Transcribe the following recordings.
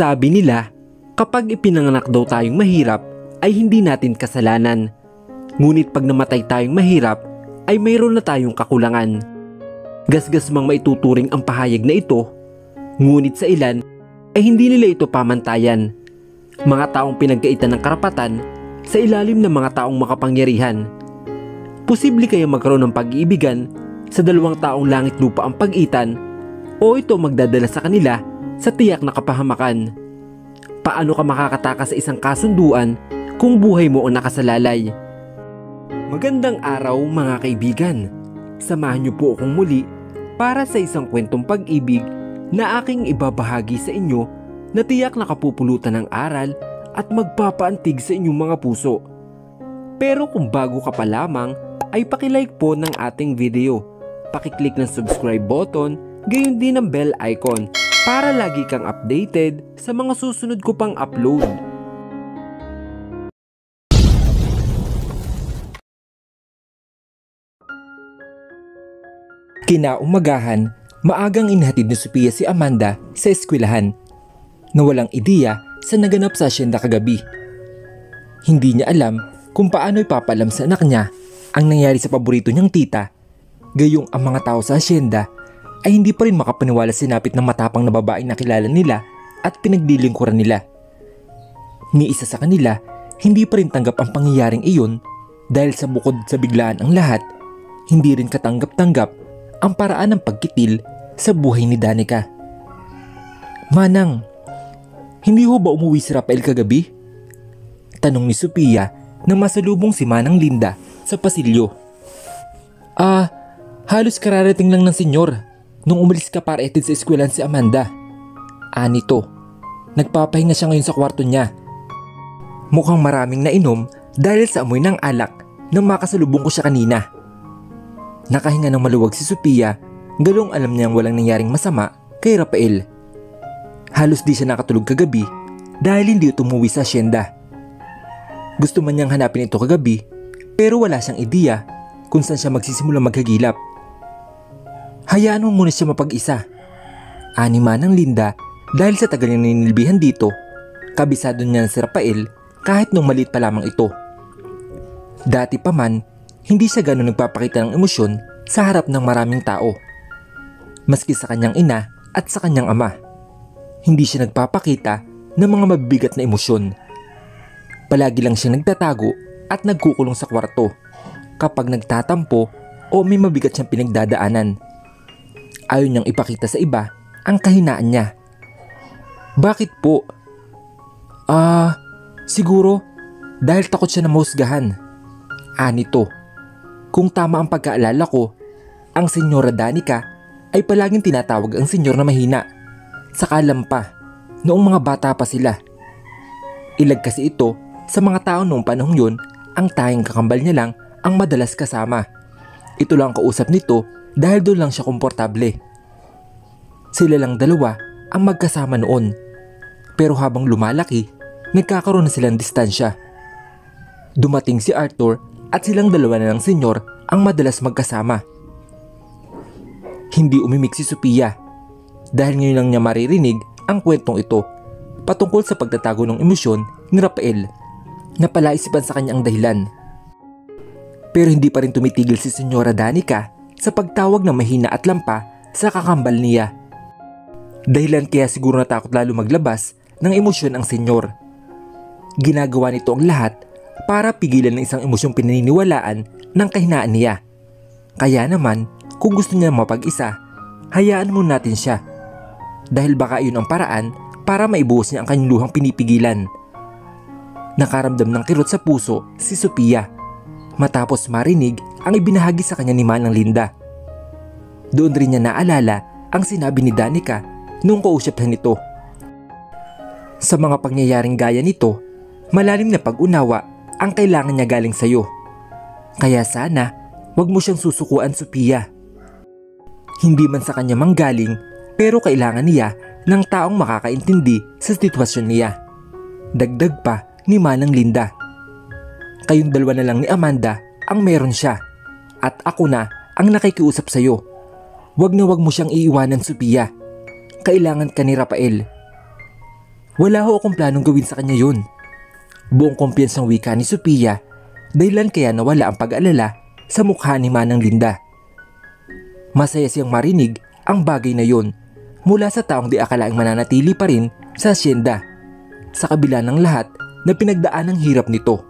Sabi nila, kapag ipinanganak daw tayong mahirap, ay hindi natin kasalanan. Ngunit pag namatay tayong mahirap, ay mayroon na tayong kakulangan. Gasgas mang maituturing ang pahayag na ito, ngunit sa ilan ay hindi nila ito pamantayan. Mga taong pinagkaitan ng karapatan sa ilalim ng mga taong makapangyarihan. Posible kaya magkaroon ng pag-iibigan sa dalawang taong langit lupa ang pag-itan o ito magdadala sa kanila sa tiyak na kapahamakan. Paano ka makakatakas sa isang kasunduan kung buhay mo ang nakasalalay? Magandang araw mga kaibigan. Samahan niyo po akong muli para sa isang kwentong pag-ibig na aking ibabahagi sa inyo na tiyak nakapupulutan ng aral at magpapaantig sa inyong mga puso. Pero kung bago ka pa lamang, ay pakilike po ng ating video. Pakiclick ng subscribe button, gayon din ang bell icon para lagi kang updated sa mga susunod ko pang upload. Kinaumagahan, maagang inhatid ni Sophia si Amanda sa eskwelahan na walang ideya sa naganap sa asyenda kagabi. Hindi niya alam kung paano ipapalam sa anak niya ang nangyari sa paborito niyang tita, gayong ang mga tao sa asyenda ay hindi pa rin makapaniwala sinapit ng matapang na babaeng nakilala nila at pinaglilingkuran nila. Ni isa sa kanila, hindi pa rin tanggap ang pangyayaring iyon dahil sa bukod sa biglaan ang lahat, hindi rin katanggap-tanggap ang paraan ng pagkitil sa buhay ni Danica. Manang, hindi ho ba umuwi si Rafael kagabi? Tanong ni Sophia nang masalubong si Manang Linda sa pasilyo. Ah, halos kararating lang ng senyor nung umalis ka para etid sa eskwelahan si Amanda. Anito, nagpapahinga siya ngayon sa kwarto niya. Mukhang maraming nainom dahil sa amoy ng alak nang makasalubong ko siya kanina. Nakahinga ng maluwag si Sophia, galong alam niyang walang nangyaring masama kay Rafael. Halos di siya nakatulog kagabi dahil hindi ito umuwi sa asyenda. Gusto man niyang hanapin ito kagabi pero wala siyang ideya kung saan siya magsisimula maghagilap. Hayaan mo muna siya mapag-isa. Anima ng Linda dahil sa tagal niyang ninilbihan dito, kabisado niya si Rafael kahit nung maliit pa lamang ito. Dati pa man, hindi siya ganun nagpapakita ng emosyon sa harap ng maraming tao. Maski sa kanyang ina at sa kanyang ama. Hindi siya nagpapakita ng mga mabibigat na emosyon. Palagi lang siya nagtatago at nagkukulong sa kwarto kapag nagtatampo o may mabigat siyang pinagdadaanan. Ayaw niyang ipakita sa iba ang kahinaan niya. Bakit po? Ah, siguro dahil takot siya na mahusgahan. Anito, kung tama ang pagkaalala ko, ang Senyora Danica ay palaging tinatawag ang senyor na mahina. Sakalam pa, noong mga bata pa sila. Ilag kasi ito sa mga tao noong panahong yun, ang tayong kakambal niya lang ang madalas kasama. Ito lang ang kausap nito dahil doon lang siya komportable. Sila lang dalawa ang magkasama noon. Pero habang lumalaki, nagkakaroon na silang distansya. Dumating si Arthur at silang dalawa na ng senyor ang madalas magkasama. Hindi umimik si Sophia dahil ngayon lang niya maririnig ang kwentong ito patungkol sa pagtatago ng emosyon ni Rafael na palaisipan sa kanya ang dahilan. Pero hindi pa rin tumitigil si Senyora Danica sa pagtawag ng mahina at lampa sa kakambal niya. Dahilan kaya siguro natakot lalo maglabas ng emosyon ang senyor. Ginagawa nito ang lahat para pigilan ng isang emosyong pinaniniwalaan ng kahinaan niya. Kaya naman, kung gusto niya mapag-isa, hayaan mo natin siya. Dahil baka iyon ang paraan para maibuhos niya ang kanyang luhang pinipigilan. Nakaramdam ng kirot sa puso si Sophia matapos marinig ang ibinahagi sa kanya ni Manang Linda. Doon rin niya naalala ang sinabi ni Danica noong kausap niya nito. Sa mga pangyayaring gaya nito, malalim na pag-unawa ang kailangan niya galing sa iyo. Kaya sana, wag mo siyang susukuan Sophia. Hindi man sa kanya manggaling, pero kailangan niya ng taong makakaintindi sa sitwasyon niya. Dagdag pa ni Manang Linda. Kayong dalawa na lang ni Amanda ang meron siya at ako na ang nakikiusap sa iyo. Wag na wag mo siyang iiwanan Sophia. Kailangan ka ni Rafael. Wala ho akong planong gawin sa kanya yun. Buong kumpiyansang wika ni Sophia dahilan kaya nawala ang pag-alala sa mukha ni Manang Linda. Masaya siyang marinig ang bagay na yun mula sa taong di akalaing mananatili pa rin sa asyenda sa kabila ng lahat na pinagdaan ng hirap nito.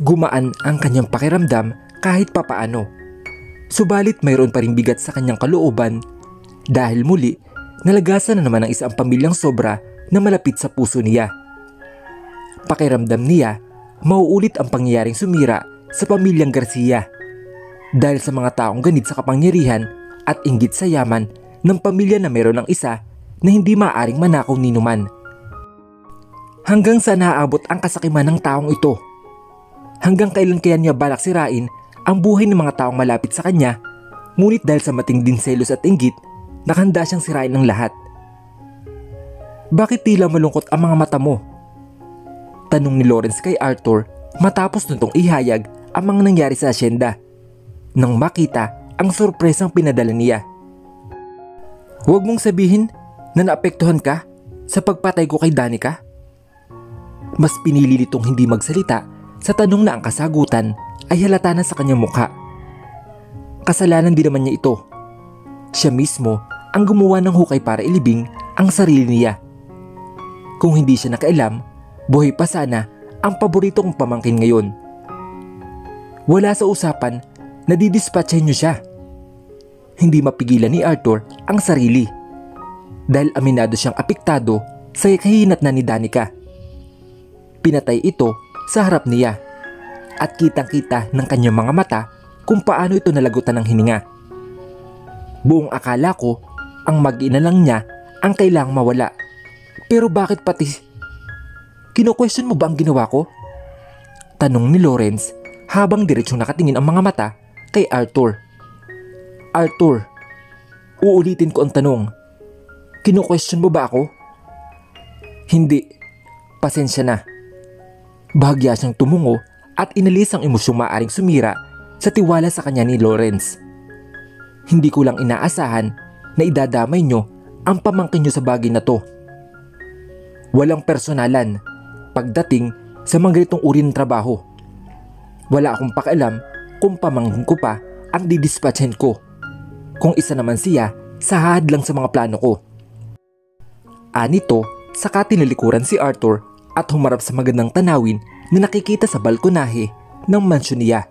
Gumaan ang kanyang pakiramdam kahit papaano. Subalit mayroon pa ring bigat sa kanyang kalooban dahil muli nalagasan na naman ng isang pamilyang sobra na malapit sa puso niya. Pakiramdam niya, mauulit ang pangyayaring sumira sa pamilyang Garcia dahil sa mga taong ganit sa kapangyarihan at inggit sa yaman ng pamilya na meron ng isa na hindi maaring manakaw ni Numan. Hanggang sa naaabot ang kasakiman ng taong ito. Hanggang kailan kaya niya balak sirain ang buhay ng mga taong malapit sa kanya ngunit dahil sa matinding selos at inggit, nakanda siyang sirain ng lahat. Bakit tila malungkot ang mga mata mo? Tanong ni Lawrence kay Arthur matapos nitong ihayag ang mga nangyari sa asyenda. Nang makita ang sorpresang pinadala niya. Huwag mong sabihin na naapektuhan ka sa pagpatay ko kay Danica. Mas pinili nitong hindi magsalita sa tanong na ang kasagutan ay halata na sa kanyang mukha. Kasalanan din naman niya ito. Siya mismo ang gumawa ng hukay para ilibing ang sarili niya. Kung hindi siya nakailam, buhay pa sana ang paborito kong pamangkin ngayon. Wala sa usapan, nadidispatchan niyo siya. Hindi mapigilan ni Arthur ang sarili dahil aminado siyang apektado sa kahinat na ni Danica. Pinatay ito sa harap niya at kitang-kita ng kanyang mga mata kung paano ito nalagutan ng hininga. Buong akala ko ang mag-ina lang niya ang kailangang mawala. Pero bakit pati... Kino-question mo ba ang ginawa ko? Tanong ni Lawrence habang diretsong nakatingin ang mga mata kay Arthur. Arthur, uulitin ko ang tanong. Kino-question mo ba ako? Hindi. Pasensya na. Bahagya siyang tumungo at inalis ang emosyong maaring sumira sa tiwala sa kanya ni Lawrence. Hindi ko lang inaasahan na idadamay nyo ang pamangkin nyo sa bagay na to. Walang personalan pagdating sa mga ganitong uri ng trabaho. Wala akong pakialam kung pamangkin ko pa ang didispatchin ko. Kung isa naman siya sa lang sa mga plano ko. Anito, saka tinalikuran si Arthur at humarap sa magandang tanawin na nakikita sa balkonahe ng mansyon niya.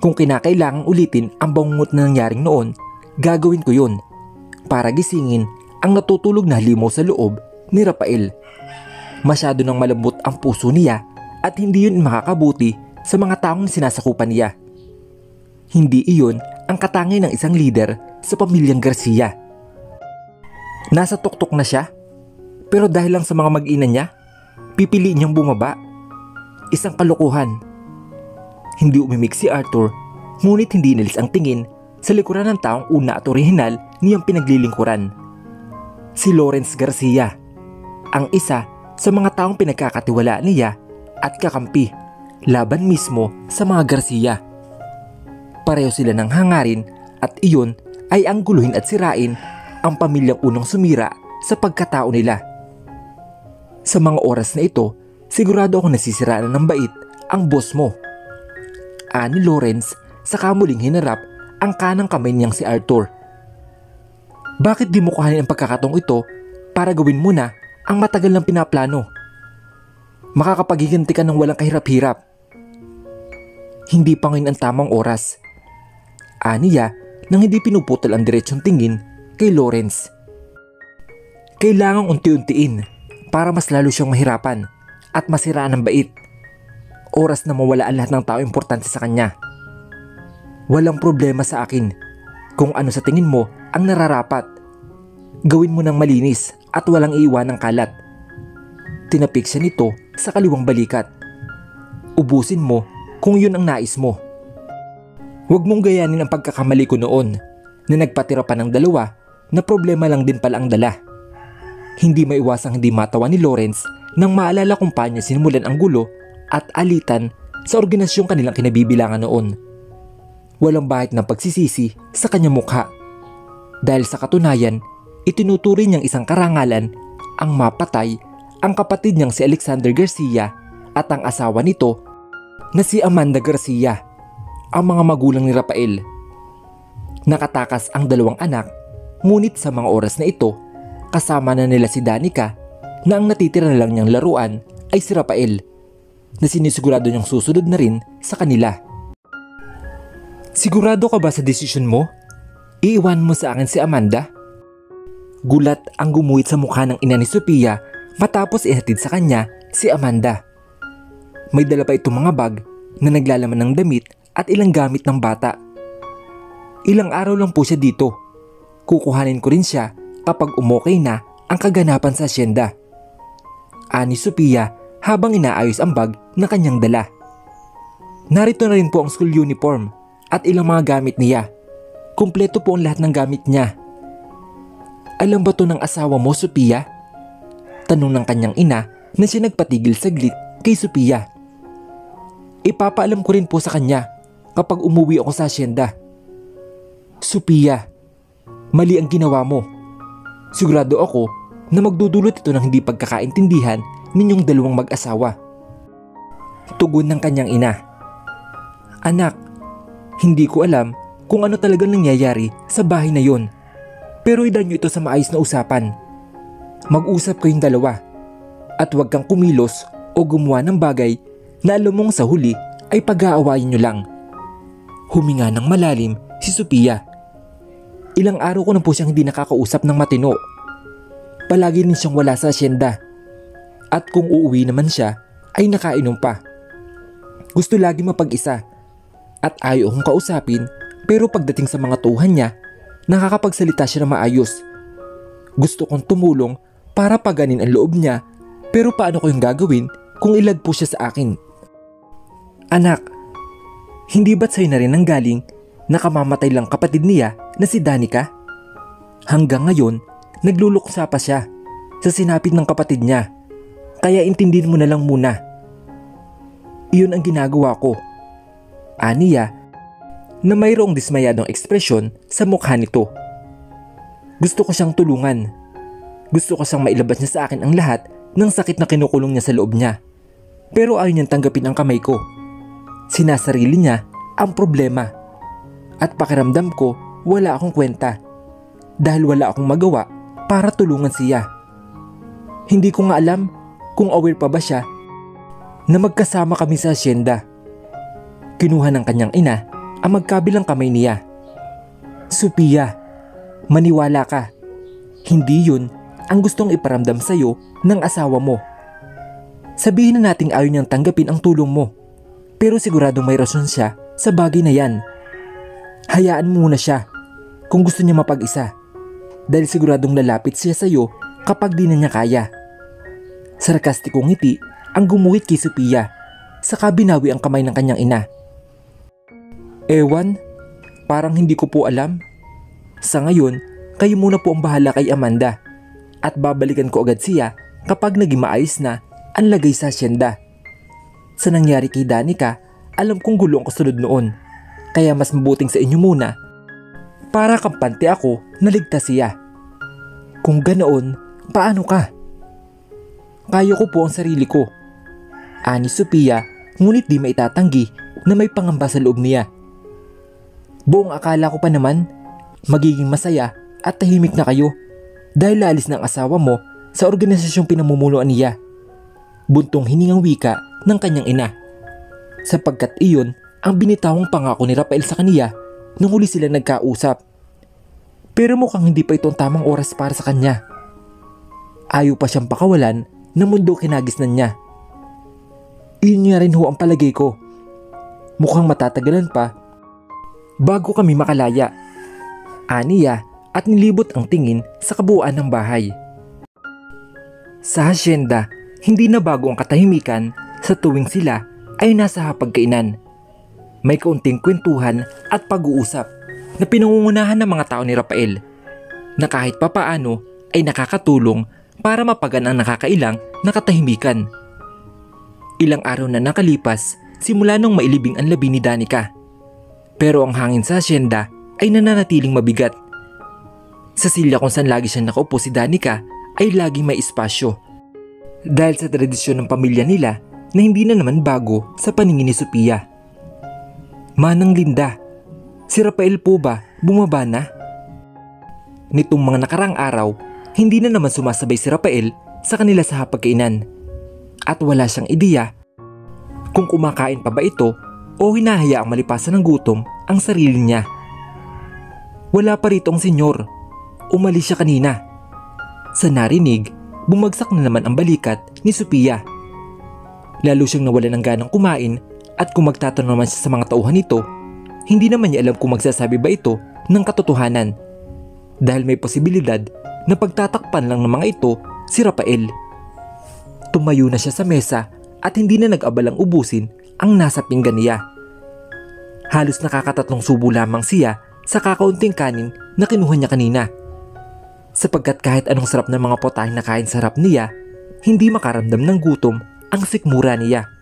Kung kinakailangang ulitin ang bangungot na nangyaring noon, gagawin ko yun para gisingin ang natutulog na limaw sa loob ni Rafael. Masyado nang malambot ang puso niya at hindi yun makakabuti sa mga taong sinasakupan niya. Hindi iyon ang katangay ng isang leader sa pamilyang Garcia. Nasa tuktok na siya, pero dahil lang sa mga mag-ina niya, pipiliin niyang bumaba. Isang kalokohan. Hindi umimik si Arthur, ngunit hindi inalis ang tingin sa likuran ng taong una at orihinal niyang pinaglilingkuran. Si Lawrence Garcia, ang isa sa mga taong pinagkakatiwala niya at kakampi laban mismo sa mga Garcia. Pareho sila ng hangarin at iyon ay ang guluhin at sirain ang pamilyang unang sumira sa pagkatao nila. Sa mga oras na ito, sigurado ako nasisiraan ng bait ang boss mo ani Lawrence sa kamuling hinarap ang kanang kamay niyang si Arthur. Bakit di mo kuhanin ang pagkakataong ito para gawin mo na ang matagal ng pinaplano? Makakapaghiganti ka ng walang kahirap-hirap. Hindi pa ngayon ang tamang oras. Aniya nang hindi pinuputol ang diretsyong tingin kay Lawrence. Kailangang unti-untiin para mas lalo siyang mahirapan at masiraan ng bait oras na mawala ang lahat ng tao importante sa kanya. Walang problema sa akin kung ano sa tingin mo ang nararapat. Gawin mo ng malinis at walang iiwan ng kalat. Tinapik siya nito sa kaliwang balikat. Ubusin mo kung yun ang nais mo. Huwag mong gayanin ang pagkakamali ko noon na nagpatira pa ng dalawa na problema lang din pala ang dala. Hindi maiwasang hindi matawa ni Lawrence nang maalala kung paano sinimulan ang gulo at alitan sa ordinasyong kanilang kinabibilangan noon. Walang bahit ng pagsisisi sa kanyang mukha. Dahil sa katunayan, itinuturing niyang isang karangalan ang mapatay ang kapatid niyang si Alexander Garcia at ang asawa nito na si Amanda Garcia, ang mga magulang ni Rafael. Nakatakas ang dalawang anak, ngunit sa mga oras na ito, kasama na nila si Danica na ang natitira na lang niyang laruan ay si Rafael na sinisigurado niyang susunod na rin sa kanila. Sigurado ka ba sa desisyon mo? Iiwan mo sa akin si Amanda? Gulat ang gumuhit sa mukha ng ina ni Sophia matapos ihatid sa kanya si Amanda. May dala pa itong mga bag na naglalaman ng damit at ilang gamit ng bata. Ilang araw lang po siya dito. Kukuhanin ko rin siya kapag umokay na ang kaganapan sa asyenda. Ani Sophia habang inaayos ang bag na kanyang dala. Narito na rin po ang school uniform at ilang mga gamit niya. Kumpleto po ang lahat ng gamit niya. Alam ba to ng asawa mo, Sophia? Tanong ng kanyang ina na siya nagpatigil saglit kay Sophia. Ipapaalam ko rin po sa kanya kapag umuwi ako sa asyenda. Sophia, mali ang ginawa mo. Sigurado ako na magdudulot ito ng hindi pagkakaintindihan ninyong dalawang mag-asawa. Tugon ng kanyang ina. Anak, hindi ko alam kung ano talaga nangyayari sa bahay na yon. Pero idan nyo ito sa maayos na usapan. Mag-usap kayong dalawa at huwag kang kumilos o gumawa ng bagay na alam mong sa huli ay pag-aawayin nyo lang. Huminga ng malalim si Sophia. Ilang araw ko na po siyang hindi nakakausap ng matino. Palagi rin siyang wala sa asyenda. At kung uuwi naman siya, ay nakainom pa. Gusto lagi mapag-isa. At ayaw akong kausapin pero pagdating sa mga tuhan niya, nakakapagsalita siya na maayos. Gusto kong tumulong para paganin ang loob niya pero paano ko yung gagawin kung ilag po siya sa akin? Anak, hindi ba't sa'yo na rin ang galing na kamamatay lang kapatid niya na si Danica? Hanggang ngayon, nagluluksa pa siya sa sinapit ng kapatid niya. Kaya intindihin mo na lang muna. Iyon ang ginagawa ko. Aniya, na mayroong dismayadong ekspresyon sa mukha nito. Gusto ko siyang tulungan. Gusto ko siyang mailabas niya sa akin ang lahat ng sakit na kinukulong niya sa loob niya. Pero ayaw niyang tanggapin ang kamay ko sinasarili niya ang problema. At pakiramdam ko wala akong kwenta dahil wala akong magawa para tulungan siya. Hindi ko nga alam kung aware pa ba siya na magkasama kami sa asyenda. Kinuha ng kanyang ina ang magkabilang kamay niya. Sophia, maniwala ka. Hindi yun ang gustong iparamdam sa'yo ng asawa mo. Sabihin na nating ayaw niyang tanggapin ang tulong mo. Pero siguradong may rason siya sa bagay na yan. Hayaan mo muna siya kung gusto niya mapag-isa. Dahil siguradong lalapit siya sa iyo kapag di na niya kaya. Sarkastikong ngiti ang gumuhit kay Sophia saka binawi ang kamay ng kanyang ina. Ewan, parang hindi ko po alam. Sa ngayon, kayo muna po ang bahala kay Amanda at babalikan ko agad siya kapag naging maayos na ang lagay sa asyenda. Sa nangyari kay Danica, alam kong gulo ang kasunod noon. Kaya mas mabuting sa inyo muna. Para kampante ako, naligtas siya. Kung ganoon, paano ka? Kaya ko po ang sarili ko. Ani Sophia, ngunit di maitatanggi na may pangamba sa loob niya. Buong akala ko pa naman, magiging masaya at tahimik na kayo dahil lalis ng asawa mo sa organisasyong pinamumunuan niya. Buntong hiningang wika ng kanyang ina. Sapagkat iyon ang binitawang pangako ni Rafael sa kaniya nung huli sila nagkausap. Pero mukhang hindi pa ito ang tamang oras para sa kanya. Ayaw pa siyang pakawalan na mundo kinagisnan niya. Iyon nga rin ho ang palagay ko. Mukhang matatagalan pa bago kami makalaya. Aniya at nilibot ang tingin sa kabuuan ng bahay. Sa hasyenda, hindi na bago ang katahimikan sa tuwing sila ay nasa hapagkainan. May kaunting kwentuhan at pag-uusap na pinangungunahan ng mga tao ni Rafael na kahit papaano ay nakakatulong para mapagan ang nakakailang na katahimikan. Ilang araw na nakalipas simula nung mailibing ang labi ni Danica. Pero ang hangin sa asyenda ay nananatiling mabigat. Sa silya kung saan lagi siyang nakaupo si Danica ay laging may espasyo. Dahil sa tradisyon ng pamilya nila na hindi na naman bago sa paningin ni Sophia. Manang Linda, si Rafael po ba bumaba na? Nitong mga nakarang araw, hindi na naman sumasabay si Rafael sa kanila sa hapagkainan. At wala siyang ideya kung kumakain pa ba ito o hinahayaang malipasan ng gutom ang sarili niya. Wala pa rito ang senyor. Umalis siya kanina. Sa narinig, bumagsak na naman ang balikat ni Sophia. Lalo siyang nawala ng ganang kumain at kung magtatanong naman siya sa mga tauhan nito, hindi naman niya alam kung magsasabi ba ito ng katotohanan. Dahil may posibilidad na pagtatakpan lang ng mga ito si Rafael. Tumayo na siya sa mesa at hindi na nag-abalang ubusin ang nasa pinggan niya. Halos nakakatatlong subo lamang siya sa kakaunting kanin na kinuha niya kanina. Sapagkat kahit anong sarap ng mga potahing na kain sarap niya, hindi makaramdam ng gutom ang sikmura niya.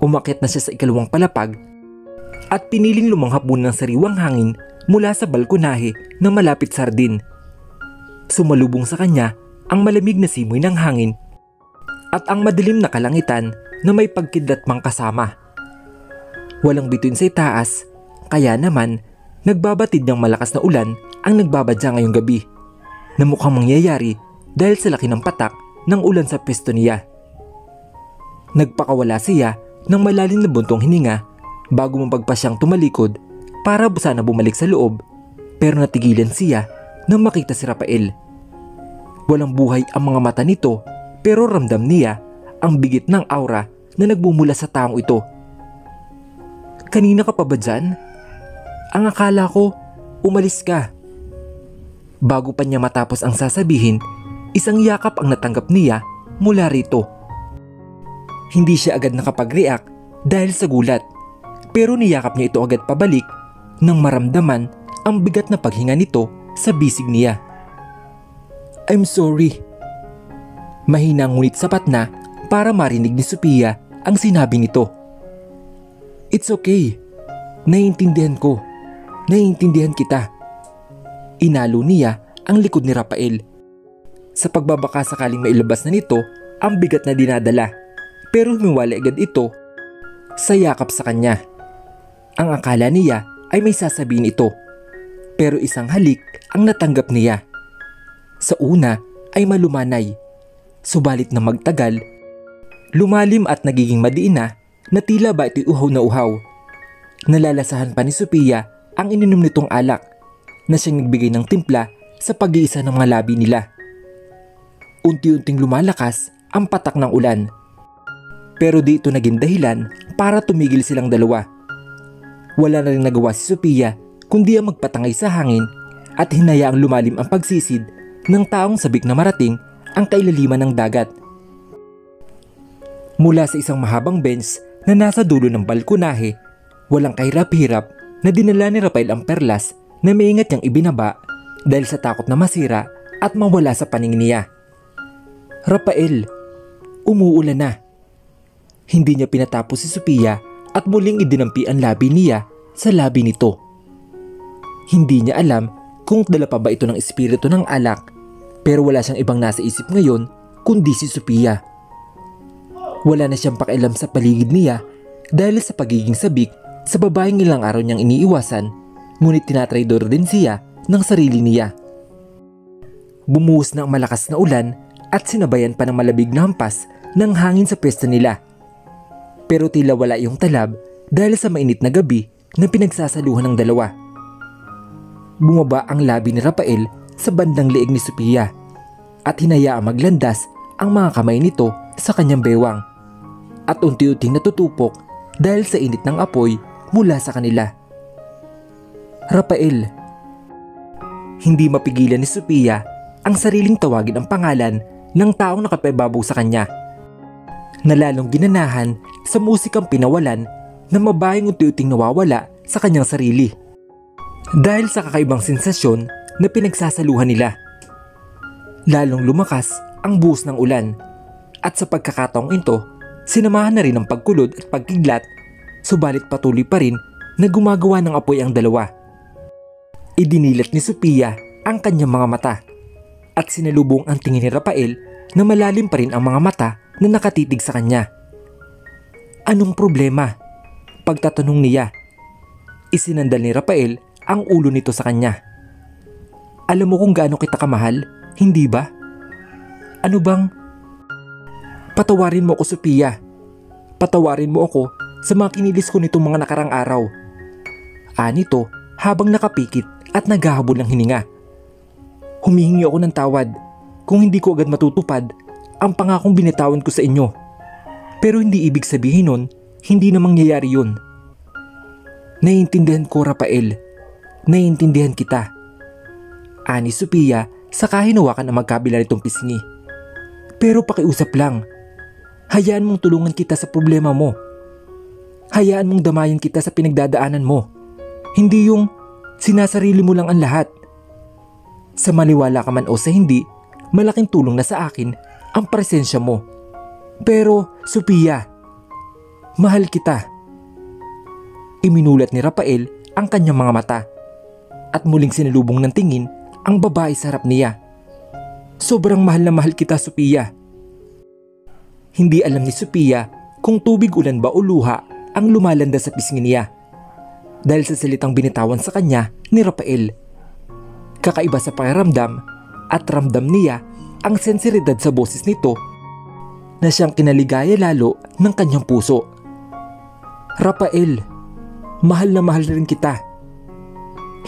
Umakyat na siya sa ikalawang palapag at piniling lumanghap muna ng sariwang hangin mula sa balkonahe na malapit sa hardin. Sumalubong sa kanya ang malamig na simoy ng hangin at ang madilim na kalangitan na may pagkidlat mang kasama. Walang bituin sa itaas, kaya naman nagbabatid ng malakas na ulan ang nagbabadya ngayong gabi na mukhang mangyayari dahil sa laki ng patak ng ulan sa pesto niya. Nagpakawala siya ng malalim na buntong hininga bago mapagpa siyang tumalikod para sana bumalik sa loob pero natigilan siya nang makita si Rafael. Walang buhay ang mga mata nito pero ramdam niya ang bigit ng aura na nagbumula sa taong ito. Kanina ka pa ba dyan? Ang akala ko, umalis ka. Bago pa niya matapos ang sasabihin, isang yakap ang natanggap niya mula rito. Hindi siya agad nakapag-react dahil sa gulat. Pero niyakap niya ito agad pabalik nang maramdaman ang bigat na paghinga nito sa bisig niya. I'm sorry. Mahina ngunit sapat na para marinig ni Sophia ang sinabi nito. It's okay. Naiintindihan ko. Naiintindihan kita. Inalo niya ang likod ni Rafael. Sa pagbabaka sakaling mailabas na nito ang bigat na dinadala pero humiwala agad ito sa yakap sa kanya. Ang akala niya ay may sasabihin ito pero isang halik ang natanggap niya. Sa una ay malumanay Subalit na magtagal, lumalim at nagiging madiin na na tila ba ito'y uhaw na uhaw. Nalalasahan pa ni Sophia ang ininom nitong alak na siyang nagbigay ng timpla sa pag-iisa ng mga labi nila. Unti-unting lumalakas ang patak ng ulan. Pero di ito naging dahilan para tumigil silang dalawa. Wala na rin nagawa si Sophia kundi ang magpatangay sa hangin at hinayaang lumalim ang pagsisid ng taong sabik na marating ang kailaliman ng dagat. Mula sa isang mahabang bench na nasa dulo ng balkonahe, walang kahirap-hirap na dinala ni Rafael ang perlas na maingat niyang ibinaba dahil sa takot na masira at mawala sa paningin niya. Rafael, umuulan na. Hindi niya pinatapos si Sophia at muling idinampi ang labi niya sa labi nito. Hindi niya alam kung dala pa ba ito ng espiritu ng alak pero wala siyang ibang nasa isip ngayon kundi si Sophia. Wala na siyang pakialam sa paligid niya dahil sa pagiging sabik sa babaeng ilang araw niyang iniiwasan ngunit tinatraidor din siya ng sarili niya. Bumuhos na ang malakas na ulan at sinabayan pa ng malabig na hampas ng hangin sa pwesto nila. Pero tila wala yung talab dahil sa mainit na gabi na pinagsasaluhan ng dalawa. Bumaba ang labi ni Rafael sa bandang leeg ni Sophia at hinayaang maglandas ang mga kamay nito sa kanyang bewang at unti-unting natutupok dahil sa init ng apoy mula sa kanila. Rafael Hindi mapigilan ni Sophia ang sariling tawagin ang pangalan ng taong nakapababaw sa kanya. Nalalong ginanahan sa musikang pinawalan na mabayang unti-unting nawawala sa kanyang sarili. Dahil sa kakaibang sensasyon na pinagsasaluhan nila. Lalong lumakas ang buhos ng ulan at sa pagkakataong ito, sinamahan na rin ang pagkulod at pagkiglat subalit patuloy pa rin na gumagawa ng apoy ang dalawa. Idinilat ni Sophia ang kanyang mga mata at sinalubong ang tingin ni Rafael na malalim pa rin ang mga mata na nakatitig sa kanya. Anong problema? Pagtatanong niya. Isinandal ni Rafael ang ulo nito sa kanya. Alam mo kung gaano kita kamahal, hindi ba? Ano bang? Patawarin mo ako, Sophia. Patawarin mo ako sa mga kinilis ko nitong mga nakarang araw. Anito habang nakapikit at naghahabol ng hininga. Humihingi ako ng tawad kung hindi ko agad matutupad ang pangakong binitawan ko sa inyo. Pero hindi ibig sabihin nun, hindi na mangyayari yun. Naiintindihan ko, Rafael. Naiintindihan kita. Ani Sophia sa kahinawakan ang magkabila nitong pisngi. Pero pakiusap lang. Hayaan mong tulungan kita sa problema mo. Hayaan mong damayan kita sa pinagdadaanan mo. Hindi yung sinasarili mo lang ang lahat. Sa maniwala ka man o sa hindi, malaking tulong na sa akin ang presensya mo. Pero, Sophia, mahal kita. Iminulat ni Rafael ang kanyang mga mata at muling sinalubong ng tingin ang babae sa harap niya. Sobrang mahal na mahal kita, Sophia. Hindi alam ni Sophia kung tubig ulan ba o luha ang lumalanda sa pisngi niya. Dahil sa salitang binitawan sa kanya ni Rafael. Kakaiba sa pakiramdam at ramdam niya ang sensiridad sa boses nito na siyang kinaligaya lalo ng kanyang puso. Rafael, mahal na mahal rin kita.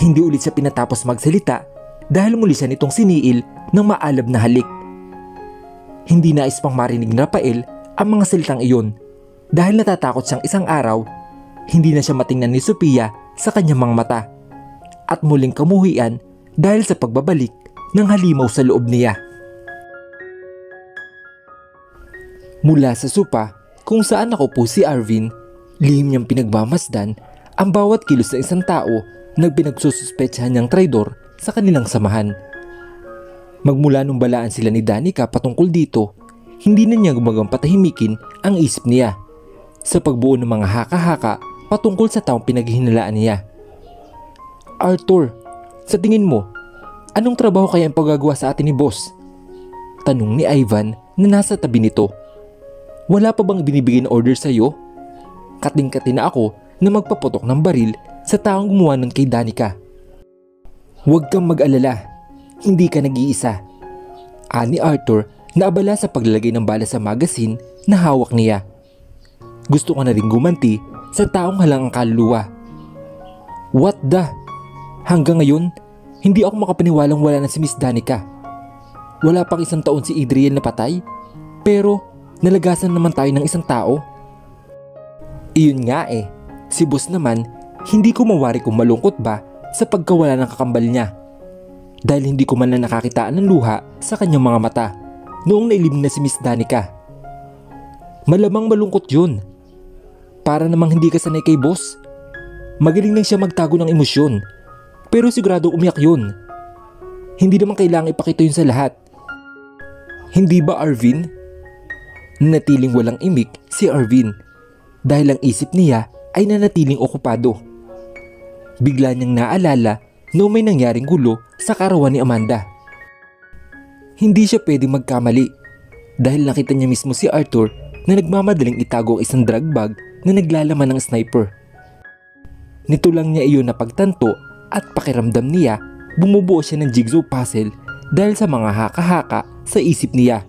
Hindi ulit siya pinatapos magsalita dahil muli siya nitong siniil ng maalab na halik. Hindi nais pang marinig ni Rafael ang mga salitang iyon dahil natatakot siyang isang araw hindi na siya matingnan ni Sophia sa kanyang mga mata at muling kamuhian dahil sa pagbabalik ng halimaw sa loob niya. Mula sa supa kung saan nakaupo si Arvin, lihim niyang pinagmamasdan ang bawat kilos ng isang tao na pinagsususpetsahan niyang traidor sa kanilang samahan. Magmula nung balaan sila ni Danica patungkol dito, hindi na niya gumagang patahimikin ang isip niya sa pagbuo ng mga haka-haka patungkol sa taong pinaghihinalaan niya. Arthur, sa tingin mo, anong trabaho kaya ang paggagawa sa atin ni boss? Tanong ni Ivan na nasa tabi nito. Wala pa bang binibigay na order sa iyo? Kating-kati na ako na magpaputok ng baril sa taong gumawa nun kay Danica. Huwag kang mag-alala, hindi ka nag-iisa. Ani Arthur na abala sa paglalagay ng bala sa magasin na hawak niya. Gusto ko na rin gumanti sa taong halang ang kaluluwa. What the? Hanggang ngayon, hindi ako makapaniwalang wala na si Miss Danica. Wala pang isang taon si Adriel na patay, pero nalagasan naman tayo ng isang tao. Iyon nga eh, si boss naman, hindi ko mawari kung malungkot ba sa pagkawala ng kakambal niya. Dahil hindi ko man na nakakitaan ng luha sa kanyang mga mata noong nailim na si Miss Danica. Malamang malungkot yun. Para namang hindi ka sanay kay boss. Magaling lang siya magtago ng emosyon. Pero sigurado umiyak yun. Hindi naman kailangan ipakita yun sa lahat. Hindi ba Arvin? Natiling walang imik si Arvin dahil ang isip niya ay nanatiling okupado. Bigla niyang naalala no may nangyaring gulo sa karawan ni Amanda. Hindi siya pwedeng magkamali dahil nakita niya mismo si Arthur na nagmamadaling itago ang isang drug bag na naglalaman ng sniper. Nito lang niya iyon na pagtanto at pakiramdam niya bumubuo siya ng jigsaw puzzle dahil sa mga haka-haka sa isip niya.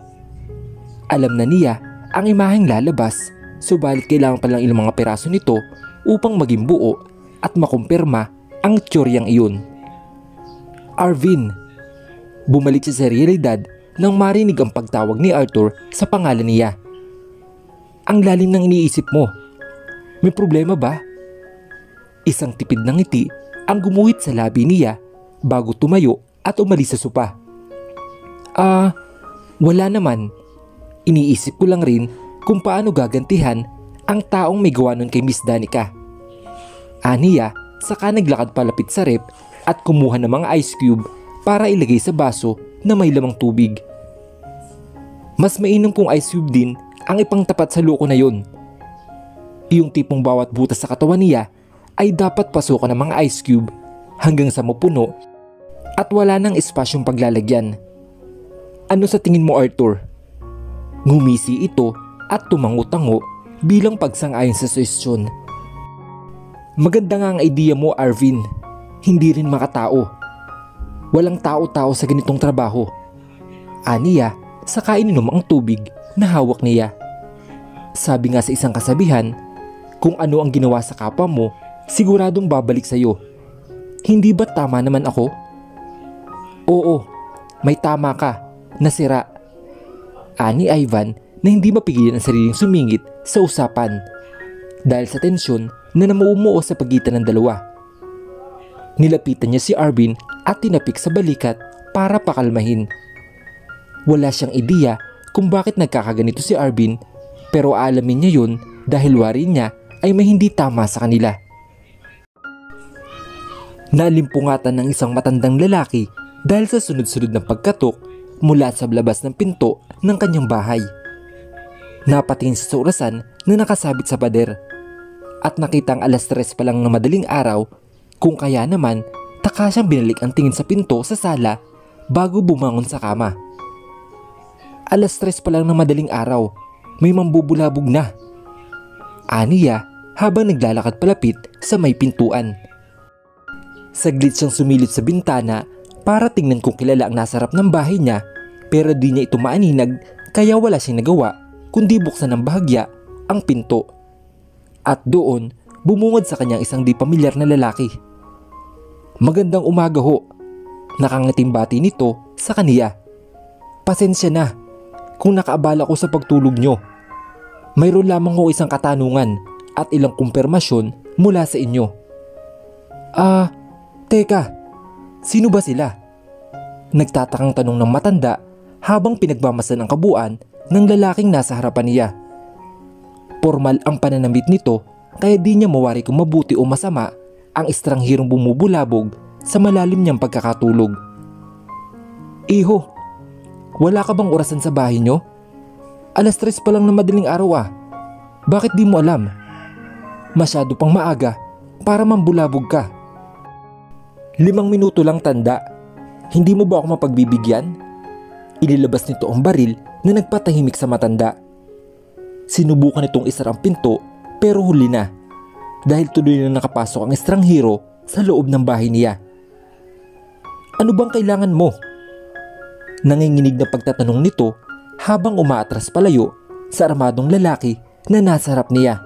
Alam na niya ang imaheng lalabas subalit kailangan pa lang ilang mga peraso nito upang maging buo at makumpirma ang tsoryang iyon. Arvin, bumalik siya sa realidad nang marinig ang pagtawag ni Arthur sa pangalan niya. Ang lalim ng iniisip mo. May problema ba? Isang tipid ng ngiti ang gumuhit sa labi niya bago tumayo at umalis sa sopa. Ah, wala naman. Iniisip ko lang rin kung paano gagantihan ang taong may gawa nun kay Miss Danica. Aniya, saka naglakad palapit sa rep at kumuha ng mga ice cube para ilagay sa baso na may lamang tubig. Mas mainam kong ice cube din ang ipangtapat sa loko na yon. Yung tipong bawat butas sa katawan niya ay dapat pasukan ng mga ice cube hanggang sa mapuno at wala nang espasyong paglalagyan. Ano sa tingin mo Arthur? Ngumisi ito at tumango-tango bilang pagsang-ayon sa suwestyon. Maganda nga ang idea mo Arvin, hindi rin makatao. Walang tao-tao sa ganitong trabaho. Aniya, saka ininom ang tubig na hawak niya. Sabi nga sa isang kasabihan, kung ano ang ginawa sa kapwa mo, siguradong babalik sa iyo. Hindi ba tama naman ako? Oo, may tama ka, nasira. Ani Ivan na hindi mapigilan ang sariling sumingit sa usapan dahil sa tensyon na namumuo sa pagitan ng dalawa. Nilapitan niya si Arvin at tinapik sa balikat para pakalmahin. Wala siyang ideya kung bakit nagkakaganito si Arvin pero alamin niya yun dahil wari niya ay may hindi tama sa kanila. Nalimpungatan ng isang matandang lalaki dahil sa sunod-sunod ng pagkatok mula sa labas ng pinto ng kanyang bahay. Napatingin sa orasan na nakasabit sa pader at nakita ang alas tres pa lang ng madaling araw kung kaya naman taka siyang binalik ang tingin sa pinto sa sala bago bumangon sa kama. Alas tres pa lang ng madaling araw, may mambubulabog na. Aniya habang naglalakad palapit sa may pintuan. Saglit siyang sumilip sa bintana para tingnan kung kilala ang nasa harap ng bahay niya pero di niya ito maaninag kaya wala siyang nagawa kundi buksan ng bahagya ang pinto. At doon, bumungad sa kanyang isang di pamilyar na lalaki. Magandang umaga ho. Nakangating bati nito sa kaniya. Pasensya na kung nakaabala ko sa pagtulog nyo. Mayroon lamang ho isang katanungan at ilang kumpirmasyon mula sa inyo. Ah, teka, sino ba sila? Nagtatakang tanong ng matanda habang pinagmamasan ang kabuuan ng lalaking nasa harapan niya. Formal ang pananamit nito kaya di niya mawari kung mabuti o masama ang estranghirong bumubulabog sa malalim niyang pagkakatulog. Iho, wala ka bang orasan sa bahay niyo? Alas tres pa lang na madaling araw ah. Bakit di mo alam? Masyado pang maaga para mambulabog ka. Limang minuto lang tanda. Hindi mo ba ako mapagbibigyan? Inilabas nito ang baril na nagpatahimik sa matanda. Sinubukan itong isara ang pinto pero huli na dahil tuloy na nakapasok ang estranghero sa loob ng bahay niya. Ano bang kailangan mo? Nanginginig na pagtatanong nito habang umaatras palayo sa armadong lalaki na nasa harap niya.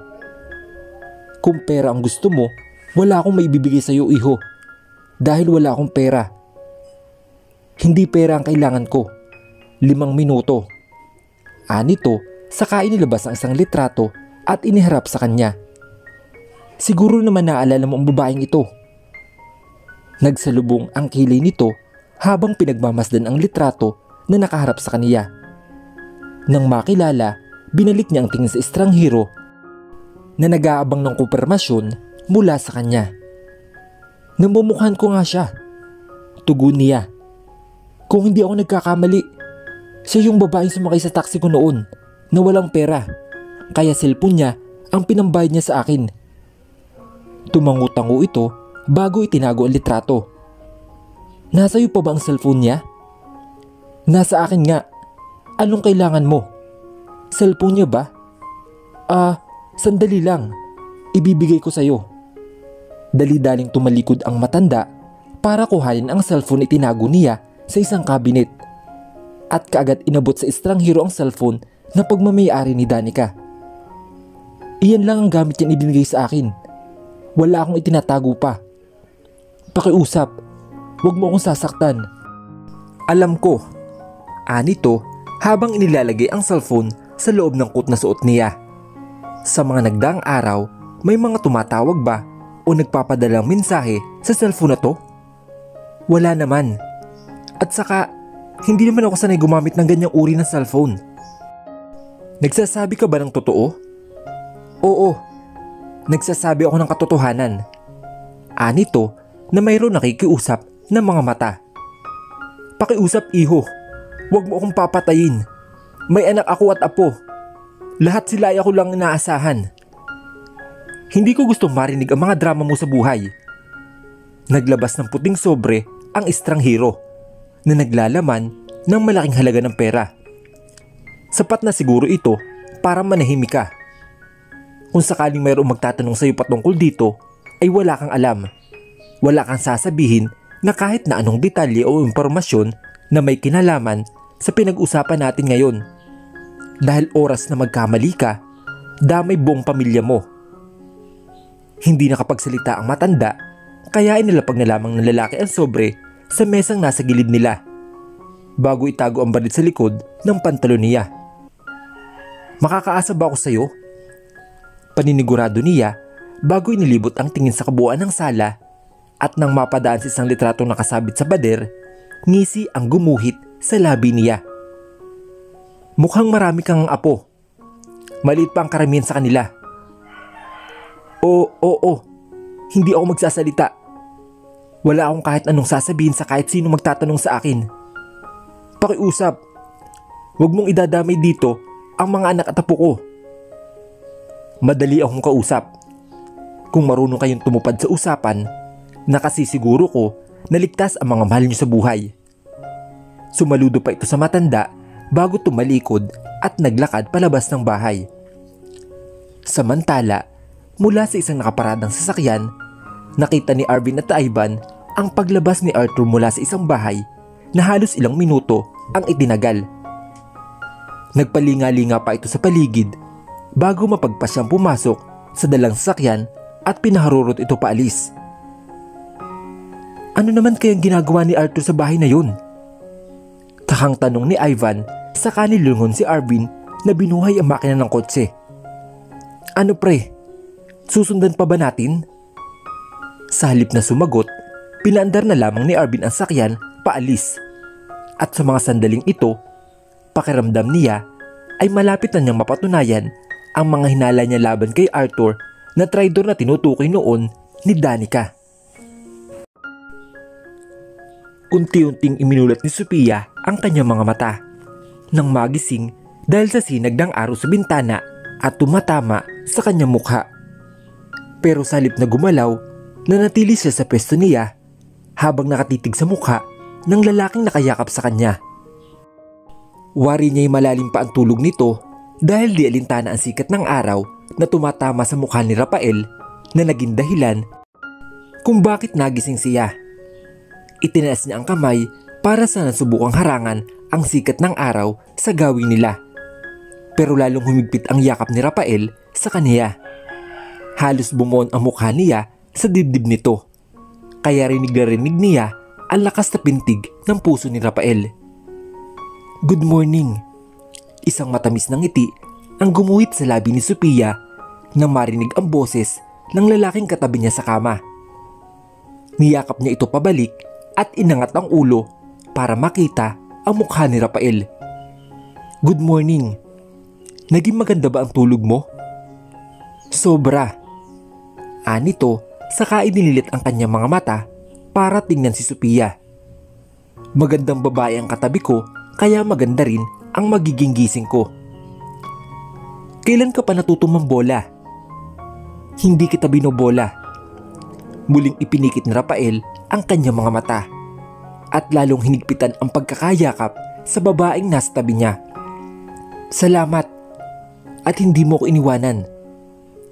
Kung pera ang gusto mo, wala akong maibibigay sa iyo iho dahil wala akong pera. Hindi pera ang kailangan ko. Limang minuto. Anito Saka inilabas ang isang litrato at iniharap sa kanya. Siguro naman naalala mo ang babaeng ito. Nagsalubong ang kilay nito habang pinagmamasdan ang litrato na nakaharap sa kaniya. Nang makilala, binalik niya ang tingin sa estranghero na nag-aabang ng kumpirmasyon mula sa kanya. Namumukhan ko nga siya. Tugon niya. Kung hindi ako nagkakamali, siya yung babaeng sumakay sa taxi ko noon na walang pera. Kaya cellphone niya ang pinambayad niya sa akin. Tumango-tango ito bago itinago ang litrato. Nasa iyo pa ba ang cellphone niya? Nasa akin nga. Anong kailangan mo? Cellphone niya ba? Ah, sandali lang. Ibibigay ko sa'yo. Dali-daling tumalikod ang matanda para kuhanin ang cellphone itinago niya sa isang cabinet. At kaagad inabot sa estranghero ang cellphone na pagmamayari ni Danica. Iyan lang ang gamit niyan ibinigay sa akin. Wala akong itinatago pa. Pakiusap, huwag mo akong sasaktan. Alam ko, anito habang inilalagay ang cellphone sa loob ng kot na suot niya. Sa mga nagdaang araw, may mga tumatawag ba o nagpapadalang mensahe sa cellphone na to? Wala naman. At saka, hindi naman ako sanay gumamit ng ganyang uri ng cellphone. Nagsasabi ka ba ng totoo? Oo. Nagsasabi ako ng katotohanan. Anito na mayroon nakikiusap ng mga mata. Pakiusap iho. Huwag mo akong papatayin. May anak ako at apo. Lahat sila ay ako lang inaasahan. Hindi ko gustong marinig ang mga drama mo sa buhay. Naglabas ng puting sobre ang estranghero na naglalaman ng malaking halaga ng pera. Sapat na siguro ito para manahimik ka. Kung sakaling mayroong magtatanong sa iyo patungkol dito, ay wala kang alam. Wala kang sasabihin na kahit na anong detalye o impormasyon na may kinalaman sa pinag-usapan natin ngayon. Dahil oras na magkamali ka, damay buong pamilya mo. Hindi nakapagsalita ang matanda, kaya inilapag na lamang ng lalaki ang sobre sa mesang nasa gilid nila. Bago itago ang balit sa likod ng pantalon niya. Makakaasa ba ako sa iyo? Paninigurado niya bago inilibot ang tingin sa kabuuan ng sala at nang mapadaan sa isang litratong nakasabit sa bader, ngisi ang gumuhit sa labi niya. Mukhang marami kang apo. Maliit pa ang karamihan sa kanila. Oo, oo. Hindi ako magsasalita. Wala akong kahit anong sasabihin sa kahit sino magtatanong sa akin. Pakiusap. Huwag mong idadamay dito ang mga anak at apo ko. Madali akong kausap. Kung marunong kayong tumupad sa usapan, nakasisiguro ko na ligtas ang mga mahal niyo sa buhay. Sumaludo pa ito sa matanda bago tumalikod at naglakad palabas ng bahay. Samantala, mula sa isang nakaparadang sasakyan, nakita ni Arvin at Ivan ang paglabas ni Arthur mula sa isang bahay na halos ilang minuto ang itinagal. Nagpalinga-linga pa ito sa paligid bago mapagpasyang pumasok sa dalang sasakyan at pinaharurot ito paalis. Ano naman kayang ginagawa ni Arthur sa bahay na yun? Kakang tanong ni Ivan sa kanilungon si Arvin na binuhay ang makina ng kotse. Ano pre? Susundan pa ba natin? Sa halip na sumagot, pinaandar na lamang ni Arvin ang sakyan paalis. At sa mga sandaling ito, pakiramdam niya ay malapit na niyang mapatunayan ang mga hinala niya laban kay Arthur na traitor na tinutukoy noon ni Danica. Unti-unting iminulat ni Sophia ang kanyang mga mata nang magising dahil sa sinag ng araw sa bintana at tumatama sa kanyang mukha. Pero sa na gumalaw, nanatili siya sa pwesto niya habang nakatitig sa mukha ng lalaking nakayakap sa kanya. Wari niya'y malalim pa ang tulog nito dahil di alintana ang sikat ng araw na tumatama sa mukha ni Rafael na naging dahilan kung bakit nagising siya. Itinaas niya ang kamay para sa nasubukang harangan ang sikat ng araw sa gawin nila. Pero lalong humigpit ang yakap ni Rafael sa kaniya. Halos bumuon ang mukha niya sa dibdib nito. Kaya rinig na rinig niya ang lakas na pintig ng puso ni Rafael. Good morning. Isang matamis na ngiti ang gumuhit sa labi ni Sophia nang marinig ang boses ng lalaking katabi niya sa kama. Niyakap niya ito pabalik at inangat ang ulo para makita ang mukha ni Rafael. Good morning. Naging maganda ba ang tulog mo? Sobra. Anito, saka idinilit ang kanyang mga mata para tingnan si Sophia. Magandang babae ang katabi ko kaya maganda rin ang magiging gising ko. Kailan ka pa natutong bola? Hindi kita binobola. Muling ipinikit ni Rafael ang kanyang mga mata at lalong hinigpitan ang pagkakayakap sa babaeng nasa tabi niya. Salamat at hindi mo ko iniwanan.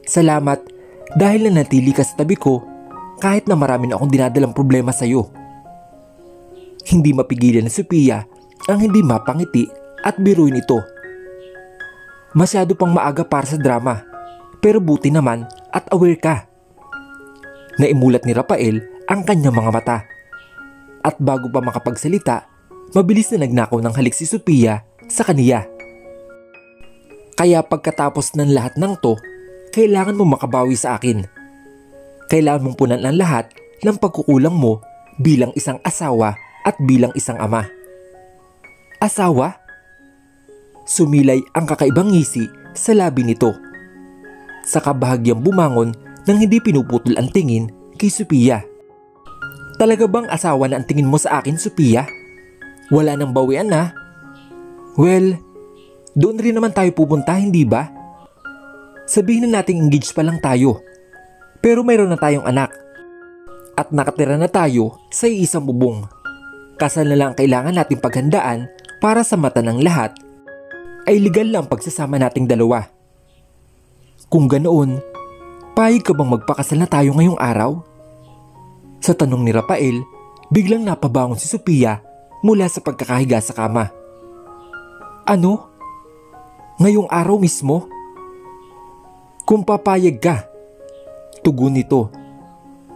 Salamat dahil nanatili ka sa tabi ko kahit na marami na akong dinadalang problema sa iyo. Hindi mapigilan ni Sophia ang hindi mapangiti at biruin ito. Masyado pang maaga para sa drama, pero buti naman at aware ka. Naimulat ni Rafael ang kanyang mga mata. At bago pa makapagsalita, mabilis na nagnakaw ng halik si Sophia sa kaniya. Kaya pagkatapos ng lahat ng to, kailangan mo makabawi sa akin. Kailangan mong punan ang lahat ng pagkukulang mo bilang isang asawa at bilang isang ama. Asawa? Sumilay ang kakaibang ngisi sa labi nito. Sa kabahagyang bumangon nang hindi pinuputol ang tingin kay Sophia. Talaga bang asawa na ang tingin mo sa akin, Sophia? Wala nang bawian na. Well, doon rin naman tayo pupunta, hindi ba? Sabihin na nating engaged pa lang tayo. Pero mayroon na tayong anak. At nakatira na tayo sa isang bubong. Kasal na lang kailangan nating paghandaan para sa mata ng lahat ay legal lang pagsasama nating dalawa. Kung ganoon, payag ka bang magpakasal na tayo ngayong araw? Sa tanong ni Rafael, biglang napabangon si Sophia mula sa pagkakahiga sa kama. Ano? Ngayong araw mismo? Kung papayag ka, tugon nito.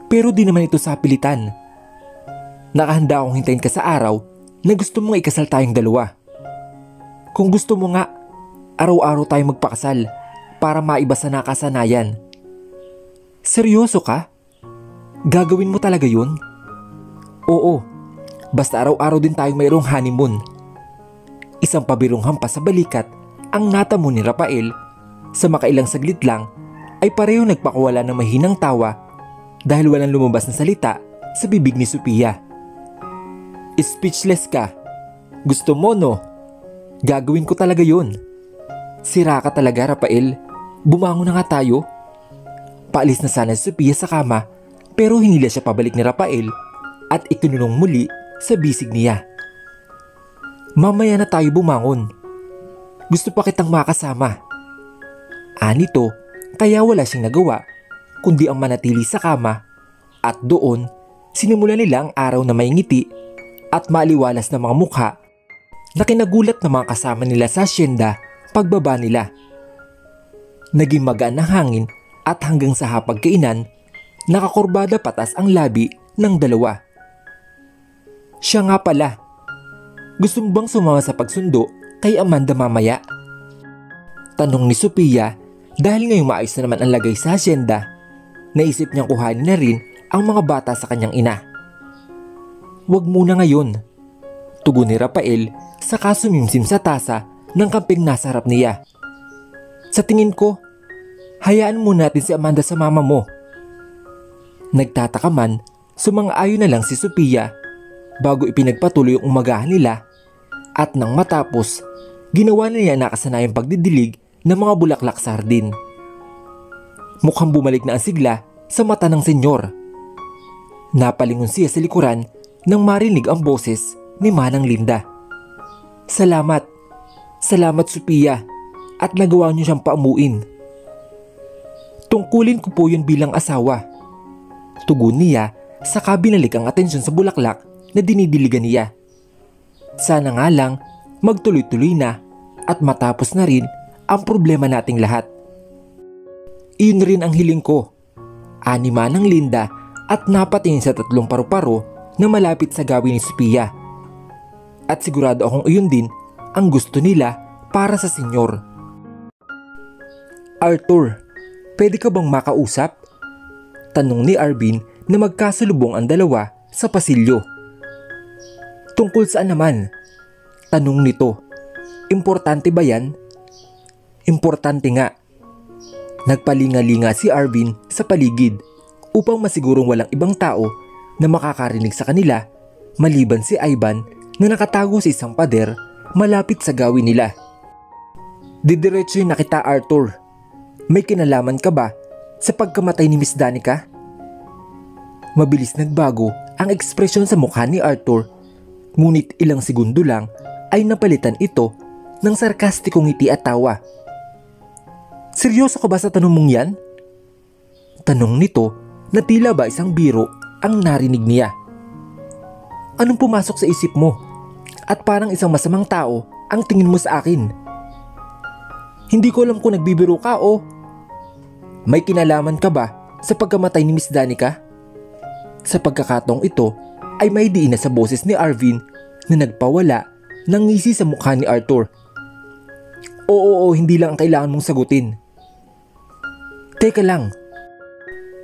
Pero di naman ito sa pilitan. Nakahanda akong hintayin ka sa araw na gusto mong ikasal tayong dalawa. Kung gusto mo nga, araw-araw tayong magpakasal para maiba sa nakasanayan. Seryoso ka? Gagawin mo talaga yun? Oo, basta araw-araw din tayong mayroong honeymoon. Isang pabirong hampas sa balikat ang natamo ni Rafael sa makailang saglit lang ay pareho nagpakawala ng mahinang tawa dahil walang lumabas na salita sa bibig ni Sophia. Speechless ka. Gusto mo no? Gagawin ko talaga yun. Sira ka talaga Rafael. Bumangon na nga tayo. Paalis na sana si Sophia sa kama pero hinila siya pabalik ni Rafael at ikinulong muli sa bisig niya. Mamaya na tayo bumangon. Gusto pa kitang makasama. Anito kaya wala siyang nagawa kundi ang manatili sa kama at doon sinimula nila ang araw na may ngiti at maliwalas na mga mukha na kinagulat ng mga kasama nila sa asyenda pagbaba nila. Naging magaan ang hangin at hanggang sa hapagkainan, nakakurbada patas ang labi ng dalawa. Siya nga pala. Gusto mo bang sumama sa pagsundo kay Amanda mamaya? Tanong ni Sophia dahil ngayong maayos na naman ang lagay sa asyenda, naisip niyang kuhanin na rin ang mga bata sa kanyang ina. Huwag muna ngayon, tugon ni Rafael sa kasumimsim sa tasa ng kamping nasa harap niya. Sa tingin ko, hayaan muna natin si Amanda sa mama mo. Nagtataka man, sumang-ayon na lang si Sophia bago ipinagpatuloy ang umagahan nila at nang matapos, ginawa na niya nakasanayang pagdidilig ng mga bulaklak sardin. Mukhang bumalik na ang sigla sa mata ng senyor. Napalingon siya sa likuran nang marinig ang boses ni Manang Linda. Salamat, salamat Sophia at nagawa niyo siyang paamuin. Tungkulin ko po yun bilang asawa. Tugon niya sa binalik ang atensyon sa bulaklak na dinidiligan niya. Sana nga lang magtuloy-tuloy na at matapos na rin ang problema nating lahat. Iyon rin ang hiling ko. Anima ng Linda at napatingin sa tatlong paru-paro na malapit sa gawin ni Sophia. At sigurado akong iyon din ang gusto nila para sa senyor. Arthur, pwede ka bang makausap? Tanong ni Arvin na magkasalubong ang dalawa sa pasilyo. Tungkol saan naman? Tanong nito. Importante ba yan? Importante nga. Nagpalinga-linga si Arvin sa paligid upang masigurong walang ibang tao na makakarinig sa kanila maliban si Ivan na nakatago sa isang pader malapit sa gawin nila. Didiretso yung nakita Arthur. May kinalaman ka ba sa pagkamatay ni Miss Danica? Mabilis nagbago ang ekspresyon sa mukha ni Arthur ngunit ilang segundo lang ay napalitan ito ng sarkastikong ngiti at tawa. Seryoso ka ba sa tanong mong yan? Tanong nito na tila ba isang biro ang narinig niya. Anong pumasok sa isip mo? At parang isang masamang tao ang tingin mo sa akin. Hindi ko alam kung nagbibiro ka o may kinalaman ka ba sa pagkamatay ni Miss Danica? Sa pagkakataong ito ay may diin na sa boses ni Arvin na nagpawala ng ngisi sa mukha ni Arthur. Oo, oo, hindi lang ang kailangan mong sagutin. Teka lang,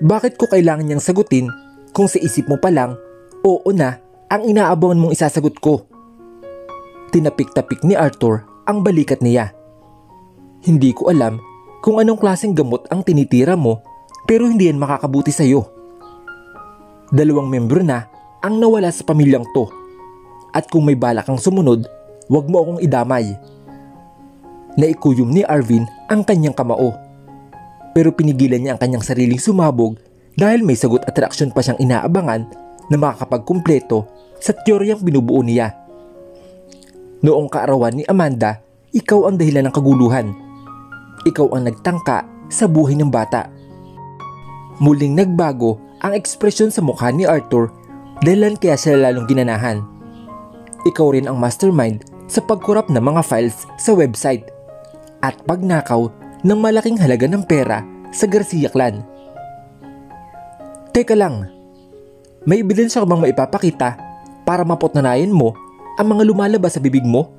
bakit ko kailangan niyang sagutin kung sa isip mo pa lang, oo na ang inaabangan mong isasagot ko? Tinapik-tapik ni Arthur ang balikat niya. Hindi ko alam kung anong klaseng gamot ang tinitira mo pero hindi yan makakabuti sa iyo. Dalawang membro na ang nawala sa pamilyang to. At kung may balak kang sumunod, huwag mo akong idamay. Naikuyom ni Arvin ang kanyang kamao pero pinigilan niya ang kanyang sariling sumabog dahil may sagot at reaksyon pa siyang inaabangan na makakapagkumpleto sa teoryang binubuo niya. Noong kaarawan ni Amanda, ikaw ang dahilan ng kaguluhan. Ikaw ang nagtangka sa buhay ng bata. Muling nagbago ang ekspresyon sa mukha ni Arthur dahilan kaya siya lalong ginanahan. Ikaw rin ang mastermind sa pagkurap ng mga files sa website at pagnakaw ng malaking halaga ng pera sa Garcia clan. Teka lang, may ebidensya ka bang maipapakita para mapotnanayan mo ang mga lumalabas sa bibig mo?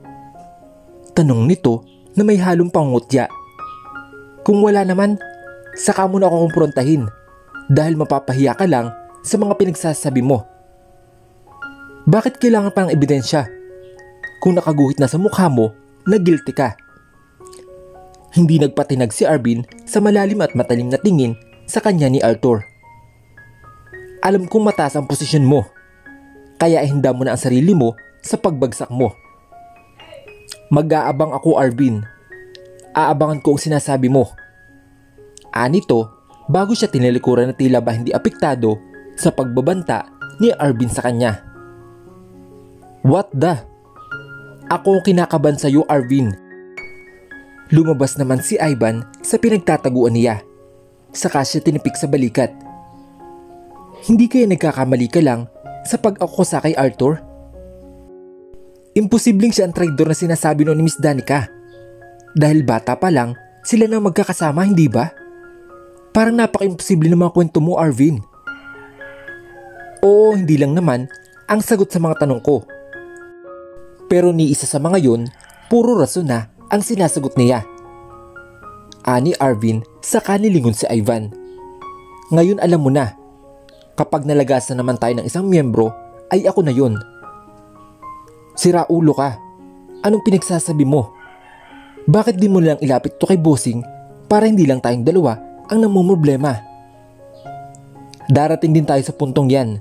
Tanong nito na may halong pangungutya. Kung wala naman, saka mo na ako kumprontahin dahil mapapahiya ka lang sa mga pinagsasabi mo. Bakit kailangan pa ng ebidensya? Kung nakaguhit na sa mukha mo na guilty ka. Hindi nagpatinag si Arvin sa malalim at matalim na tingin sa kanya ni Arthur. Alam kong mataas ang posisyon mo, kaya hinda mo na ang sarili mo sa pagbagsak mo. Mag-aabang ako Arvin. Aabangan ko ang sinasabi mo. Anito, bago siya tinalikuran na tila ba hindi apektado sa pagbabanta ni Arvin sa kanya. What the? Ako ang kinakaban sa iyo Arvin. Lumabas naman si Ivan sa pinagtataguan niya. Saka siya tinipik sa balikat. Hindi kaya nagkakamali ka lang sa pag-akusa kay Arthur? Imposibleng siya ang traidor na sinasabi noon ni Miss Danica. Dahil bata pa lang, sila na magkakasama, hindi ba? Parang napaka-imposible ng mga kwento mo, Arvin. Oo, hindi lang naman ang sagot sa mga tanong ko. Pero ni isa sa mga yun, puro rason na ang sinasagot niya. Ani Arvin sa kanilingon si Ivan. Ngayon alam mo na, kapag nalagasan naman tayo ng isang miyembro, ay ako na yun. Sira ulo ka. Anong pinagsasabi mo? Bakit di mo lang ilapit to kay bossing para hindi lang tayong dalawa ang namumroblema? Darating din tayo sa puntong yan.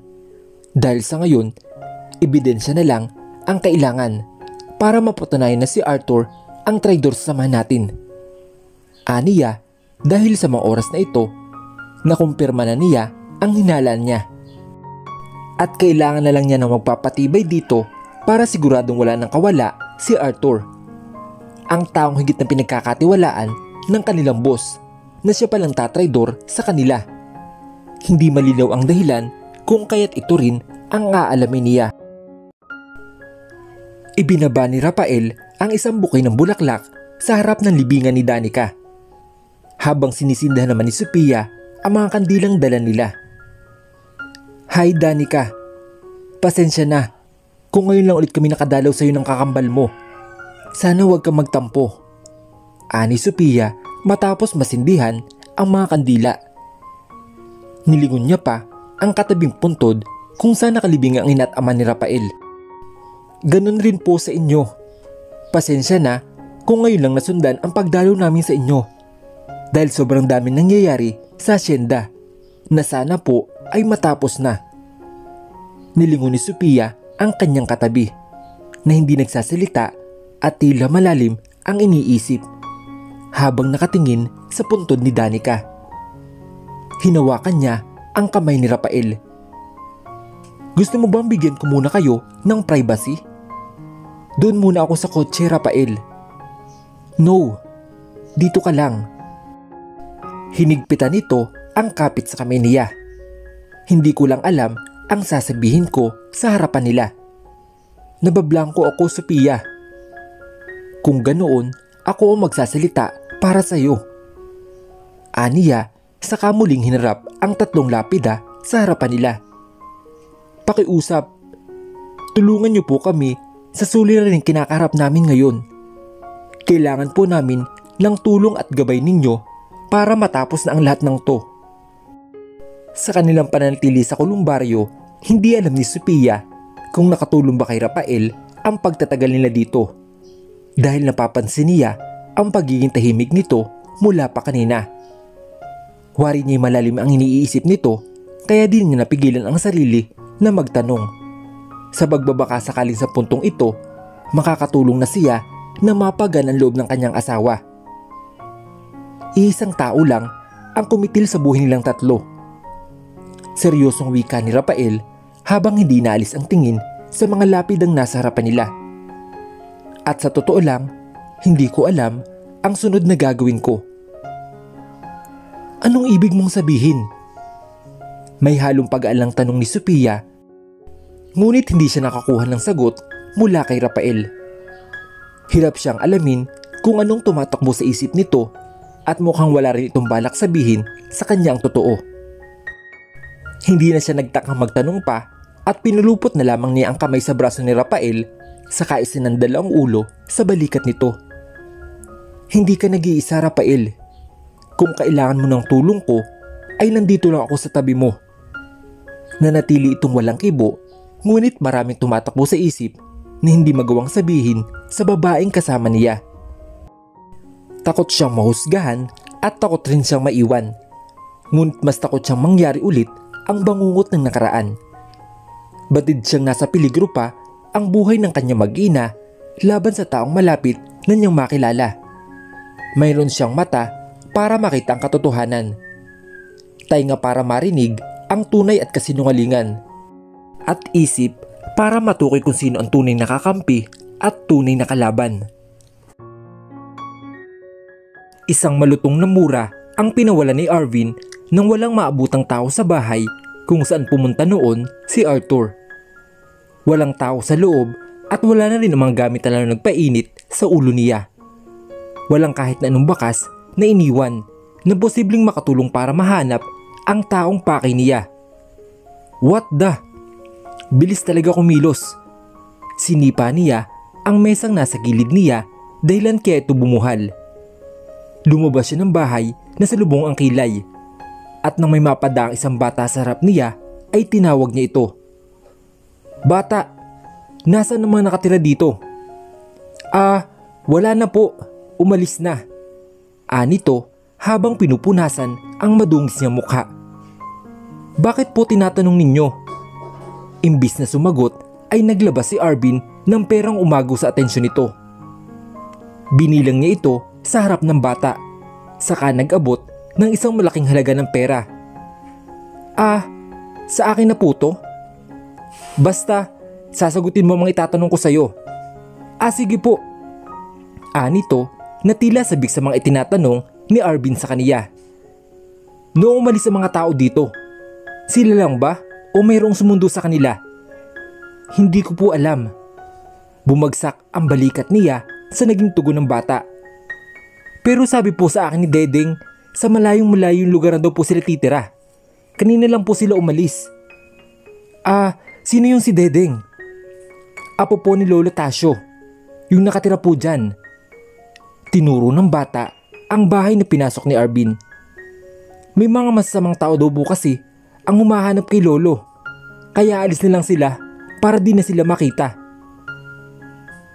Dahil sa ngayon, ebidensya na lang ang kailangan para mapatunayan na si Arthur ang traidor sa samahan natin. Aniya, dahil sa mga oras na ito, nakumpirma na niya ang hinalaan niya. At kailangan na lang niya ng magpapatibay dito para siguradong wala ng kawala si Arthur. Ang taong higit na pinagkakatiwalaan ng kanilang boss na siya palang tatraydor sa kanila. Hindi malinaw ang dahilan kung kaya't ito rin ang aalamin niya. Ibinaba ni Rafael ang isang bukay ng bulaklak sa harap ng libingan ni Danica. Habang sinisindahan naman ni Sophia ang mga kandilang dala nila. Hi Danica, pasensya na kung ngayon lang ulit kami nakadalaw sa iyo ng kakambal mo. Sana huwag kang magtampo. Ani Sophia matapos masindihan ang mga kandila. Nilingon niya pa ang katabing puntod kung saan nakalibing ang ina at ama ni Rafael. Ganon rin po sa inyo. Pasensya na kung ngayon lang nasundan ang pagdalaw namin sa inyo. Dahil sobrang daming nangyayari sa asyenda na sana po ay matapos na. Nilingon ni Sophia ang kanyang katabi na hindi nagsasalita at tila malalim ang iniisip habang nakatingin sa puntod ni Danica. Hinawakan niya ang kamay ni Rafael. Gusto mo bang bigyan ko muna kayo ng privacy? Doon muna ako sa kotse, Rafael. No, dito ka lang. Hinigpitan nito ang kapit sa kamay niya. Hindi ko lang alam ang sasabihin ko sa harapan nila. Nabablangko ako, Sophia. Kung ganoon, ako ang magsasalita para sa iyo. Aniya, saka muling hinarap ang tatlong lapida sa harapan nila. Pakiusap, tulungan niyo po kami sa suliraning kinakaharap namin ngayon. Kailangan po namin ng tulong at gabay ninyo para matapos na ang lahat ng to. Sa kanilang pananatili sa kolumbaryo, hindi alam ni Sophia kung nakatulong ba kay Rafael ang pagtatagal nila dito. Dahil napapansin niya ang pagiging tahimik nito mula pa kanina. Wari niya malalim ang iniisip nito kaya din niya napigilan ang sarili na magtanong. Sa pagbabaka sakaling sa puntong ito, makakatulong na siya na mapagan ang loob ng kanyang asawa. Iisang tao lang ang kumitil sa buhay nilang tatlo. Seryosong wika ni Rafael habang hindi naalis ang tingin sa mga lapidang nasa harapan nila. At sa totoo lang, hindi ko alam ang sunod na gagawin ko. Anong ibig mong sabihin? May halong pag-aalang tanong ni Sophia, ngunit hindi siya nakakuha ng sagot mula kay Rafael. Hirap siyang alamin kung anong tumatakbo sa isip nito at mukhang wala rin itong balak sabihin sa kanyang totoo. Hindi na siya nagtakang magtanong pa at pinulupot na lamang niya ang kamay sa braso ni Rafael saka isinandal ang ulo sa balikat nito. Hindi ka nag-iisa Rafael. Kung kailangan mo ng tulong ko, ay nandito lang ako sa tabi mo. Nanatili itong walang kibo, ngunit maraming tumatakbo sa isip na hindi magawang sabihin sa babaeng kasama niya. Takot siyang mahusgahan at takot rin siyang maiwan. Ngunit mas takot siyang mangyari ulit ang bangungot ng nakaraan. Batid siyang nasa peligro pa ang buhay ng kanyang mag-ina laban sa taong malapit na niyang makilala. Mayroon siyang mata para makita ang katotohanan. Tainga para marinig ang tunay at kasinungalingan. At isip para matukoy kung sino ang tunay na kakampi at tunay na kalaban. Isang malutong na mura ang pinawala ni Arvin nang walang maabutang tao sa bahay kung saan pumunta noon si Arthur. Walang tao sa loob at wala na rin ang mga gamit na nagpainit sa ulo niya. Walang kahit na anong bakas na iniwan na posibleng makatulong para mahanap ang taong pakay niya. What the? Bilis talaga kumilos. Sinipa niya ang mesang nasa gilid niya dahilan kaya ito bumuhal. Lumabas siya ng bahay na sa lubong ang kilay. At nang may mapada ang isang bata sa harap niya, ay tinawag niya ito. Bata, nasa naman nakatira dito? Ah, wala na po. Umalis na. Anito habang pinupunasan ang madungis niyang mukha. Bakit po tinatanong ninyo? Imbis na sumagot ay naglabas si Arvin ng perang umago sa atensyon nito. Binilang niya ito sa harap ng bata. Saka nag-abot ng isang malaking halaga ng pera. Ah, sa akin na po to? Basta, sasagutin mo mga itatanong ko sa'yo. Ah sige po. Ah nito, na tila sabik sa mga itinatanong ni Arvin sa kaniya. Noong umalis ang mga tao dito, sila lang ba o mayroong sumundo sa kanila? Hindi ko po alam. Bumagsak ang balikat niya sa naging tugon ng bata. Pero sabi po sa akin ni Dedeng, sa malayong malayong lugar na daw po sila titira. Kanina lang po sila umalis. Ah, sino yung si Dedeng? Apo po ni Lolo Tasyo, yung nakatira po dyan. Tinuro ng bata ang bahay na pinasok ni Arvin. May mga masamang tao daw po kasi ang humahanap kay Lolo. Kaya alis na lang sila para di na sila makita.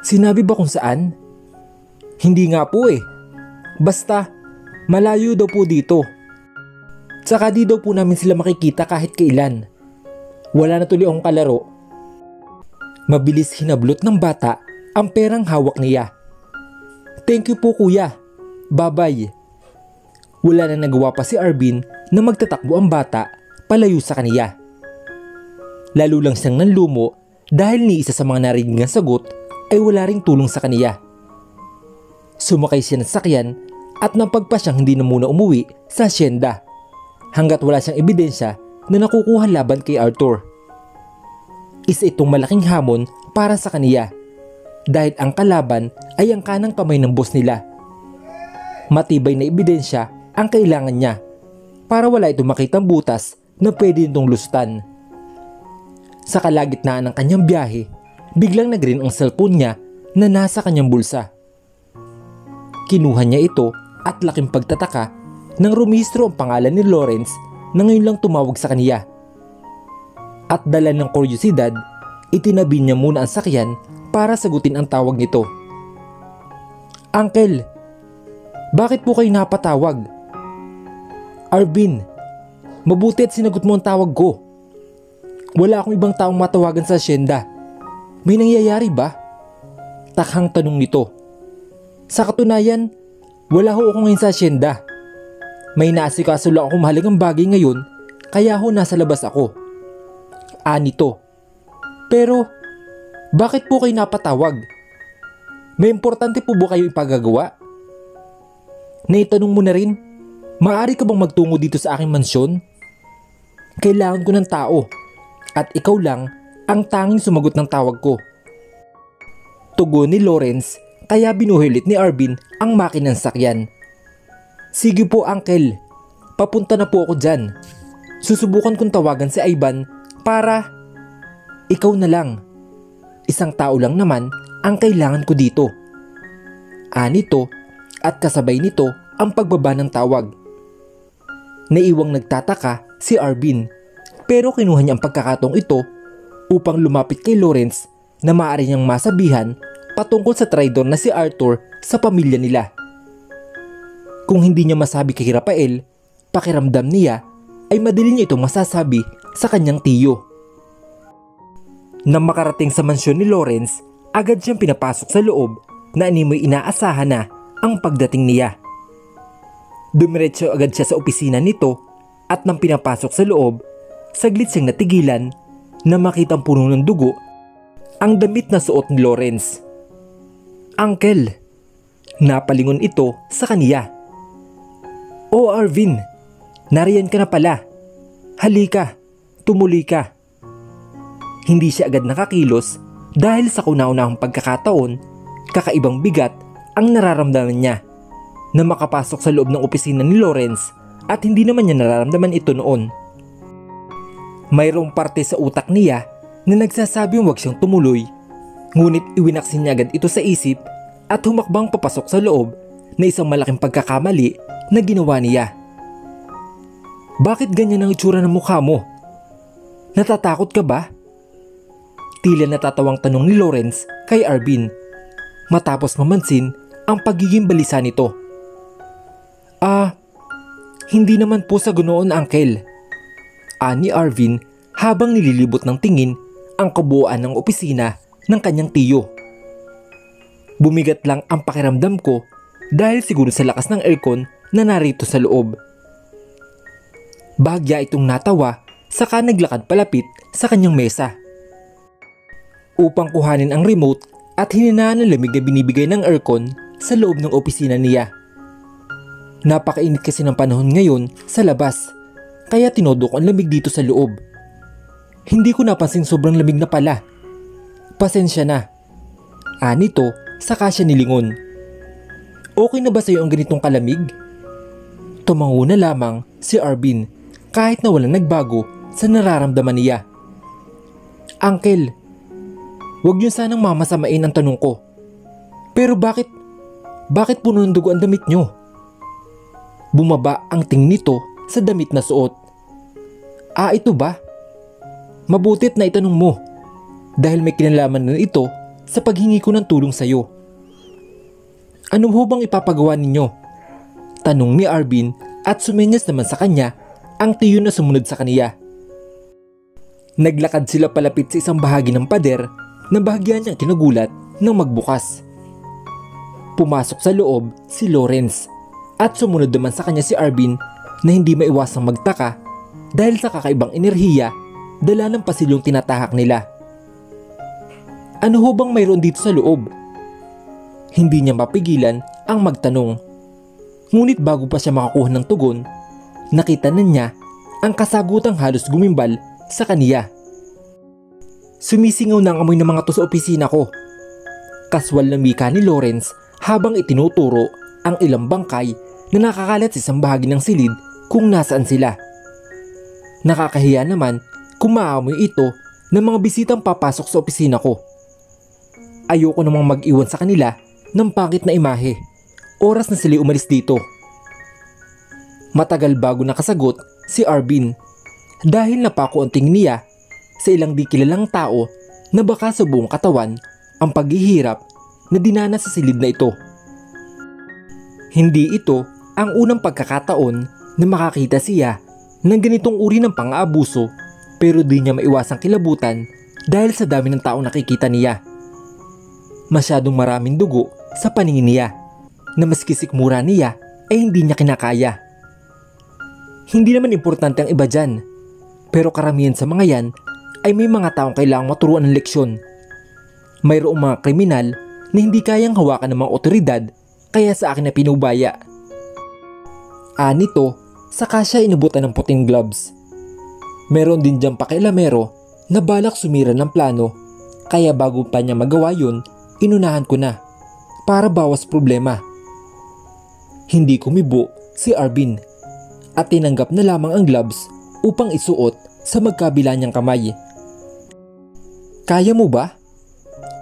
Sinabi ba kung saan? Hindi nga po eh. Basta, malayo daw po dito. Tsaka di daw po namin sila makikita kahit kailan. Wala na tuloy akong kalaro. Mabilis hinablot ng bata ang perang hawak niya. Thank you po kuya. Bye-bye. Wala na nagawa pa si Arvin na magtatakbo ang bata palayo sa kaniya. Lalo lang siyang nanlumo dahil ni isa sa mga narinig ng sagot ay wala ring tulong sa kaniya. Sumakay siya ng sakyan at napagpa siyang hindi na muna umuwi sa asyenda hanggat wala siyang ebidensya na nakukuha laban kay Arthur. Isa itong malaking hamon para sa kaniya dahil ang kalaban ay ang kanang kamay ng boss nila. Matibay na ebidensya ang kailangan niya para wala itong makitang butas na pwede itong lustan. Sa kalagitnaan ng kanyang biyahe, biglang nagrin ang cellphone niya na nasa kanyang bulsa. Kinuha niya ito at laking pagtataka nang rumistro ang pangalan ni Lawrence na ngayon lang tumawag sa kaniya. At dala ng kuryosidad, itinabi niya muna ang sakyan para sagutin ang tawag nito. Uncle, bakit po kayo napatawag? Arvin, mabuti at sinagot mo ang tawag ko. Wala akong ibang taong matawagan sa asyenda. May nangyayari ba? Takhang tanong nito. Sa katunayan, wala ho ako ngayon sa asyenda. May naasikaso lang akong mahalagang bagay ngayon kaya ho nasa labas ako. Anito. Pero, bakit po kayo napatawag? May importante po ba kayo ipagagawa? Naitanong mo na rin, maaari ka bang magtungo dito sa aking mansyon? Kailangan ko ng tao at ikaw lang ang tanging sumagot ng tawag ko. Tugon ni Lawrence kaya binuhilit ni Arvin ang makinang sakyan. Sige po uncle, papunta na po ako dyan. Susubukan kong tawagan si Ivan para... Ikaw na lang. Isang tao lang naman ang kailangan ko dito. Anito at kasabay nito ang pagbaba ng tawag. Naiwang nagtataka si Arvin pero kinuha niya ang pagkakatong ito upang lumapit kay Lawrence na maaari niyang masabihan patungkol sa traidor na si Arthur sa pamilya nila. Kung hindi niya masabi kay Rafael, pakiramdam niya ay madali niya itong masasabi sa kanyang tiyo. Nang makarating sa mansyon ni Lawrence, agad siyang pinapasok sa loob na animoy inaasahan na ang pagdating niya. Dumiretso agad siya sa opisina nito at nang pinapasok sa loob, saglit siyang natigilan na makitang puno ng dugo ang damit na suot ni Lawrence. Uncle, napalingon ito sa kaniya. O Arvin, nariyan ka na pala. Halika, tumuli ka. Hindi siya agad nakakilos dahil sa kauna-unahang pagkakataon, kakaibang bigat ang nararamdaman niya na makapasok sa loob ng opisina ni Lawrence at hindi naman niya nararamdaman ito noon. Mayroong parte sa utak niya na nagsasabing huwag siyang tumuloy ngunit iwinaksin niya agad ito sa isip at humakbang papasok sa loob na isang malaking pagkakamali na ginawa niya. Bakit ganyan ang itsura ng mukha mo? Natatakot ka ba? Tila natatawang tanong ni Lawrence kay Arvin matapos mamansin ang pagiging balisa nito. Ah, hindi naman po sa ganoon uncle. Ani Arvin habang nililibot ng tingin ang kabuuan ng opisina ng kanyang tiyo. Bumigat lang ang pakiramdam ko dahil siguro sa lakas ng aircon na narito sa loob. Bagya itong natawa saka naglakad palapit sa kanyang mesa upang kuhanin ang remote at hininaan ng lamig na binibigay ng aircon sa loob ng opisina niya. Napakainit kasi ng panahon ngayon sa labas kaya tinodok ang lamig dito sa loob. Hindi ko napansin sobrang lamig na pala. Pasensya na. Anito, saka siya nilingon. Okay na ba sa'yo ang ganitong kalamig? Tumango na lamang si Arvin kahit na walang nagbago sa nararamdaman niya. Uncle, Huwag niyo sanang mamasamain ang tanong ko. Pero bakit, bakit puno ng dugo ang damit niyo? Bumaba ang ting nito sa damit na suot. Ah, ito ba? Mabutit na itanong mo dahil may kinalaman na ito sa paghingi ko ng tulong sa iyo. Ano ho bang ipapagawa ninyo? Tanong ni Arvin at sumenyas naman sa kanya ang tiyo na sumunod sa kaniya. Naglakad sila palapit sa isang bahagi ng pader na bahagya niyang kinagulat nang magbukas. Pumasok sa loob si Lawrence at sumunod naman sa kanya si Arvin na hindi maiwasang magtaka dahil sa kakaibang enerhiya dala ng pasilyong tinatahak nila. Ano ho bang mayroon dito sa loob? Hindi niya mapigilan ang magtanong. Ngunit bago pa siya makakuha ng tugon, nakita na niya ang kasagutang halos gumimbal sa kaniya. Sumisingaw ng amoy ng mga to sa opisina ko. Kaswal na mika ni Lawrence habang itinuturo ang ilang bangkay na nakakalat sa isang bahagi ng silid kung nasaan sila. Nakakahiya naman kung maamoy ito ng mga bisitang papasok sa opisina ko. Ayoko namang mag-iwan sa kanila ng pangit na imahe. Oras na sila umalis dito. Matagal bago nakasagot si Arvin dahil napako ang tingin niya sa ilang di kilalang tao na baka sa buong katawan ang paghihirap na dinana sa silid na ito. Hindi ito ang unang pagkakataon na makakita siya ng ganitong uri ng pang-aabuso pero di niya maiwasang kilabutan dahil sa dami ng taong nakikita niya. Masyadong maraming dugo sa paningin niya na maski sikmura niya ay hindi niya kinakaya. Hindi naman importante ang iba dyan pero karamihan sa mga yan ay may mga taong kailangang maturuan ng leksyon. Mayroong mga kriminal na hindi kayang hawakan ng mga otoridad kaya sa akin na pinubaya. Anito, saka siya inubutan ng puting gloves. Meron din diyang pakilamero na balak sumira ng plano kaya bago pa niya magawa yun, inunahan ko na para bawas problema. Hindi kumibo si Arvin at tinanggap na lamang ang gloves upang isuot sa magkabila niyang kamay. Kaya mo ba?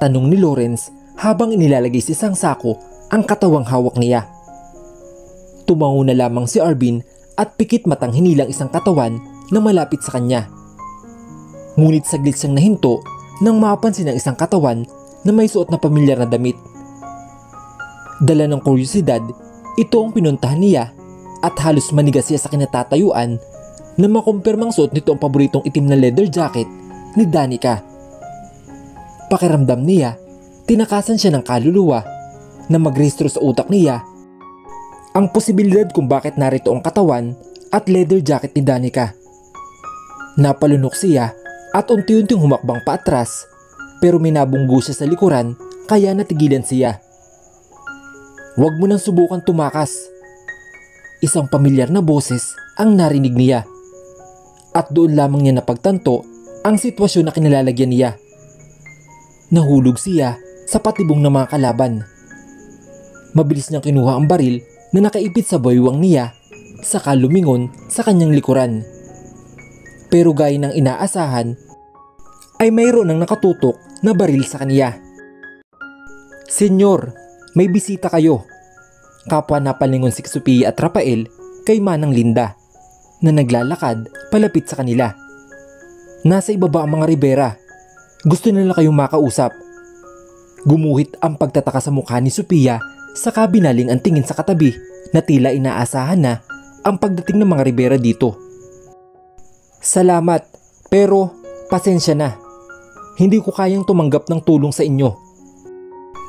Tanong ni Lawrence habang inilalagay sa isang sako ang katawang hawak niya. Tumango na lamang si Arvin at pikit matang hinilang isang katawan na malapit sa kanya. Ngunit saglit siyang nahinto nang mapansin ang isang katawan na may suot na pamilyar na damit. Dala ng kuryosidad, ito ang pinuntahan niya at halos manigas siya sa kinatatayuan na makumpirmang suot nito ang paboritong itim na leather jacket ni Danica. Pakiramdam niya, tinakasan siya ng kaluluwa na magrehistro sa utak niya ang posibilidad kung bakit narito ang katawan at leather jacket ni Danica. Napalunok siya at unti-unting humakbang paatras pero minabunggo siya sa likuran kaya natigilan siya. Huwag mo nang subukan tumakas. Isang pamilyar na boses ang narinig niya. At doon lamang niya napagtanto ang sitwasyon na kinilalagyan niya. Nahulog siya sa patibong ng mga kalaban. Mabilis niyang kinuha ang baril na nakaipit sa baywang niya saka lumingon sa kanyang likuran. Pero gaya ng inaasahan ay mayroon ng nakatutok na baril sa kanya. Senyor, may bisita kayo. Kapwa napalingon si Sophia at Rafael kay Manang Linda na naglalakad palapit sa kanila. Nasa ibaba ang mga Rivera gusto nila kayong makausap. Gumuhit ang pagtataka sa mukha ni Sophia sa kabinaling ang tingin sa katabi na tila inaasahan na ang pagdating ng mga Rivera dito. Salamat, pero pasensya na. Hindi ko kayang tumanggap ng tulong sa inyo.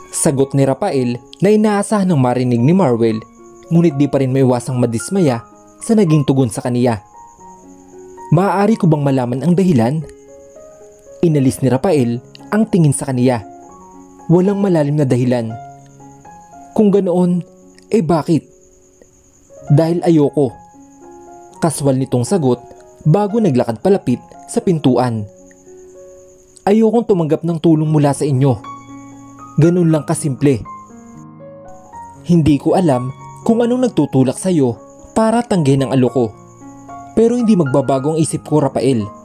Sagot ni Rafael na inaasahan ng marinig ni Marwell ngunit di pa rin maiwasang madismaya sa naging tugon sa kaniya. Maaari ko bang malaman ang dahilan? Inalis ni Rafael ang tingin sa kaniya. Walang malalim na dahilan. Kung ganoon, eh bakit? Dahil ayoko. Kaswal nitong sagot bago naglakad palapit sa pintuan. Ayokong tumanggap ng tulong mula sa inyo. Ganun lang kasimple. Hindi ko alam kung anong nagtutulak sa iyo para tanggihin ang aloko. Pero hindi magbabago ang isip ko, Rafael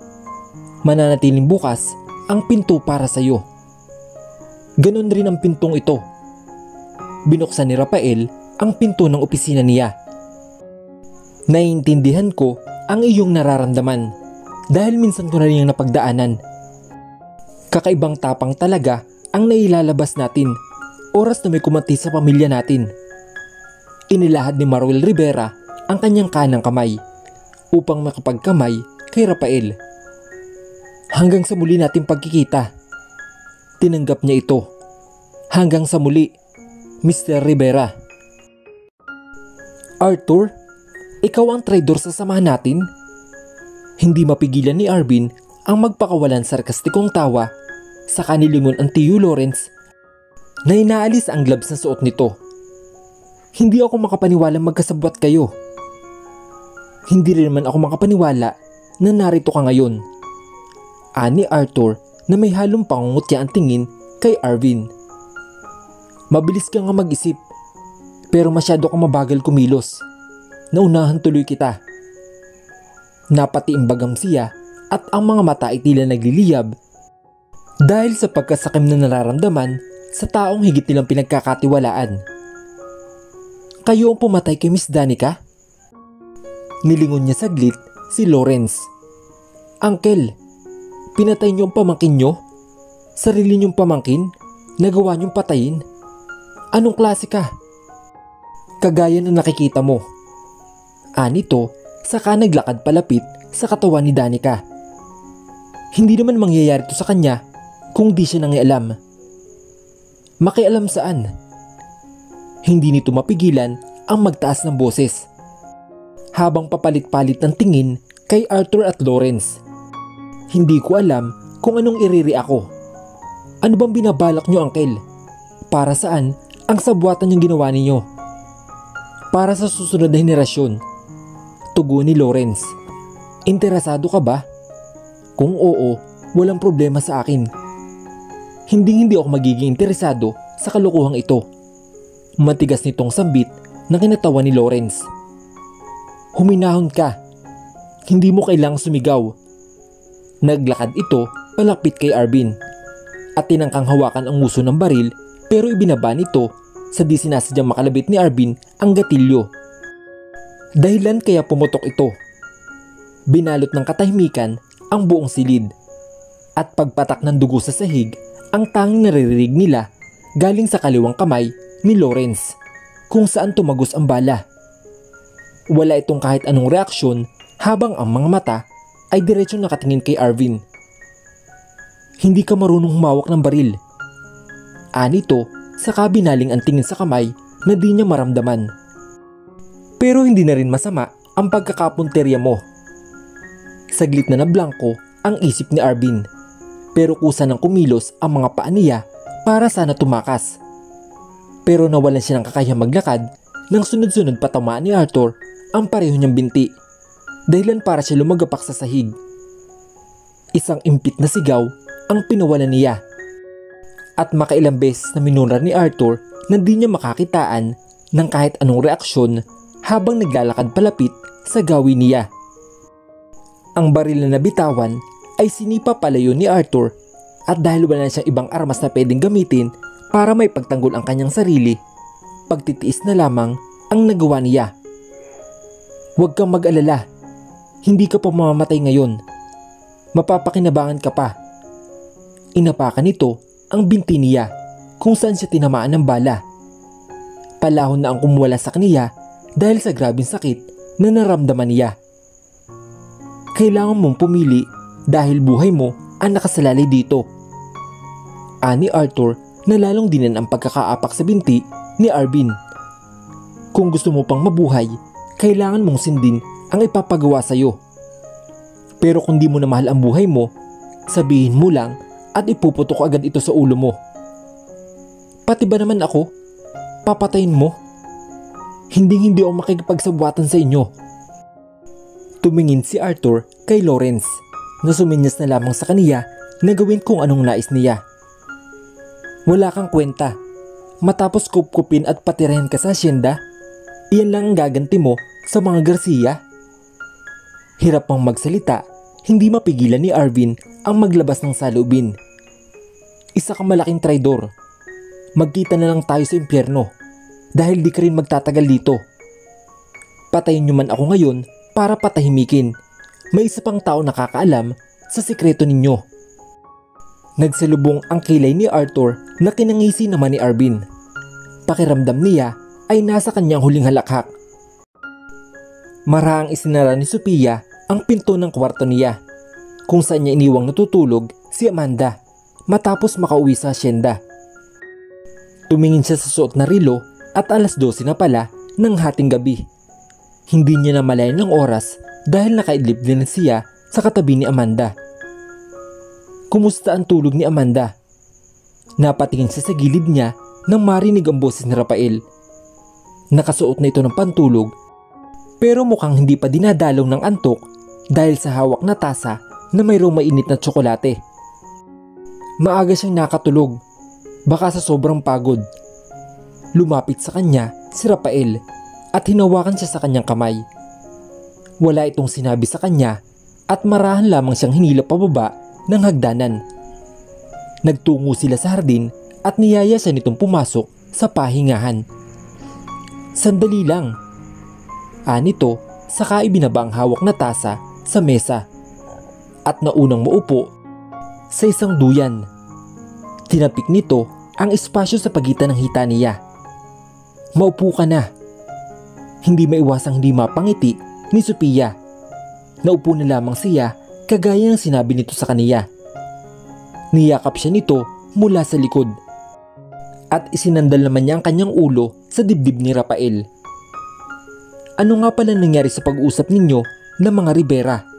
mananatiling bukas ang pinto para sa iyo. Ganon rin ang pintong ito. Binuksan ni Rafael ang pinto ng opisina niya. Naiintindihan ko ang iyong nararamdaman dahil minsan ko na rin napagdaanan. Kakaibang tapang talaga ang nailalabas natin oras na may kumanti sa pamilya natin. Inilahad ni Maruel Rivera ang kanyang kanang kamay upang makapagkamay kay Rafael hanggang sa muli nating pagkikita. Tinanggap niya ito. Hanggang sa muli, Mr. Rivera. Arthur, ikaw ang traidor sa samahan natin? Hindi mapigilan ni Arvin ang magpakawalan sarkastikong tawa sa kanilingon ang tiyo Lawrence na inaalis ang gloves na suot nito. Hindi ako makapaniwala magkasabwat kayo. Hindi rin naman ako makapaniwala na narito ka ngayon ani Arthur na may halong pangungutya ang tingin kay Arvin. Mabilis ka nga mag-isip pero masyado kang mabagal kumilos. Naunahan tuloy kita. Napati imbagam siya at ang mga mata ay tila nagliliyab dahil sa pagkasakim na nararamdaman sa taong higit nilang pinagkakatiwalaan. Kayo ang pumatay kay Miss Danica? Nilingon niya saglit si Lawrence. Uncle, Pinatay niyo ang pamangkin niyo? Sarili niyong pamangkin? Nagawa niyong patayin? Anong klase ka? Kagaya na nakikita mo. Anito, saka naglakad palapit sa katawan ni Danica. Hindi naman mangyayari to sa kanya kung di siya nangialam. Makialam saan? Hindi nito mapigilan ang magtaas ng boses. Habang papalit-palit ng tingin kay Arthur at Lawrence. Hindi ko alam kung anong iriri ako. Ano bang binabalak nyo, Uncle? Para saan ang sabuatan yung ginawa ninyo? Para sa susunod na henerasyon. Tugo ni Lawrence. Interesado ka ba? Kung oo, walang problema sa akin. Hindi hindi ako magiging interesado sa kalokohang ito. Matigas nitong sambit na kinatawa ni Lawrence. Huminahon ka. Hindi mo kailangang sumigaw. Naglakad ito palapit kay Arvin at tinangkang hawakan ang muso ng baril pero ibinaba nito sa di sinasadyang makalabit ni Arvin ang gatilyo. Dahilan kaya pumutok ito. Binalot ng katahimikan ang buong silid at pagpatak ng dugo sa sahig ang tanging naririnig nila galing sa kaliwang kamay ni Lawrence kung saan tumagos ang bala. Wala itong kahit anong reaksyon habang ang mga mata ay diretsyo nakatingin kay Arvin. Hindi ka marunong humawak ng baril. Anito, saka binaling ang tingin sa kamay na di niya maramdaman. Pero hindi na rin masama ang pagkakapunterya mo. Saglit na nablangko ang isip ni Arvin. Pero kusa ng kumilos ang mga paa niya para sana tumakas. Pero nawalan siya ng kakayang maglakad nang sunod-sunod patamaan ni Arthur ang pareho niyang binti dahilan para siya lumagapak sa sahig. Isang impit na sigaw ang pinawalan niya. At makailang beses na minunra ni Arthur na di niya makakitaan ng kahit anong reaksyon habang naglalakad palapit sa gawi niya. Ang baril na nabitawan ay sinipa palayo ni Arthur at dahil wala siyang ibang armas na pwedeng gamitin para may pagtanggol ang kanyang sarili, pagtitiis na lamang ang nagawa niya. Huwag kang mag-alala hindi ka pa mamamatay ngayon. Mapapakinabangan ka pa. Inapakan nito ang binti niya kung saan siya tinamaan ng bala. Palahon na ang kumuwala sa kaniya dahil sa grabing sakit na naramdaman niya. Kailangan mong pumili dahil buhay mo ang nakasalalay dito. Ani Arthur na lalong dinan ang pagkakaapak sa binti ni Arvin. Kung gusto mo pang mabuhay, kailangan mong sindin ang ipapagawa sa iyo. Pero kung di mo na mahal ang buhay mo, sabihin mo lang at ipuputok agad ito sa ulo mo. Pati ba naman ako? Papatayin mo? Hindi hindi ako makikipagsabuatan sa inyo. Tumingin si Arthur kay Lawrence na suminyas na lamang sa kaniya na gawin kung anong nais niya. Wala kang kwenta. Matapos kupkupin at patirahin ka sa asyenda, iyan lang ang gaganti mo sa mga Garcia. Hirap pang magsalita, hindi mapigilan ni Arvin ang maglabas ng salubin. Isa kang malaking traidor. Magkita na lang tayo sa impyerno dahil di ka rin magtatagal dito. Patayin niyo man ako ngayon para patahimikin. May isa pang tao nakakaalam sa sikreto ninyo. Nagsalubong ang kilay ni Arthur na kinangisi naman ni Arvin. Pakiramdam niya ay nasa kanyang huling halakhak Maraang isinara ni Sophia ang pinto ng kwarto niya kung saan niya iniwang natutulog si Amanda matapos makauwi sa asyenda. Tumingin siya sa suot na rilo at alas 12 na pala ng hating gabi. Hindi niya namalayan ng oras dahil nakaidlip din siya sa katabi ni Amanda. Kumusta ang tulog ni Amanda? Napatingin siya sa gilid niya nang marinig ang boses ni Rafael. Nakasuot na ito ng pantulog pero mukhang hindi pa dinadalaw ng antok dahil sa hawak na tasa na mayroong mainit na tsokolate. Maaga siyang nakatulog, baka sa sobrang pagod. Lumapit sa kanya si Rafael at hinawakan siya sa kanyang kamay. Wala itong sinabi sa kanya at marahan lamang siyang hinila pababa ng hagdanan. Nagtungo sila sa hardin at niyaya siya nitong pumasok sa pahingahan. Sandali lang, Anito, saka ibinaba ang hawak na tasa sa mesa at naunang maupo sa isang duyan. Tinapik nito ang espasyo sa pagitan ng hita niya. Maupo ka na. Hindi maiwasang hindi mapangiti ni Sophia. Naupo na lamang siya kagaya ng sinabi nito sa kaniya. Niyakap siya nito mula sa likod. At isinandal naman niya ang kanyang ulo sa dibdib ni Rafael. Ano nga pala nangyari sa pag-usap ninyo ng mga Rivera?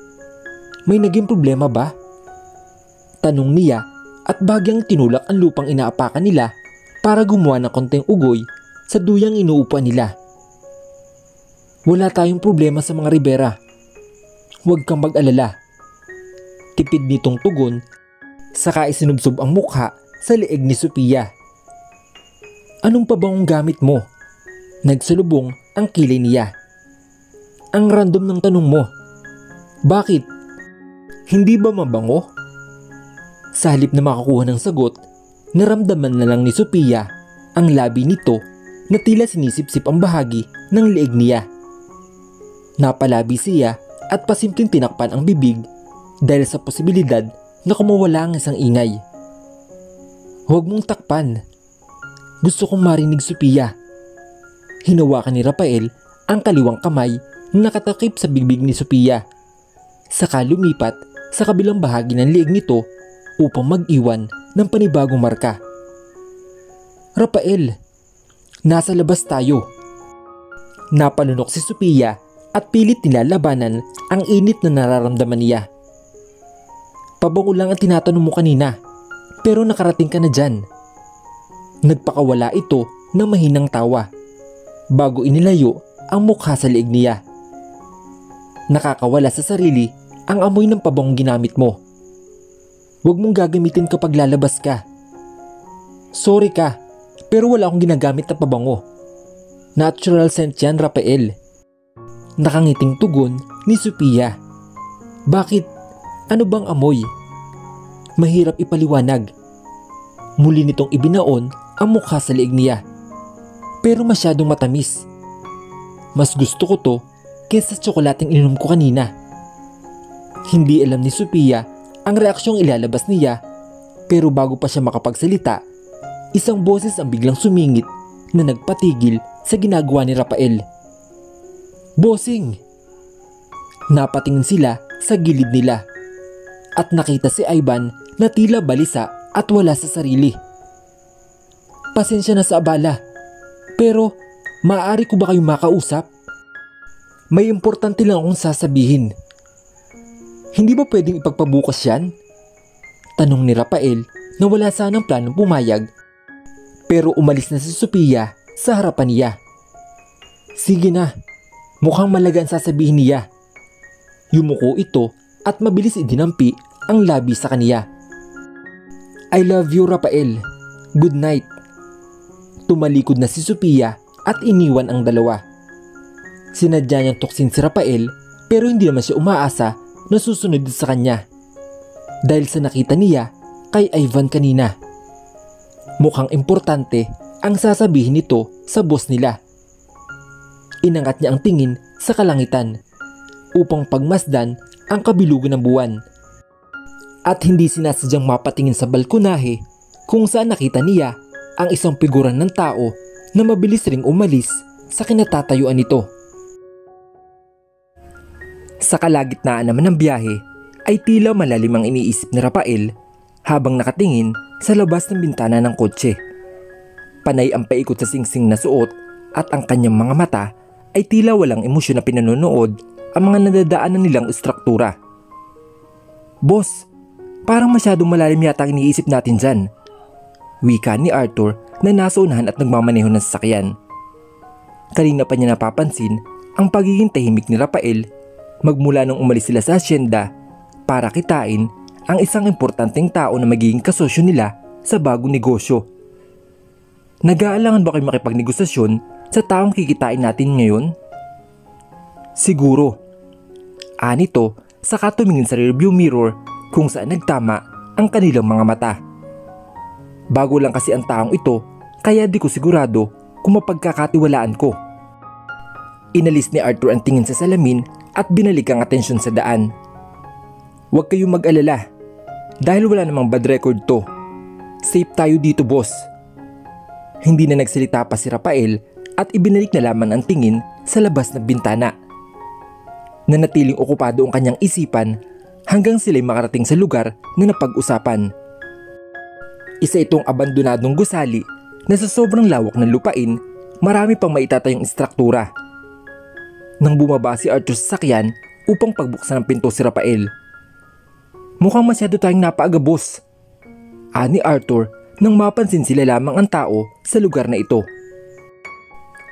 May naging problema ba? Tanong niya at bagyang tinulak ang lupang inaapakan nila para gumawa ng konting ugoy sa duyang inuupuan nila. Wala tayong problema sa mga Rivera. Huwag kang mag-alala. Tipid nitong tugon, saka isinubsob ang mukha sa leeg ni Sophia. Anong pabangong gamit mo? Nagsalubong ang kilay niya. Ang random ng tanong mo. Bakit? Hindi ba mabango? Sa halip na makakuha ng sagot, naramdaman na lang ni Sophia ang labi nito na tila sinisipsip ang bahagi ng leeg niya. Napalabi siya at pasimpleng tinakpan ang bibig dahil sa posibilidad na kumawala ang isang ingay. Huwag mong takpan. Gusto kong marinig Sophia. Hinawakan ni Rafael ang kaliwang kamay na nakatakip sa bibig ni Sophia. Saka lumipat sa kabilang bahagi ng liig nito upang mag-iwan ng panibagong marka. Rafael, nasa labas tayo. Napalunok si Sophia at pilit nilalabanan ang init na nararamdaman niya. Pabango lang ang tinatanong mo kanina, pero nakarating ka na dyan. Nagpakawala ito ng mahinang tawa bago inilayo ang mukha sa liig niya. Nakakawala sa sarili ang amoy ng pabangong ginamit mo. Huwag mong gagamitin kapag lalabas ka. Sorry ka, pero wala akong ginagamit na pabango. Natural scent yan, Rafael. Nakangiting tugon ni Sophia. Bakit? Ano bang amoy? Mahirap ipaliwanag. Muli nitong ibinaon ang mukha sa liig niya. Pero masyadong matamis. Mas gusto ko to kesa tsokolating ininom ko kanina. Hindi alam ni Sophia ang reaksyong ilalabas niya pero bago pa siya makapagsalita, isang boses ang biglang sumingit na nagpatigil sa ginagawa ni Rafael. Bossing! Napatingin sila sa gilid nila at nakita si Ivan na tila balisa at wala sa sarili. Pasensya na sa abala, pero maaari ko ba kayong makausap? May importante lang akong sasabihin. Hindi ba pwedeng ipagpabukas yan? Tanong ni Rafael na wala sanang planong pumayag pero umalis na si Sophia sa harapan niya. Sige na, Mukhang malaga sasabihin niya. Yumuko ito at mabilis idinampi ang labi sa kaniya. I love you Rafael. Good night. Tumalikod na si Sophia at iniwan ang dalawa. Sinadya niyang tuksin si Rafael pero hindi naman siya umaasa na susunod sa kanya. Dahil sa nakita niya kay Ivan kanina. Mukhang importante ang sasabihin nito sa boss nila inangat niya ang tingin sa kalangitan upang pagmasdan ang kabilugan ng buwan. At hindi sinasadyang mapatingin sa balkonahe kung saan nakita niya ang isang figuran ng tao na mabilis ring umalis sa kinatatayuan nito. Sa kalagitnaan naman ng biyahe ay tila malalim ang iniisip ni Rafael habang nakatingin sa labas ng bintana ng kotse. Panay ang paikot sa singsing na suot at ang kanyang mga mata ay tila walang emosyon na pinanonood ang mga nadadaanan nilang istruktura. Boss, parang masyadong malalim yata ang iniisip natin dyan. Wika ni Arthur na nasa unahan at nagmamaneho ng sasakyan. Kanina pa niya napapansin ang pagiging tahimik ni Rafael magmula nung umalis sila sa asyenda para kitain ang isang importanteng tao na magiging kasosyo nila sa bagong negosyo. Nag-aalangan ba kayo makipagnegosasyon sa taong kikitain natin ngayon? Siguro. Anito, saka tumingin sa rearview mirror kung saan nagtama ang kanilang mga mata. Bago lang kasi ang taong ito, kaya di ko sigurado kung mapagkakatiwalaan ko. Inalis ni Arthur ang tingin sa salamin at binalik ang atensyon sa daan. Huwag kayong mag-alala dahil wala namang bad record to. Safe tayo dito boss. Hindi na nagsalita pa si Rafael at ibinalik na lamang ang tingin sa labas ng bintana. Nanatiling okupado ang kanyang isipan hanggang sila'y makarating sa lugar na napag-usapan. Isa itong abandonadong gusali na sa sobrang lawak ng lupain, marami pang maitatayong istruktura. Nang bumaba si Arthur sa sakyan upang pagbuksan ng pinto si Rafael. Mukhang masyado tayong napaaga boss. Ani Arthur nang mapansin sila lamang ang tao sa lugar na ito.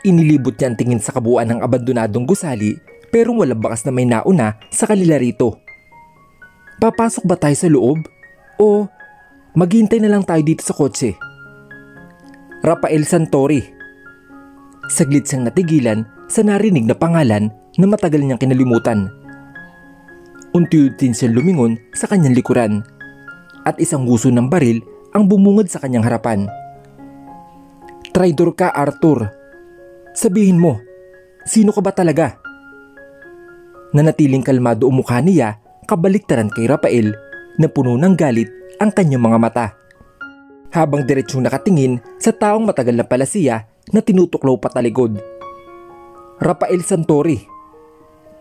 Inilibot niya ang tingin sa kabuuan ng abandonadong gusali pero walang bakas na may nauna sa kanila rito. Papasok ba tayo sa loob? O maghintay na lang tayo dito sa kotse? Rafael Santori Saglit siyang natigilan sa narinig na pangalan na matagal niyang kinalimutan. Unti-unti siyang lumingon sa kanyang likuran at isang guso ng baril ang bumungad sa kanyang harapan. Traidor ka Arthur. Sabihin mo, sino ka ba talaga? Nanatiling kalmado ang mukha niya kabaliktaran kay Rafael na puno ng galit ang kanyang mga mata. Habang diretsyong nakatingin sa taong matagal na pala siya na tinutuklaw patalikod. Rafael Santori.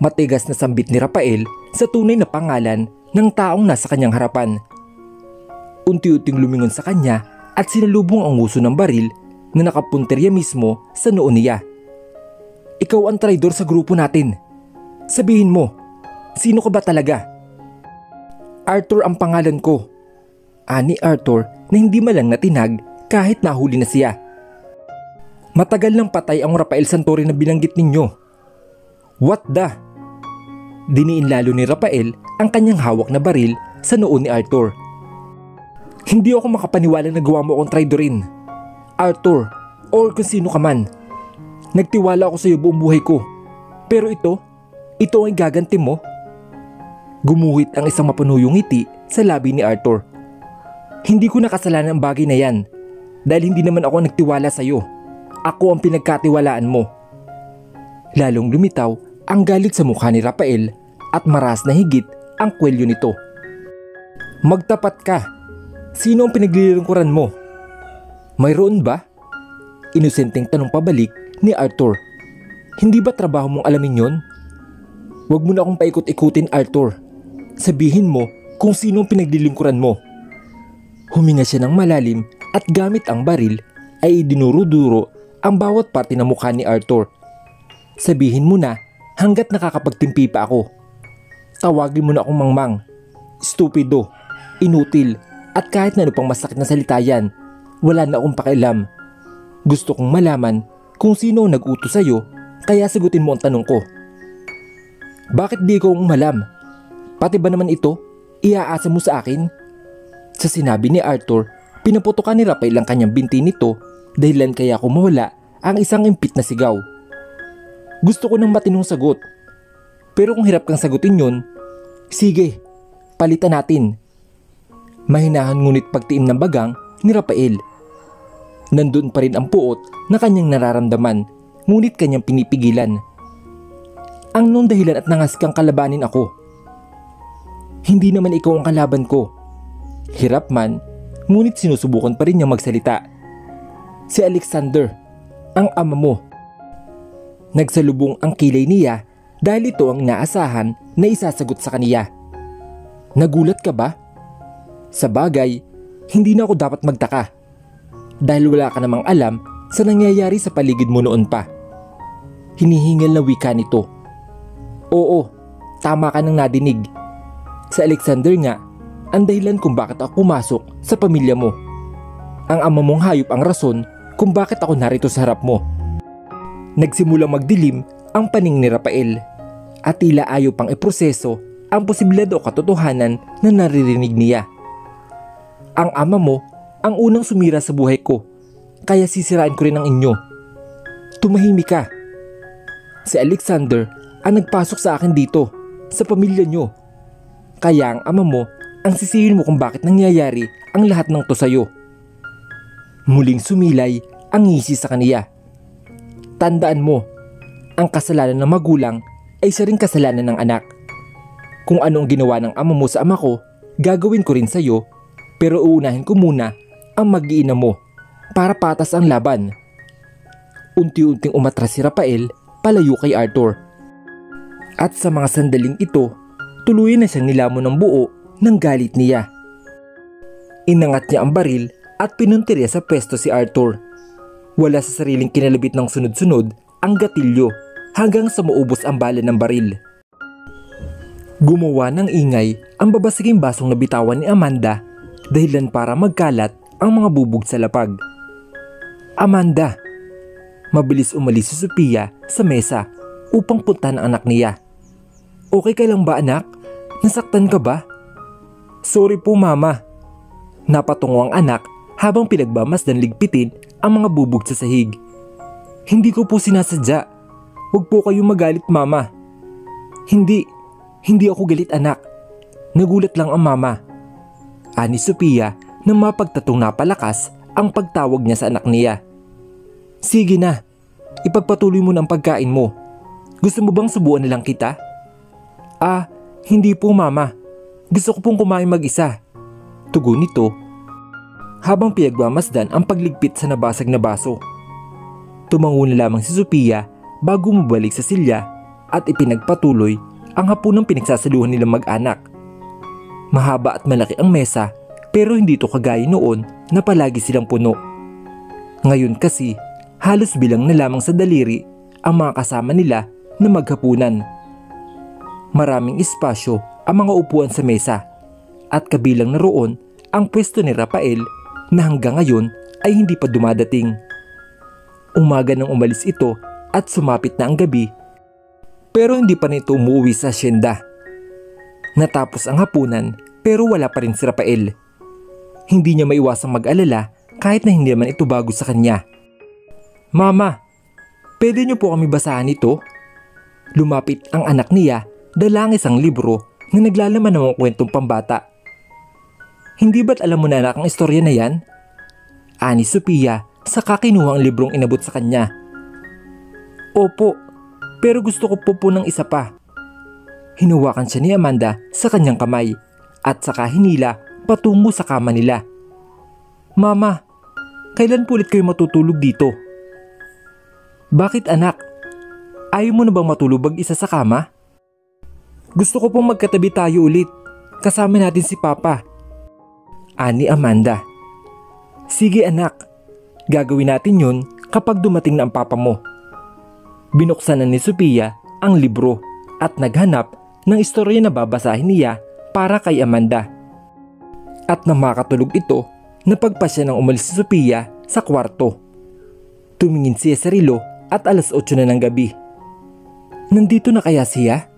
Matigas na sambit ni Rafael sa tunay na pangalan ng taong nasa kanyang harapan. Unti-unting lumingon sa kanya at sinalubong ang uso ng baril na nakapunterya mismo sa noo niya. Ikaw ang traidor sa grupo natin. Sabihin mo, sino ka ba talaga? Arthur ang pangalan ko. Ani Arthur na hindi malang natinag kahit nahuli na siya. Matagal nang patay ang Rafael Santori na binanggit ninyo. What the? Diniin lalo ni Rafael ang kanyang hawak na baril sa noo ni Arthur. Hindi ako makapaniwala na gawa mo akong traidorin. Arthur, or kung sino ka man. Nagtiwala ako sa iyo buong buhay ko. Pero ito, ito ang gaganti mo. Gumuhit ang isang mapanuyong ngiti sa labi ni Arthur. Hindi ko nakasalanan ang bagay na yan dahil hindi naman ako nagtiwala sa iyo. Ako ang pinagkatiwalaan mo. Lalong lumitaw ang galit sa mukha ni Rafael at maras na higit ang kwelyo nito. Magtapat ka. Sino ang pinaglilingkuran mo? Mayroon ba? Inosenteng tanong pabalik ni Arthur. Hindi ba trabaho mong alamin yon? Huwag mo na akong paikot-ikutin Arthur. Sabihin mo kung sino ang pinaglilingkuran mo. Huminga siya ng malalim at gamit ang baril ay idinuro-duro ang bawat parte ng mukha ni Arthur. Sabihin mo na hanggat nakakapagtimpi pa ako. Tawagin mo na akong mangmang, stupido, inutil at kahit na ano pang masakit na salita yan, wala na akong pakialam. Gusto kong malaman kung sino ang nag-utos sa'yo kaya sagutin mo ang tanong ko. Bakit di ko umalam? Pati ba naman ito, iaasa mo sa akin? Sa sinabi ni Arthur, pinaputokan ni Rafael ang kanyang binti nito dahilan kaya kumawala ang isang impit na sigaw. Gusto ko ng matinong sagot. Pero kung hirap kang sagutin yun, sige, palitan natin. Mahinahan ngunit pagtiim ng bagang ni Rafael. Nandun pa rin ang puot na kanyang nararamdaman, ngunit kanyang pinipigilan. Ang noon dahilan at nangas kang kalabanin ako. Hindi naman ikaw ang kalaban ko. Hirap man, ngunit sinusubukan pa rin niyang magsalita si Alexander, ang ama mo. Nagsalubong ang kilay niya dahil ito ang naasahan na isasagot sa kaniya. Nagulat ka ba? Sa bagay, hindi na ako dapat magtaka dahil wala ka namang alam sa nangyayari sa paligid mo noon pa. Hinihingal na wika nito. Oo, tama ka nang nadinig. Sa Alexander nga, ang dahilan kung bakit ako pumasok sa pamilya mo. Ang ama mong hayop ang rason kung bakit ako narito sa harap mo. Nagsimulang magdilim ang paning ni Rafael at tila ayaw pang iproseso ang posibilidad o katotohanan na naririnig niya. Ang ama mo ang unang sumira sa buhay ko kaya sisirain ko rin ang inyo. Tumahimik ka. Si Alexander ang nagpasok sa akin dito sa pamilya nyo. Kaya ang ama mo ang sisihin mo kung bakit nangyayari ang lahat ng to sa'yo. Muling sumilay ang ngisi sa kaniya. Tandaan mo, ang kasalanan ng magulang ay isa rin kasalanan ng anak. Kung ano ang ginawa ng ama mo sa ama ko, gagawin ko rin sa iyo, pero uunahin ko muna ang mag-iina mo para patas ang laban. Unti-unting umatras si Rafael palayo kay Arthur. At sa mga sandaling ito, tuluyan na siyang nilamon ng buo ng galit niya. Inangat niya ang baril at pinuntirya sa pwesto si Arthur. Wala sa sariling kinalabit ng sunod-sunod ang gatilyo hanggang sa maubos ang bala ng baril. Gumawa ng ingay ang babasiging basong nabitawan ni Amanda dahilan para magkalat ang mga bubog sa lapag. Amanda! Mabilis umalis si Sophia sa mesa upang punta ng anak niya. Okay ka lang ba anak? Nasaktan ka ba? Sorry po mama. Napatungo ang anak habang pinagbamasdan ligpitin ang mga bubog sa sahig. Hindi ko po sinasadya. Huwag po kayong magalit mama. Hindi, hindi ako galit anak. Nagulat lang ang mama. Ani Sophia nang mapagtatong napalakas ang pagtawag niya sa anak niya. Sige na, ipagpatuloy mo ng pagkain mo. Gusto mo bang subuan na lang kita? Ah, hindi po mama. Gusto ko pong kumain mag-isa. Tugon nito habang pinagmamasdan ang pagligpit sa nabasag na baso. Tumango na lamang si Sophia bago mabalik sa silya at ipinagpatuloy ang hapunang pinagsasaluhan nilang mag-anak. Mahaba at malaki ang mesa pero hindi to kagaya noon na palagi silang puno. Ngayon kasi halos bilang na lamang sa daliri ang mga kasama nila na maghapunan. Maraming espasyo ang mga upuan sa mesa at kabilang na roon ang pwesto ni Rafael na hanggang ngayon ay hindi pa dumadating. Umaga nang umalis ito at sumapit na ang gabi pero hindi pa nito umuwi sa asyenda. Natapos ang hapunan pero wala pa rin si Rafael. Hindi niya maiwasang mag-alala kahit na hindi naman ito bago sa kanya. Mama, pwede niyo po kami basahan ito? Lumapit ang anak niya dala ang isang libro na naglalaman ng kwentong pambata. Hindi ba't alam mo na anak ang istorya na yan? Ani Sophia sa kakinuha ang librong inabot sa kanya. Opo, pero gusto ko po po ng isa pa. Hinuwakan siya ni Amanda sa kanyang kamay at saka hinila patungo sa kama nila. Mama, kailan po ulit kayo matutulog dito? Bakit anak? Ayaw mo na bang matulog mag-isa sa kama? Gusto ko pong magkatabi tayo ulit. Kasama natin si Papa. Ani Amanda. Sige anak, gagawin natin yun kapag dumating na ang papa mo. Binuksan na ni Sophia ang libro at naghanap ng istorya na babasahin niya para kay Amanda. At nang makatulog ito, napagpasya ng umalis si Sophia sa kwarto. Tumingin siya sa rilo at alas 8 na ng gabi. Nandito na kaya siya?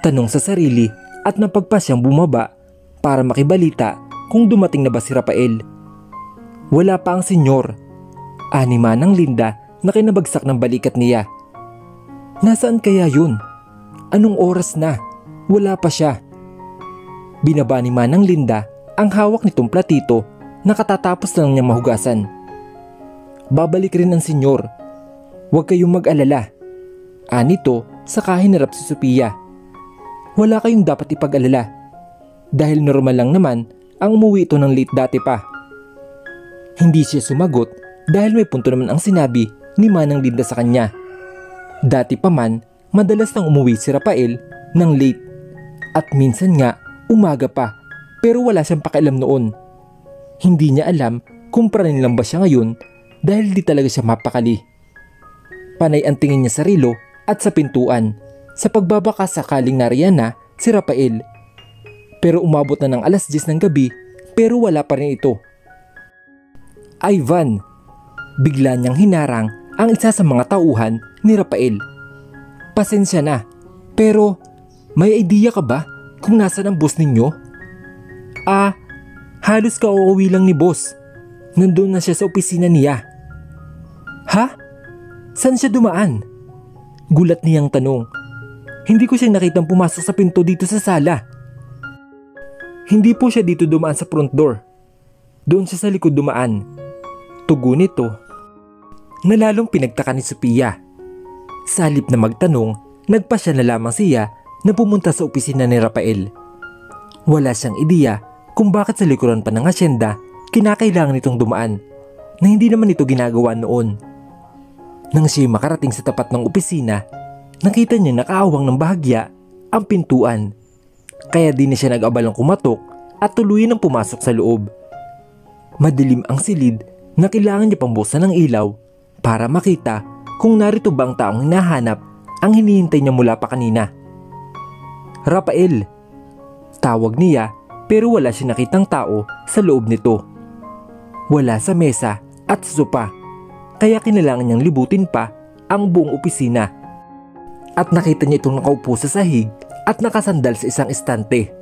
Tanong sa sarili at napagpasyang bumaba para makibalita kung dumating na ba si Rafael. Wala pa ang senyor. Anima ng Linda na kinabagsak ng balikat niya. Nasaan kaya yun? Anong oras na? Wala pa siya. Binaba ni Manang Linda ang hawak nitong platito na katatapos lang niya mahugasan. Babalik rin ang senyor Huwag kayong mag-alala. Anito sa kahinarap si Sophia. Wala kayong dapat ipag-alala. Dahil normal lang naman ang umuwi ito ng late dati pa. Hindi siya sumagot dahil may punto naman ang sinabi ni Manang Linda sa kanya. Dati pa man, madalas nang umuwi si Rafael ng late. At minsan nga, umaga pa pero wala siyang pakialam noon. Hindi niya alam kung pranin lang ba siya ngayon dahil di talaga siya mapakali. Panay ang tingin niya sa rilo at sa pintuan sa pagbabaka sakaling nariyan na si Rafael. Pero umabot na ng alas 10 ng gabi pero wala pa rin ito. Ivan, bigla niyang hinarang ang isa sa mga tauhan ni Rafael. Pasensya na, pero may idea ka ba kung nasa ang boss ninyo? Ah, halos ka uuwi lang ni boss. Nandun na siya sa opisina niya. Ha? Saan siya dumaan? Gulat niyang tanong. Hindi ko siya nakitang pumasok sa pinto dito sa sala. Hindi po siya dito dumaan sa front door. Doon siya sa likod dumaan. Tugo nito. Nalalong pinagtaka ni Sophia. Salip na magtanong, nagpa siya na lamang siya na pumunta sa opisina ni Rafael. Wala siyang ideya kung bakit sa likuran pa ng asyenda kinakailangan itong dumaan na hindi naman ito ginagawa noon. Nang siya makarating sa tapat ng opisina, nakita niya nakaawang ng bahagya ang pintuan. Kaya di na siya nag-abalang kumatok at tuluyan ang pumasok sa loob. Madilim ang silid na kailangan niya pang buksan ng ilaw para makita kung narito ba ang taong hinahanap ang hinihintay niya mula pa kanina. Rafael! Tawag niya pero wala siya nakitang tao sa loob nito. Wala sa mesa at sa sopa. Kaya kinailangan niyang libutin pa ang buong opisina. At nakita niya itong nakaupo sa sahig at nakasandal sa isang estante.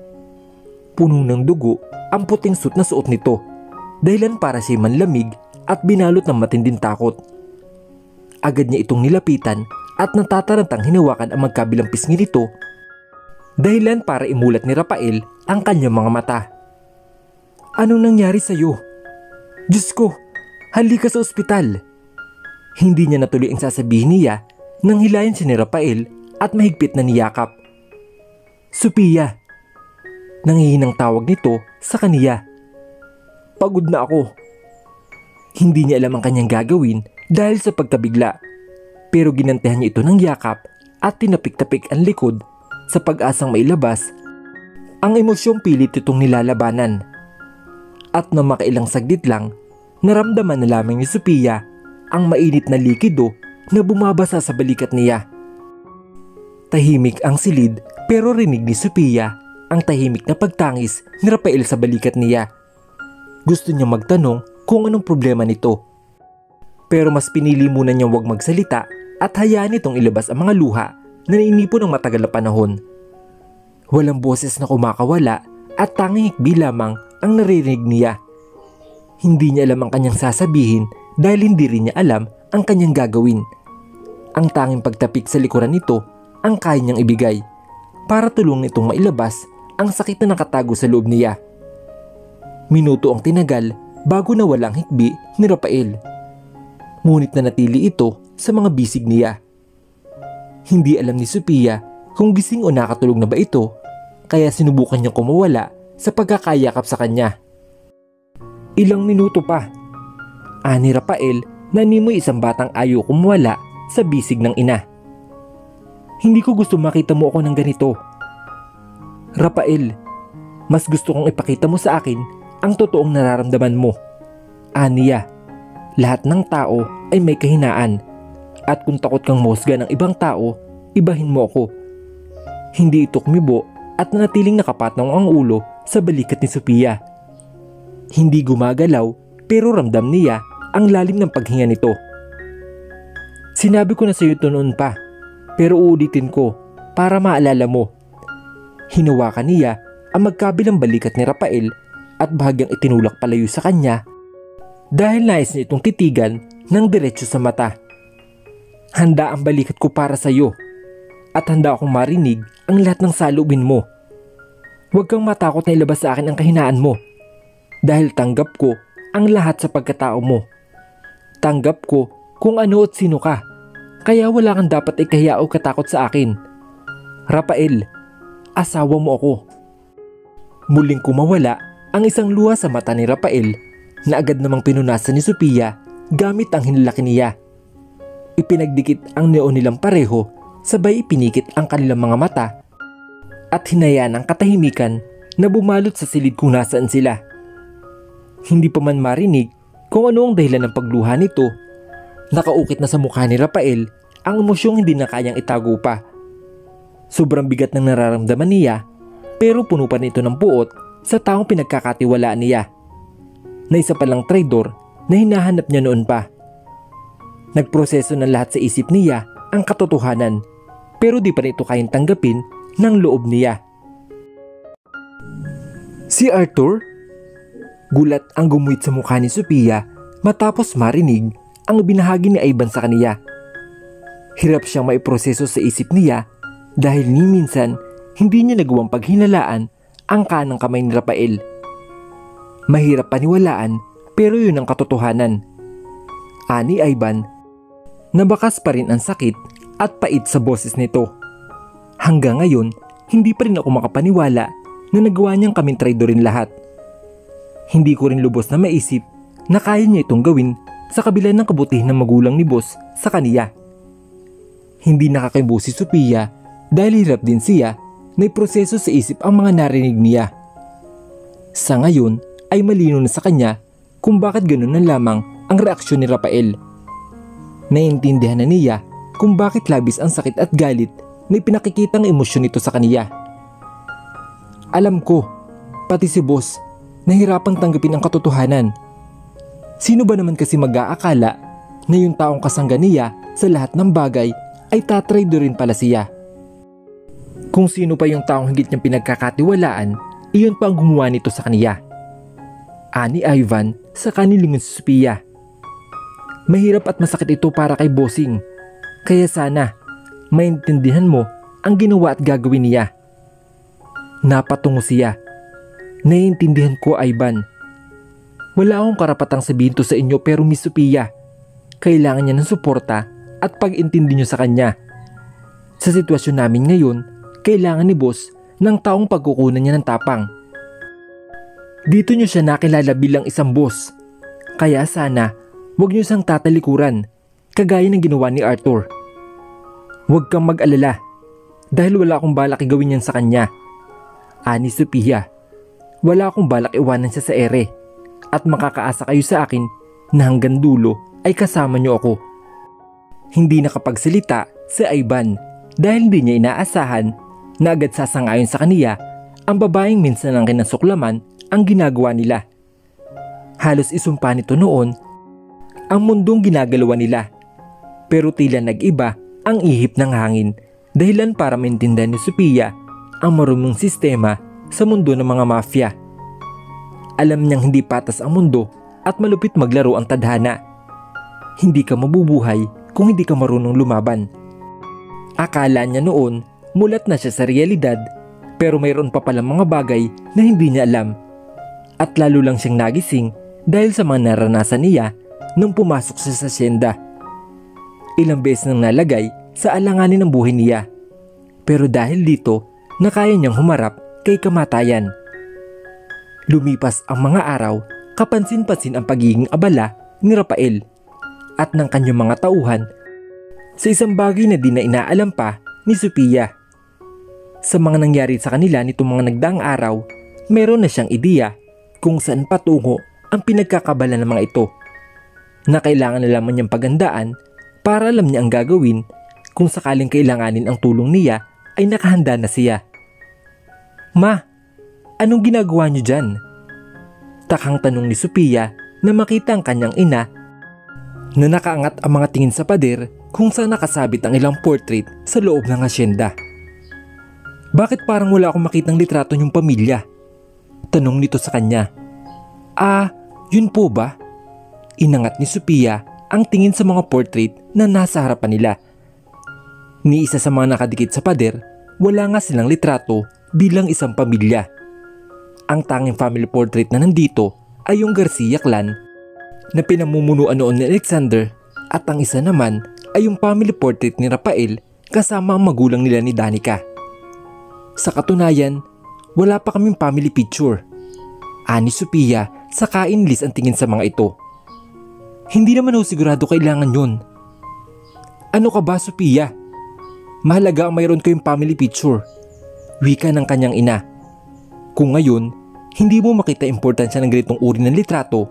Puno ng dugo ang puting suit na suot nito dahilan para siya manlamig at binalot ng matinding takot. Agad niya itong nilapitan at natatarantang hinawakan ang magkabilang pisngi nito dahilan para imulat ni Rafael ang kanyang mga mata. Anong nangyari sa iyo? Diyos ko, halika sa ospital. Hindi niya natuloy ang sasabihin niya nang hilayan si ni Rafael at mahigpit na niyakap. Sophia. Nangihinang tawag nito sa kaniya. Pagod na ako. Hindi niya alam ang kanyang gagawin dahil sa pagkabigla. Pero ginantihan niya ito ng yakap at tinapik-tapik ang likod sa pag-asang mailabas ang emosyong pilit itong nilalabanan. At na makailang saglit lang, naramdaman na lamang ni Sophia ang mainit na likido na bumabasa sa balikat niya. Tahimik ang silid pero rinig ni Sophia ang tahimik na pagtangis ni Rafael sa balikat niya. Gusto niya magtanong kung anong problema nito. Pero mas pinili muna niyang huwag magsalita at hayaan itong ilabas ang mga luha na nainipo ng matagal na panahon. Walang boses na kumakawala at tanging hikbi lamang ang naririnig niya. Hindi niya alam ang kanyang sasabihin dahil hindi rin niya alam ang kanyang gagawin. Ang tanging pagtapik sa likuran nito ang kaya niyang ibigay para tulong nitong mailabas ang sakit na nakatago sa loob niya. Minuto ang tinagal bago na walang hikbi ni Rafael. Ngunit na natili ito sa mga bisig niya. Hindi alam ni Sophia kung gising o nakatulog na ba ito kaya sinubukan niyang kumawala sa pagkakayakap sa kanya. Ilang minuto pa. Ani Rafael na nimoy isang batang ayaw kumawala sa bisig ng ina. Hindi ko gusto makita mo ako ng ganito. Rafael, mas gusto kong ipakita mo sa akin ang totoong nararamdaman mo. Aniya, lahat ng tao ay may kahinaan at kung takot kang mosga ng ibang tao, ibahin mo ako. Hindi ito kumibo at nanatiling nakapatong ang ulo sa balikat ni Sophia. Hindi gumagalaw pero ramdam niya ang lalim ng paghinga nito. Sinabi ko na sa iyo ito noon pa pero uulitin ko para maalala mo. Hinawakan niya ang magkabilang balikat ni Rafael at bahagyang itinulak palayo sa kanya dahil nais niya itong titigan ng diretsyo sa mata. Handa ang balikat ko para sa iyo at handa akong marinig ang lahat ng salubin mo. Huwag kang matakot na ilabas sa akin ang kahinaan mo dahil tanggap ko ang lahat sa pagkatao mo. Tanggap ko kung ano at sino ka kaya wala kang dapat ikahiya o katakot sa akin. Rafael, asawa mo ako. Muling kumawala ang isang luha sa mata ni Rafael na agad namang pinunasan ni Sophia gamit ang hinlalaki niya. Ipinagdikit ang neo nilang pareho sabay ipinikit ang kanilang mga mata at hinayaan ang katahimikan na bumalot sa silid kung nasaan sila. Hindi pa man marinig kung ano ang dahilan ng pagluha nito. Nakaukit na sa mukha ni Rafael ang emosyong hindi na kayang itago pa. Sobrang bigat ng nararamdaman niya pero puno pa nito ng puot sa taong pinagkakatiwalaan niya. Na isa palang traidor na hinahanap niya noon pa. Nagproseso ng lahat sa isip niya ang katotohanan pero di pa nito kayang tanggapin ng loob niya. Si Arthur? Gulat ang gumuhit sa mukha ni Sophia matapos marinig ang binahagi ni Ivan sa kaniya. Hirap siyang maiproseso sa isip niya dahil ni minsan hindi niya nagawang paghinalaan ang kanang kamay ni Rafael. Mahirap paniwalaan pero yun ang katotohanan. Ani Ivan, nabakas pa rin ang sakit at pait sa boses nito. Hanggang ngayon, hindi pa rin ako makapaniwala na nagawa niyang kaming traidorin lahat. Hindi ko rin lubos na maisip na kaya niya itong gawin sa kabila ng kabutihan ng magulang ni boss sa kaniya. Hindi nakakimbo si Sophia dahil hirap din siya na proseso sa isip ang mga narinig niya. Sa ngayon ay malino na sa kanya kung bakit ganun na lamang ang reaksyon ni Rafael. Naiintindihan na niya kung bakit labis ang sakit at galit na ipinakikitang emosyon nito sa kaniya. Alam ko, pati si boss, nahirapang tanggapin ang katotohanan. Sino ba naman kasi mag-aakala na yung taong kasangga niya sa lahat ng bagay ay tatrado rin pala siya? Kung sino pa yung taong higit niyang pinagkakatiwalaan, iyon pa ang gumawa nito sa kaniya. Ani Ivan sa kanilingon si Sophia. Mahirap at masakit ito para kay Bossing. Kaya sana, maintindihan mo ang ginawa at gagawin niya. Napatungo siya. Naiintindihan ko, Ivan. Wala akong karapatang sabihin to sa inyo pero Miss Sophia, kailangan niya ng suporta at pag-intindi niyo sa kanya. Sa sitwasyon namin ngayon, kailangan ni boss ng taong pagkukunan niya ng tapang. Dito niyo siya nakilala bilang isang boss. Kaya sana, huwag niyo siyang tatalikuran, kagaya ng ginawa ni Arthur. Huwag kang mag-alala, dahil wala akong balak igawin yan sa kanya. Ani Sophia, wala akong balak iwanan siya sa ere at makakaasa kayo sa akin na hanggang dulo ay kasama niyo ako. Hindi nakapagsalita si Ivan dahil hindi niya inaasahan na agad sasangayon sa kaniya ang babaeng minsan ang kinasuklaman ang ginagawa nila. Halos isumpa nito noon ang mundong ginagalawa nila. Pero tila nag-iba ang ihip ng hangin dahilan para maintindihan ni Sophia ang maruming sistema sa mundo ng mga mafia. Alam niyang hindi patas ang mundo at malupit maglaro ang tadhana. Hindi ka mabubuhay kung hindi ka marunong lumaban. Akala niya noon mulat na siya sa realidad pero mayroon pa palang mga bagay na hindi niya alam. At lalo lang siyang nagising dahil sa mga naranasan niya nung pumasok siya sa asyenda. Ilang beses nang nalagay sa alanganin ng buhay niya. Pero dahil dito, nakaya niyang humarap kay kamatayan. Lumipas ang mga araw, kapansin-pansin ang pagiging abala ni Rafael at ng kanyang mga tauhan sa isang bagay na di na inaalam pa ni Sophia. Sa mga nangyari sa kanila nitong mga nagdaang araw, meron na siyang ideya kung saan patungo ang pinagkakabala ng mga ito na kailangan na lamang niyang pagandaan para alam niya ang gagawin kung sakaling kailanganin ang tulong niya ay nakahanda na siya. Ma, Anong ginagawa niyo dyan? Takang tanong ni Sophia na makita ang kanyang ina na nakaangat ang mga tingin sa pader kung saan nakasabit ang ilang portrait sa loob ng asyenda. Bakit parang wala akong makitang litrato niyong pamilya? Tanong nito sa kanya. Ah, yun po ba? Inangat ni Sophia ang tingin sa mga portrait na nasa harapan nila. Ni isa sa mga nakadikit sa pader, wala nga silang litrato bilang isang pamilya. Ang tanging family portrait na nandito ay yung Garcia clan na pinamumunuan noon ni Alexander at ang isa naman ay yung family portrait ni Rafael kasama ang magulang nila ni Danica. Sa katunayan, wala pa kaming family picture. Ani Sophia sa kainlis ang tingin sa mga ito. Hindi naman ho sigurado kailangan yun. Ano ka ba Sophia? Mahalaga ang mayroon kayong family picture. Wika ng kanyang ina. Kung ngayon, hindi mo makita importansya ng ganitong uri ng litrato,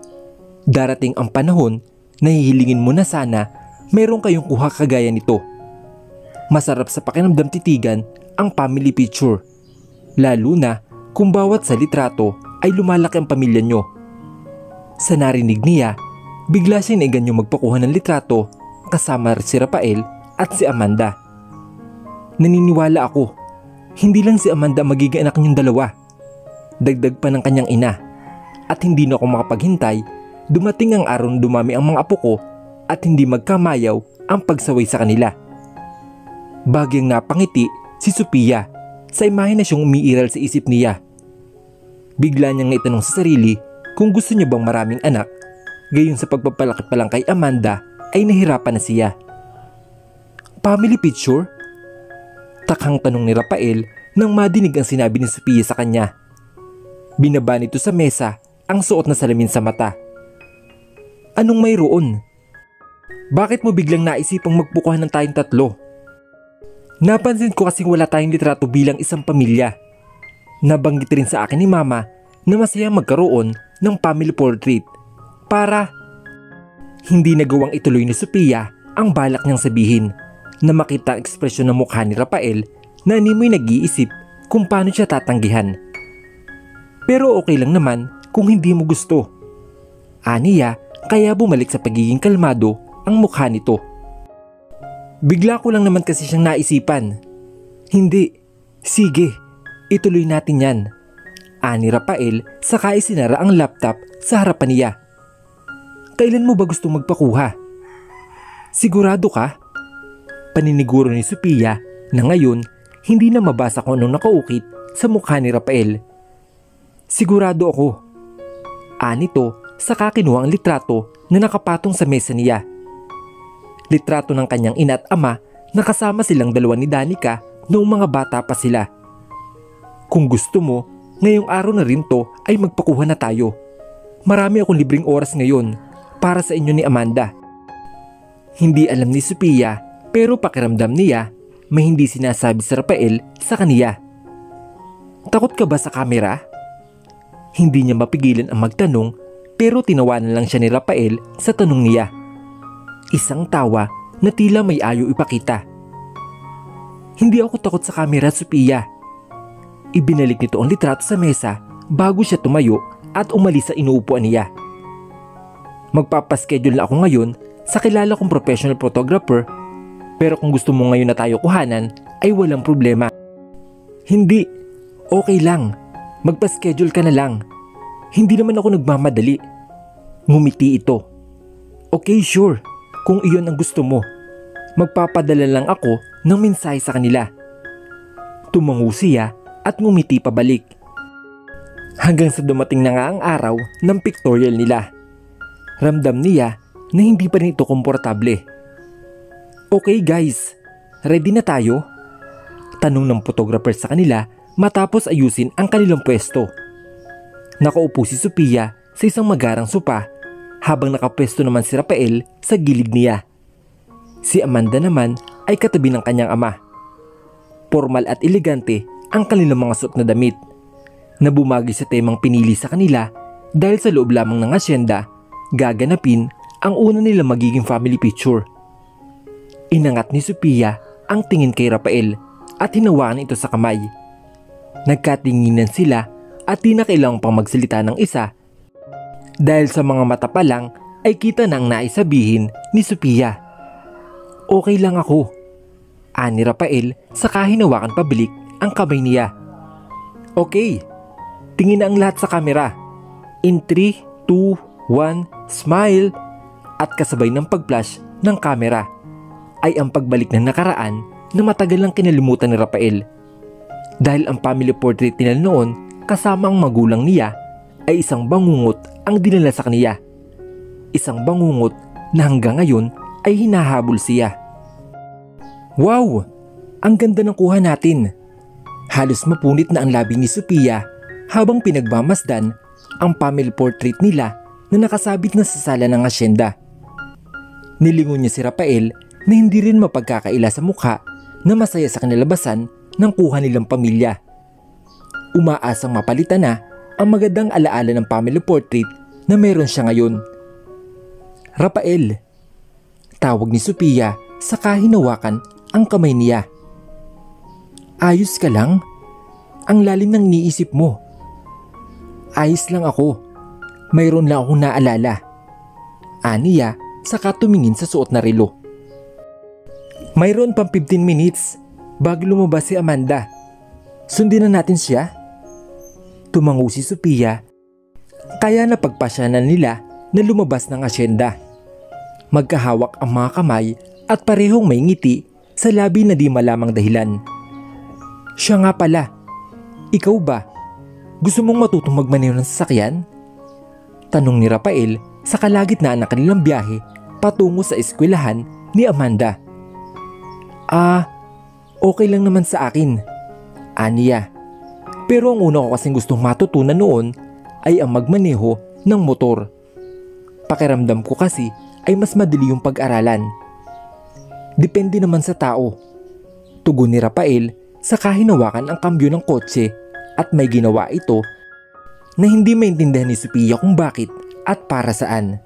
darating ang panahon na hihilingin mo na sana meron kayong kuha kagaya nito. Masarap sa pakinamdam titigan ang family picture, lalo na kung bawat sa litrato ay lumalaki ang pamilya nyo. Sa narinig niya, bigla siyang naigan yung magpakuha ng litrato kasama si Rafael at si Amanda. Naniniwala ako, hindi lang si Amanda magiging anak niyong dalawa dagdag pa ng kanyang ina. At hindi na ako makapaghintay, dumating ang araw dumami ang mga apo ko at hindi magkamayaw ang pagsaway sa kanila. Bagyang napangiti si Sophia sa imahe na siyang umiiral sa isip niya. Bigla niyang naitanong sa sarili kung gusto niya bang maraming anak, gayon sa pagpapalaki pa lang kay Amanda ay nahirapan na siya. Family picture? Takhang tanong ni Rafael nang madinig ang sinabi ni Sophia sa kanya. Binaba nito sa mesa ang suot na salamin sa mata. Anong mayroon? Bakit mo biglang naisipang magbukuhan ng tayong tatlo? Napansin ko kasing wala tayong litrato bilang isang pamilya. Nabanggit rin sa akin ni mama na masaya magkaroon ng family portrait para hindi nagawang ituloy ni Sophia ang balak niyang sabihin na makita ang ekspresyon ng mukha ni Rafael na animoy nag-iisip kung paano siya tatanggihan. Pero okay lang naman kung hindi mo gusto. Aniya kaya bumalik sa pagiging kalmado ang mukha nito. Bigla ko lang naman kasi siyang naisipan. Hindi, sige, ituloy natin yan. Ani Rafael saka isinara ang laptop sa harapan niya. Kailan mo ba gusto magpakuha? Sigurado ka? Paniniguro ni Sophia na ngayon hindi na mabasa kung anong nakaukit sa mukha ni Rafael. Sigurado ako. Anito saka kinuha ang litrato na nakapatong sa mesa niya. Litrato ng kanyang ina at ama na kasama silang dalawa ni Danica noong mga bata pa sila. Kung gusto mo, ngayong araw na rin to ay magpakuha na tayo. Marami akong libreng oras ngayon para sa inyo ni Amanda. Hindi alam ni Sophia pero pakiramdam niya may hindi sinasabi si Rafael sa kaniya. Takot ka ba sa kamera? Hindi niya mapigilan ang magtanong pero tinawanan lang siya ni Rafael sa tanong niya. Isang tawa na tila may ayaw ipakita. Hindi ako takot sa kamera, Sophia. Ibinalik nito ang litrato sa mesa bago siya tumayo at umalis sa inuupuan niya. Magpapaschedule na ako ngayon sa kilala kong professional photographer pero kung gusto mo ngayon na tayo kuhanan ay walang problema. Hindi, okay lang. Magpa-schedule ka na lang. Hindi naman ako nagmamadali. Ngumiti ito. Okay, sure. Kung iyon ang gusto mo. Magpapadala lang ako ng mensahe sa kanila. Tumango siya at ngumiti pabalik. Hanggang sa dumating na nga ang araw ng pictorial nila. Ramdam niya na hindi pa rin ito komportable. Okay guys, ready na tayo? Tanong ng photographer sa kanila matapos ayusin ang kanilang pwesto. Nakaupo si Sophia sa isang magarang sopa habang nakapwesto naman si Rafael sa gilid niya. Si Amanda naman ay katabi ng kanyang ama. Formal at elegante ang kanilang mga suot na damit na bumagi sa temang pinili sa kanila dahil sa loob lamang ng asyenda, gaganapin ang una nila magiging family picture. Inangat ni Sophia ang tingin kay Rafael at hinawakan ito sa kamay. Nagkatinginan sila at di na pang magsalita ng isa dahil sa mga mata pa lang ay kita na ang naisabihin ni Sophia. Okay lang ako. Ani Rafael sa kahinawakan pabilik ang kamay niya. Okay, tingin na ang lahat sa kamera. In 3, 2, 1, smile! At kasabay ng pag-flash ng kamera ay ang pagbalik ng nakaraan na matagal lang kinalimutan ni Rafael. Dahil ang family portrait nila noon kasama ang magulang niya ay isang bangungot ang dinala sa kaniya. Isang bangungot na hanggang ngayon ay hinahabol siya. Wow! Ang ganda ng kuha natin. Halos mapunit na ang labi ni Sophia habang pinagmamasdan ang family portrait nila na nakasabit na sa sala ng asyenda. Nilingon niya si Rafael na hindi rin mapagkakaila sa mukha na masaya sa kanilabasan ng kuha nilang pamilya. Umaasang mapalitan na ang magandang alaala ng family portrait na meron siya ngayon. Rafael, tawag ni Sophia sa kahinawakan ang kamay niya. Ayos ka lang? Ang lalim ng niisip mo. Ayos lang ako. Mayroon lang akong naalala. Aniya saka tumingin sa suot na relo. Mayroon pang 15 minutes bago lumabas si Amanda. Sundin na natin siya. Tumango si Sophia kaya napagpasyanan nila na lumabas ng asyenda. Magkahawak ang mga kamay at parehong may ngiti sa labi na di malamang dahilan. Siya nga pala, ikaw ba? Gusto mong matutong magmaneho ng sasakyan? Tanong ni Rafael sa kalagitnaan ng kanilang biyahe patungo sa eskwelahan ni Amanda. Ah, okay lang naman sa akin. Aniya. Pero ang una ko kasing gustong matutunan noon ay ang magmaneho ng motor. Pakiramdam ko kasi ay mas madali yung pag-aralan. Depende naman sa tao. Tugon ni Rafael sa kahinawakan ang kambyo ng kotse at may ginawa ito na hindi maintindihan ni Sophia kung bakit at para saan.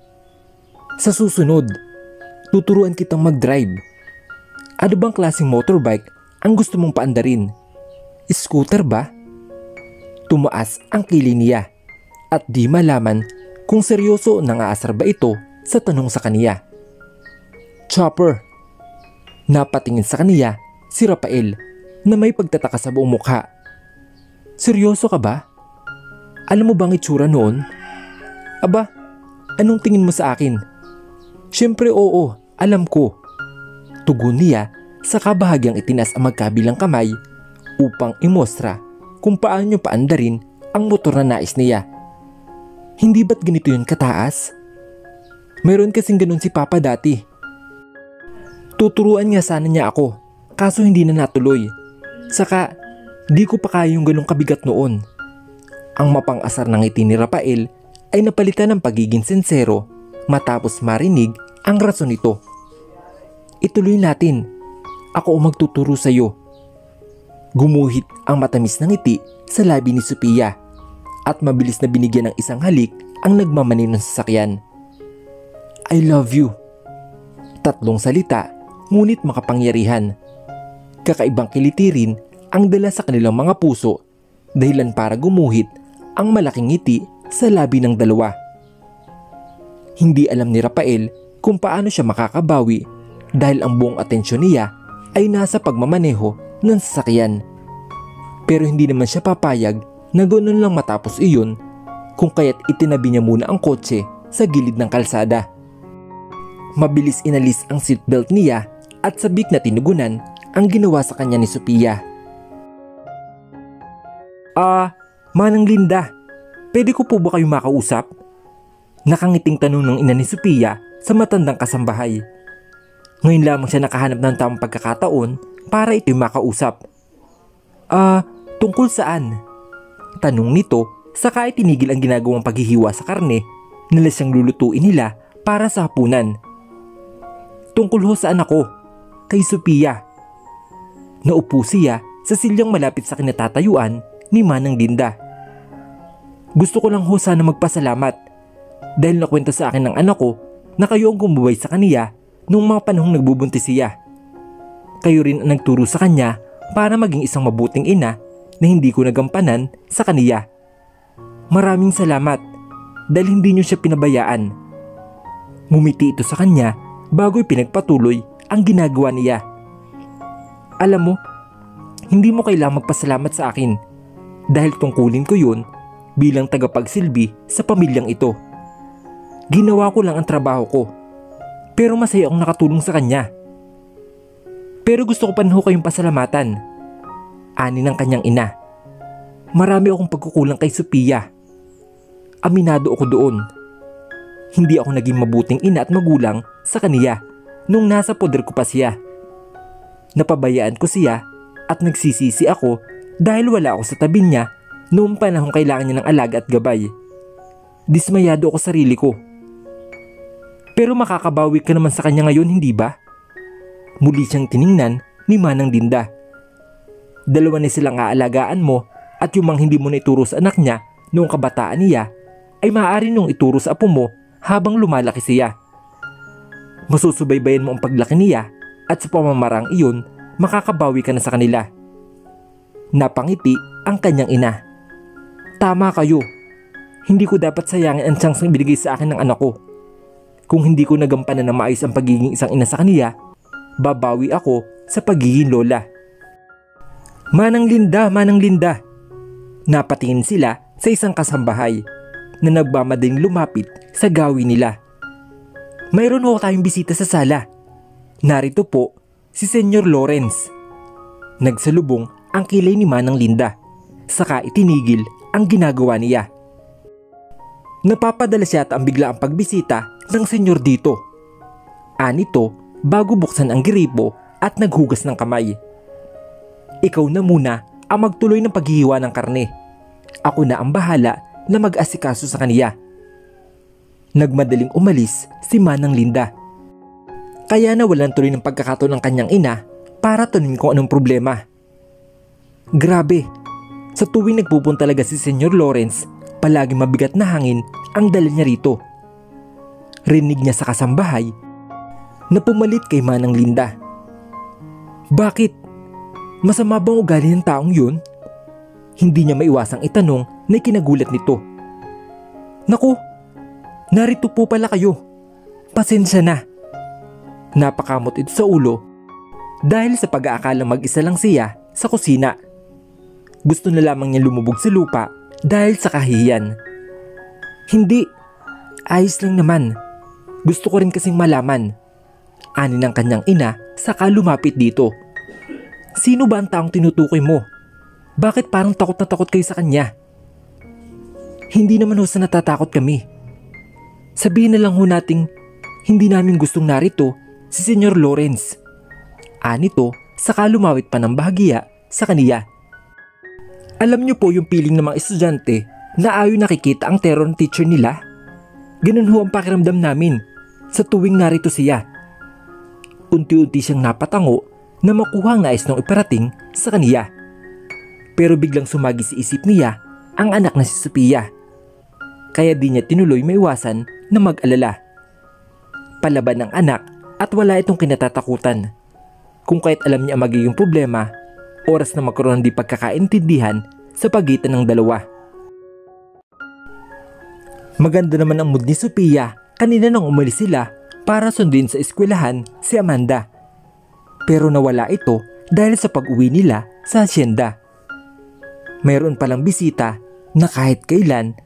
Sa susunod, tuturuan kitang mag-drive. Ano bang klaseng motorbike ang gusto mong paandarin? Scooter ba? Tumaas ang kili niya at di malaman kung seryoso nang aasar ba ito sa tanong sa kaniya. Chopper! Napatingin sa kaniya si Rafael na may pagtataka sa buong mukha. Seryoso ka ba? Alam mo bang itsura noon? Aba, anong tingin mo sa akin? Siyempre oo, alam ko. Tugon niya sa kabahagyang itinas ang magkabilang kamay upang imostra kung paano paandarin ang motor na nais niya. Hindi ba't ganito yun kataas? Meron kasing ganun si Papa dati. Tuturuan nga sana niya ako, kaso hindi na natuloy. Saka, di ko pa kaya yung ganung kabigat noon. Ang mapang-asar ng ngiti ni Rafael ay napalitan ng pagiging sensero matapos marinig ang rason nito. Ituloy natin. Ako ang magtuturo sa iyo. Gumuhit ang matamis ng ngiti sa labi ni Sophia at mabilis na binigyan ng isang halik ang nagmamanin ng sasakyan. I love you. Tatlong salita ngunit makapangyarihan. Kakaibang kiliti rin ang dala sa kanilang mga puso dahilan para gumuhit ang malaking ngiti sa labi ng dalawa. Hindi alam ni Rafael kung paano siya makakabawi dahil ang buong atensyon niya ay nasa pagmamaneho ng sasakyan. Pero hindi naman siya papayag na ganoon lang matapos iyon kung kaya't itinabi niya muna ang kotse sa gilid ng kalsada. Mabilis inalis ang seatbelt niya at sabik na tinugunan ang ginawa sa kanya ni Sophia. Ah, Manang Linda, pwede ko po ba kayo makausap? Nakangiting tanong ng ina ni Sophia sa matandang kasambahay. Ngayon lamang siya nakahanap ng tamang pagkakataon para ito'y makausap. Ah, tungkol saan? Tanong nito saka itinigil ang ginagawang paghihiwa sa karne na siyang lulutuin nila para sa hapunan. Tungkol ho saan ako? Kay Sophia. Naupo siya sa silyang malapit sa kinatatayuan ni Manang Linda. Gusto ko lang ho sana magpasalamat dahil nakwento sa akin ng anak ko na kayo ang gumubay sa kaniya noong mga panahong nagbubuntis siya. Kayo rin ang nagturo sa kanya para maging isang mabuting ina na hindi ko nagampanan sa kaniya. Maraming salamat dahil hindi niyo siya pinabayaan. Ngumiti ito sa kanya bago pinagpatuloy ang ginagawa niya. Alam mo, hindi mo kailangang magpasalamat sa akin dahil tungkulin ko yun bilang tagapagsilbi sa pamilyang ito. Ginawa ko lang ang trabaho ko. Pero masaya akong nakatulong sa kanya. Pero gusto ko pa ho kayong pasalamatan. Ani ng kanyang ina. Marami akong pagkukulang kay Sophia. Aminado ako doon. Hindi ako naging mabuting ina at magulang sa kaniya nung nasa poder ko pa siya. Napabayaan ko siya at nagsisisi ako dahil wala ako sa tabi niya noong panahong kailangan niya ng alaga at gabay. Dismayado ako sarili ko. Pero makakabawi ka naman sa kanya ngayon, hindi ba? Muli siyang tiningnan ni Manang Dinda. Dalawa na silang aalagaan mo at yung mang hindi mo na ituro sa anak niya noong kabataan niya ay maaari nung ituro sa apo mo habang lumalaki siya. Masusubaybayan mo ang paglaki niya at sa pamamarang iyon makakabawi ka na sa kanila. Napangiti ang kanyang ina. Tama kayo. Hindi ko dapat sayangin ang tsangsang binigay sa akin ng anak ko. Kung hindi ko nagampanan na maayos ang pagiging isang ina sa kaniya, babawi ako sa pagiging lola. Manang Linda, Manang Linda. Napatingin sila sa isang kasambahay na nagmamadaling lumapit sa gawi nila. Mayroon ho tayong bisita sa sala. Narito po si Senyor Lawrence. Nagsalubong ang kilay ni Manang Linda. Saka itinigil ang ginagawa niya. Napapadala siya at ang bigla ang pagbisita ng senyor dito. Anito bago buksan ang giripo at naghugas ng kamay. Ikaw na muna ang magtuloy ng paghihiwa ng karne. Ako na ang bahala na mag-asikaso sa kaniya. Nagmadaling umalis si Manang Linda. Kaya nawalan tuloy ng pagkakataon ng kanyang ina para tanungin kung anong problema. Grabe, sa tuwing nagpupunta talaga si Senyor Lawrence, palagi mabigat na hangin ang dala niya rito. Rinig niya sa kasambahay na pumalit kay Manang Linda. Bakit? Masama bang ugali ng taong yun? Hindi niya maiwasang itanong na kinagulat nito. Naku, narito po pala kayo. Pasensya na. Napakamot ito sa ulo dahil sa pag-aakalang mag-isa lang siya sa kusina. Gusto na lamang niya lumubog sa lupa dahil sa kahihiyan. Hindi, ayos lang naman. Gusto ko rin kasing malaman. Ani ng kanyang ina saka lumapit dito. Sino ba ang taong tinutukoy mo? Bakit parang takot na takot kayo sa kanya? Hindi naman ho sa natatakot kami. Sabihin na lang ho nating hindi namin gustong narito si Senyor Lawrence. Anito, saka lumawit pa ng bahagya sa kaniya. Alam niyo po yung piling ng mga estudyante na ayaw nakikita ang terror ng teacher nila? Ganun ho ang pakiramdam namin sa tuwing narito siya. Unti-unti siyang napatango na makuha ang nais ng iparating sa kaniya. Pero biglang sumagi sa isip niya ang anak na si Sophia. Kaya di niya tinuloy maiwasan na mag-alala. Palaban ng anak at wala itong kinatatakutan. Kung kahit alam niya magiging problema, oras na magkaroon ng di pagkakaintindihan sa pagitan ng dalawa. Maganda naman ang mood ni Sophia kanina nang umalis sila para sundin sa eskwelahan si Amanda. Pero nawala ito dahil sa pag-uwi nila sa asyenda. Mayroon palang bisita na kahit kailan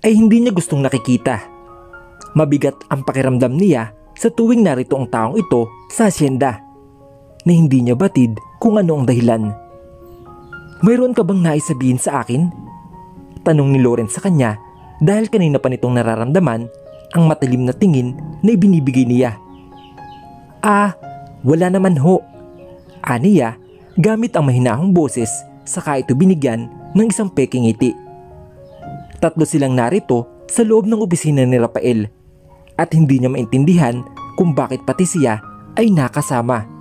ay hindi niya gustong nakikita. Mabigat ang pakiramdam niya sa tuwing narito ang taong ito sa asyenda na hindi niya batid kung ano ang dahilan. Mayroon ka bang nais sabihin sa akin? Tanong ni Lawrence sa kanya dahil kanina pa nitong nararamdaman ang matalim na tingin na ibinibigay niya. Ah, wala naman ho. Aniya, gamit ang mahinahong boses saka ito binigyan ng isang peking ngiti. Tatlo silang narito sa loob ng opisina ni Rafael at hindi niya maintindihan kung bakit pati siya ay nakasama.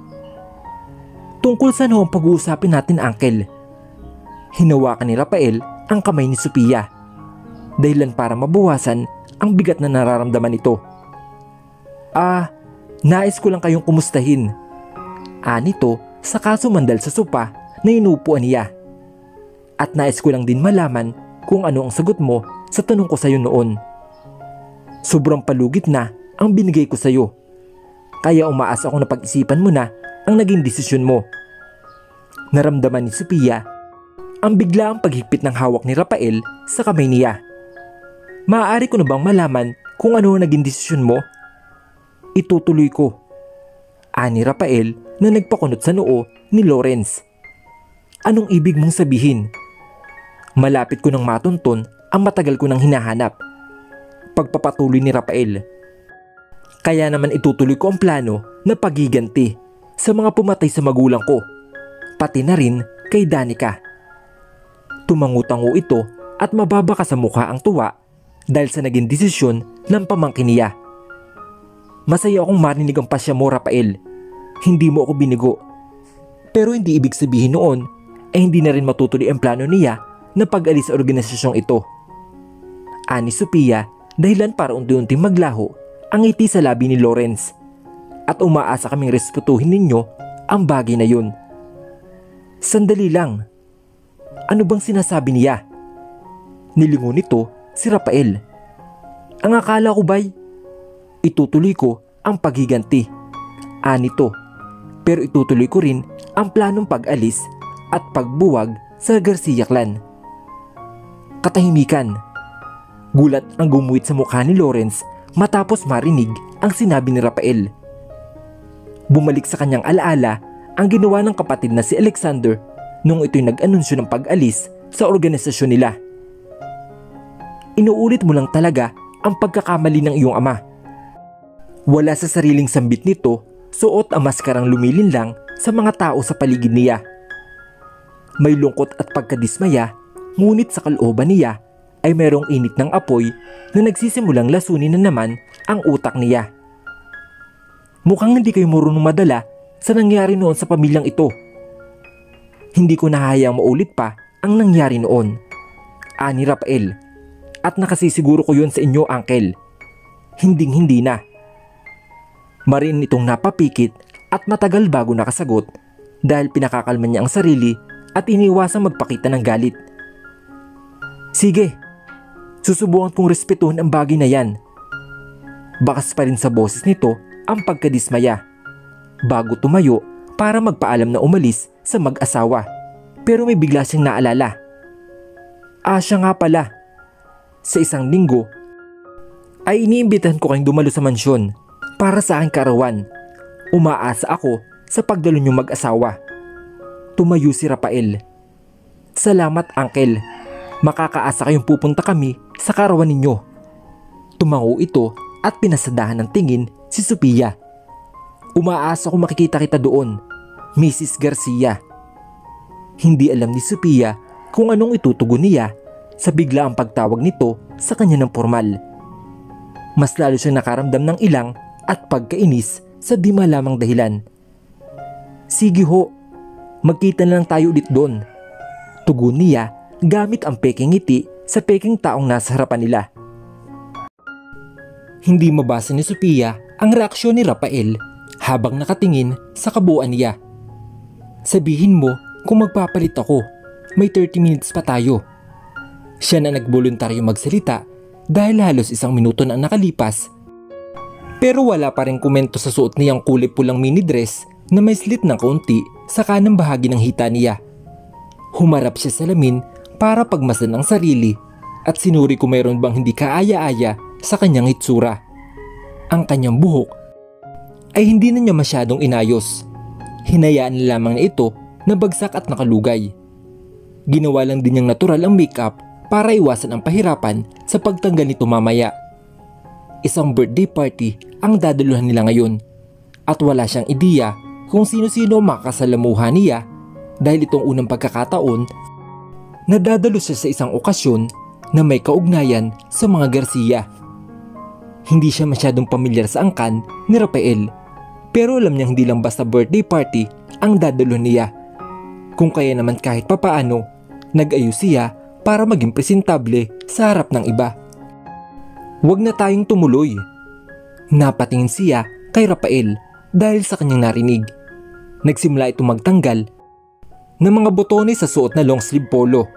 Tungkol sa ang pag-uusapin natin, Uncle? Hinawakan ni Rafael ang kamay ni Sophia dahilan para mabawasan ang bigat na nararamdaman nito. Ah, nais ko lang kayong kumustahin. Anito sa kaso mandal sa sopa na inuupuan niya. At nais ko lang din malaman kung ano ang sagot mo sa tanong ko sa iyo noon. Sobrang palugit na ang binigay ko sa iyo. Kaya umaasa ako na pag-isipan mo na ang naging desisyon mo. Naramdaman ni Sophia ang biglaang paghigpit ng hawak ni Rafael sa kamay niya. Maaari ko na bang malaman kung ano ang naging desisyon mo? Itutuloy ko. Ani Rafael na nagpakunot sa noo ni Lawrence. Anong ibig mong sabihin? Malapit ko nang matunton ang matagal ko nang hinahanap. Pagpapatuloy ni Rafael. Kaya naman itutuloy ko ang plano na pagiganti sa mga pumatay sa magulang ko. Pati na rin kay Danica. Tumangutango ito at mababa ka sa mukha ang tuwa dahil sa naging desisyon ng pamangkin niya. Masaya akong marinig ang pasya mo, Rafael. Hindi mo ako binigo. Pero hindi ibig sabihin noon ay hindi na rin matutuloy ang plano niya na pag-alis sa organisasyong ito. Ani Sophia dahilan para unti-unting maglaho ang ngiti sa labi ni Lawrence at umaasa kaming respetuhin ninyo ang bagay na yun. Sandali lang. Ano bang sinasabi niya? Nilingon nito si Rafael. Ang akala ko ba'y itutuloy ko ang paghiganti. Anito. Pero itutuloy ko rin ang planong pag-alis at pagbuwag sa Garcia clan. Katahimikan. Gulat ang gumuhit sa mukha ni Lawrence matapos marinig ang sinabi ni Rafael. Bumalik sa kanyang alaala ang ginawa ng kapatid na si Alexander nung ito'y nag-anunsyo ng pag-alis sa organisasyon nila inuulit mo lang talaga ang pagkakamali ng iyong ama. Wala sa sariling sambit nito, suot ang maskarang lumilin lang sa mga tao sa paligid niya. May lungkot at pagkadismaya, ngunit sa kalooban niya ay mayroong init ng apoy na nagsisimulang lasunin na naman ang utak niya. Mukhang hindi kayo marunong madala sa nangyari noon sa pamilyang ito. Hindi ko nahahayang maulit pa ang nangyari noon. Ani Rafael at nakasisiguro ko yun sa inyo, Uncle. Hinding hindi na. Marin itong napapikit at matagal bago nakasagot dahil pinakakalma niya ang sarili at iniwasang magpakita ng galit. Sige, susubukan kong respetuhin ang bagay na yan. Bakas pa rin sa boses nito ang pagkadismaya. Bago tumayo para magpaalam na umalis sa mag-asawa. Pero may bigla siyang naalala. Ah, siya nga pala. Sa isang linggo, ay iniimbitahan ko kayong dumalo sa mansyon para sa aking karawan. Umaasa ako sa pagdalo niyong mag-asawa. Tumayo si Rafael. Salamat, Uncle. Makakaasa kayong pupunta kami sa karawan ninyo. Tumango ito at pinasadahan ng tingin si Sophia. Umaasa ko makikita kita doon, Mrs. Garcia. Hindi alam ni Sophia kung anong itutugon niya sa bigla ang pagtawag nito sa kanya ng formal. Mas lalo siyang nakaramdam ng ilang at pagkainis sa di malamang dahilan. Sige ho, magkita na lang tayo ulit doon. Tugon niya gamit ang peking ngiti sa peking taong nasa harapan nila. Hindi mabasa ni Sophia ang reaksyon ni Rafael habang nakatingin sa kabuuan niya. Sabihin mo kung magpapalit ako, may 30 minutes pa tayo. Siya na nagboluntaryo magsalita dahil halos isang minuto na nakalipas. Pero wala pa rin komento sa suot niyang kulay pulang mini dress na may slit ng kaunti sa kanang bahagi ng hita niya. Humarap siya sa lamin para pagmasan ang sarili at sinuri kung mayroon bang hindi kaaya-aya sa kanyang hitsura. Ang kanyang buhok ay hindi na niya masyadong inayos. Hinayaan na lamang na ito na bagsak at nakalugay. Ginawa lang din niyang natural ang makeup para iwasan ang pahirapan sa pagtanggal nito mamaya. Isang birthday party ang dadaluhan nila ngayon at wala siyang ideya kung sino-sino makakasalamuhan niya dahil itong unang pagkakataon na dadalo siya sa isang okasyon na may kaugnayan sa mga Garcia. Hindi siya masyadong pamilyar sa angkan ni Rafael pero alam niyang hindi lang basta birthday party ang dadalo niya. Kung kaya naman kahit papaano, nag-ayos siya para maging presentable sa harap ng iba. Huwag na tayong tumuloy. Napatingin siya kay Rafael dahil sa kanyang narinig. Nagsimula ito magtanggal ng mga botones sa suot na long sleeve polo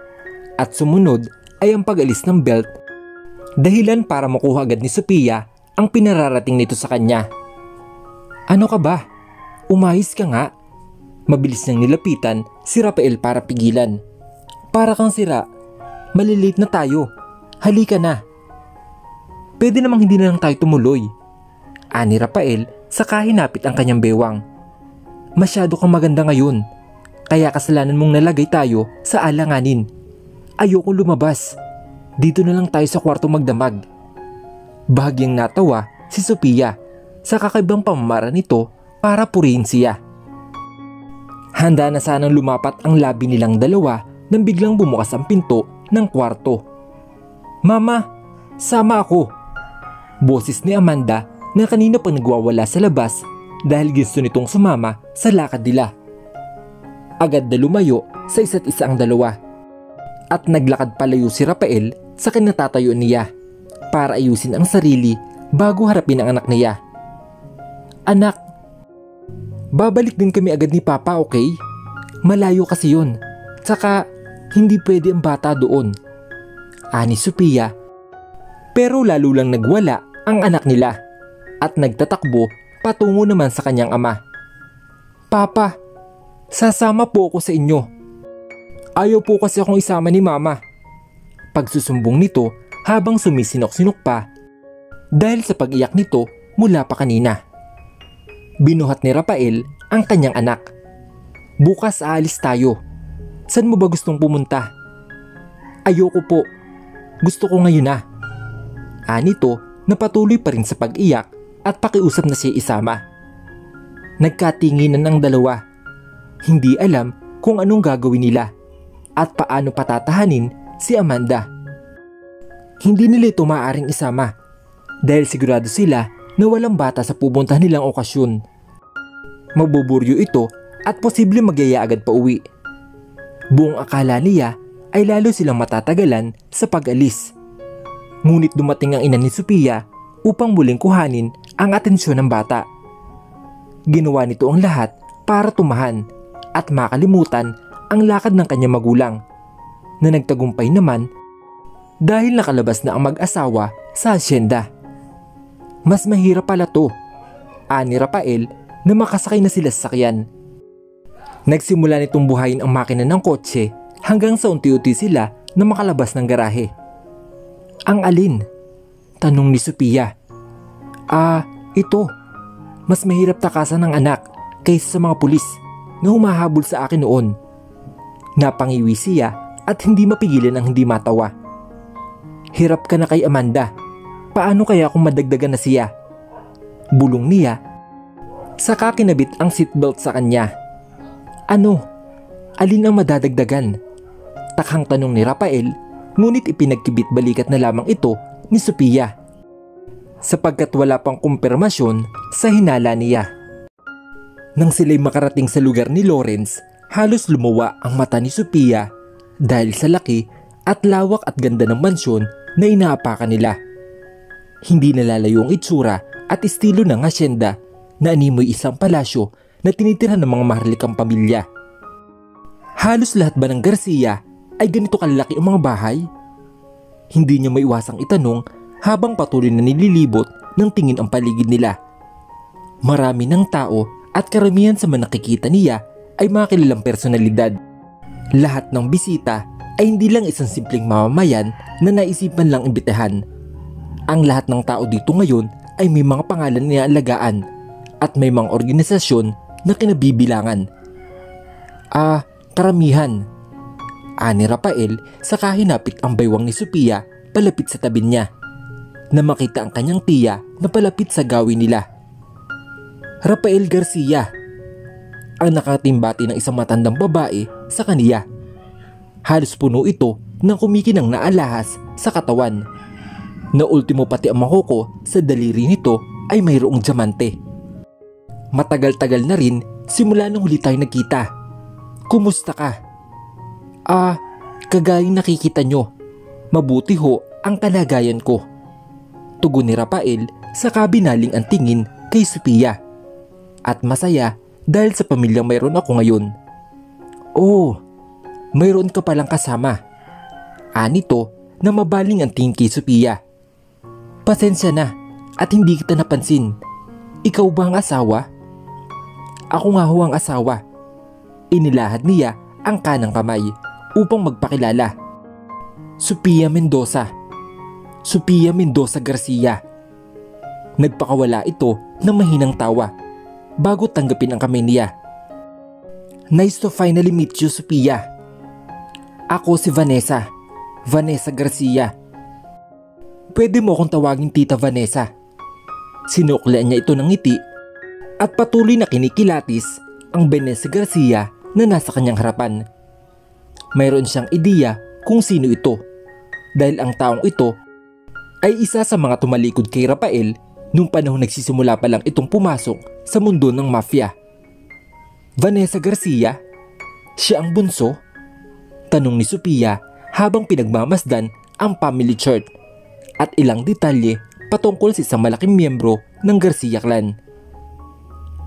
at sumunod ay ang pag-alis ng belt dahilan para makuha agad ni Sophia ang pinararating nito sa kanya. Ano ka ba? Umayos ka nga. Mabilis niyang nilapitan si Rafael para pigilan. Para kang sira Malilate na tayo. Halika na. Pwede namang hindi na lang tayo tumuloy. Ani Rafael sa kahinapit ang kanyang bewang. Masyado kang maganda ngayon. Kaya kasalanan mong nalagay tayo sa alanganin. Ayoko lumabas. Dito na lang tayo sa kwarto magdamag. Bahagyang natawa si Sophia sa kakaibang pamamara nito para purihin siya. Handa na sanang lumapat ang labi nilang dalawa nang biglang bumukas ang pinto ng kwarto. Mama, sama ako. Boses ni Amanda na kanina pa nagwawala sa labas dahil gusto nitong sumama sa lakad nila. Agad na lumayo sa isa't isa ang dalawa. At naglakad palayo si Rafael sa kinatatayo niya para ayusin ang sarili bago harapin ang anak niya. Anak, babalik din kami agad ni Papa okay? Malayo kasi yun. Tsaka hindi pwede ang bata doon. Ani Sophia. Pero lalo lang nagwala ang anak nila at nagtatakbo patungo naman sa kanyang ama. Papa, sasama po ako sa inyo. Ayaw po kasi akong isama ni mama. Pagsusumbong nito habang sumisinok-sinok pa dahil sa pag-iyak nito mula pa kanina. Binuhat ni Rafael ang kanyang anak. Bukas aalis tayo Saan mo ba gustong pumunta? Ayoko po. Gusto ko ngayon na. Anito na patuloy pa rin sa pag-iyak at pakiusap na siya isama. Nagkatinginan ang dalawa. Hindi alam kung anong gagawin nila at paano patatahanin si Amanda. Hindi nila ito maaaring isama dahil sigurado sila na walang bata sa pupuntahan nilang okasyon. Mabuburyo ito at posible magyaya agad pa uwi. Buong akala niya ay lalo silang matatagalan sa pag-alis. Ngunit dumating ang ina ni Sophia upang muling kuhanin ang atensyon ng bata. Ginawa nito ang lahat para tumahan at makalimutan ang lakad ng kanyang magulang na nagtagumpay naman dahil nakalabas na ang mag-asawa sa asyenda. Mas mahirap pala to. Ani Rafael na makasakay na sila sa sakyan. Nagsimula nitong buhayin ang makina ng kotse hanggang sa unti-unti sila na makalabas ng garahe. Ang alin? Tanong ni Sophia. Ah, ito. Mas mahirap takasan ng anak kaysa sa mga pulis na humahabol sa akin noon. Napangiwi siya at hindi mapigilan ang hindi matawa. Hirap ka na kay Amanda. Paano kaya kung madagdagan na siya? Bulong niya. Saka kinabit ang seatbelt sa kanya. Ano? Alin ang madadagdagan? Takhang tanong ni Rafael, ngunit ipinagkibit balikat na lamang ito ni Sophia. Sapagkat wala pang kumpirmasyon sa hinala niya. Nang sila'y makarating sa lugar ni Lawrence, halos lumuwa ang mata ni Sophia dahil sa laki at lawak at ganda ng mansyon na inaapakan nila. Hindi nalalayo ang itsura at estilo ng asyenda na animoy isang palasyo na tinitira ng mga maharlikang pamilya. Halos lahat ba ng Garcia ay ganito kalaki ang mga bahay? Hindi niya maiwasang itanong habang patuloy na nililibot ng tingin ang paligid nila. Marami ng tao at karamihan sa mga nakikita niya ay mga kilalang personalidad. Lahat ng bisita ay hindi lang isang simpleng mamamayan na naisipan lang imbitahan. Ang lahat ng tao dito ngayon ay may mga pangalan na alagaan at may mga organisasyon na kinabibilangan. Ah, karamihan. Ani Rafael sa kahinapit ang baywang ni Sophia palapit sa tabi niya na makita ang kanyang tiya na palapit sa gawin nila. Rafael Garcia ang nakatimbati ng isang matandang babae sa kaniya. Halos puno ito ng kumikinang naalahas sa katawan. Na ultimo pati ang mahoko sa daliri nito ay mayroong diamante. Matagal-tagal na rin simula nung huli tayo nagkita. Kumusta ka? Ah, kagayang nakikita nyo. Mabuti ho ang kalagayan ko. Tugon ni Rafael sa kabinaling ang tingin kay Sophia. At masaya dahil sa pamilyang mayroon ako ngayon. Oh, mayroon ka palang kasama. Anito na mabaling ang tingin kay Sophia. Pasensya na at hindi kita napansin. Ikaw ba ang asawa? Ako nga ho ang asawa. Inilahad niya ang kanang kamay upang magpakilala. Sophia Mendoza. Sophia Mendoza Garcia. Nagpakawala ito ng mahinang tawa bago tanggapin ang kamay niya. Nice to finally meet you, Sophia. Ako si Vanessa. Vanessa Garcia. Pwede mo akong tawagin Tita Vanessa. Sinuklian niya ito ng ngiti at patuloy na kinikilatis ang Vanessa Garcia na nasa kanyang harapan. Mayroon siyang ideya kung sino ito dahil ang taong ito ay isa sa mga tumalikod kay Rafael nung panahon nagsisimula pa lang itong pumasok sa mundo ng mafia. Vanessa Garcia? Siya ang bunso? Tanong ni Sophia habang pinagmamasdan ang family chart at ilang detalye patungkol sa isang malaking miyembro ng Garcia clan.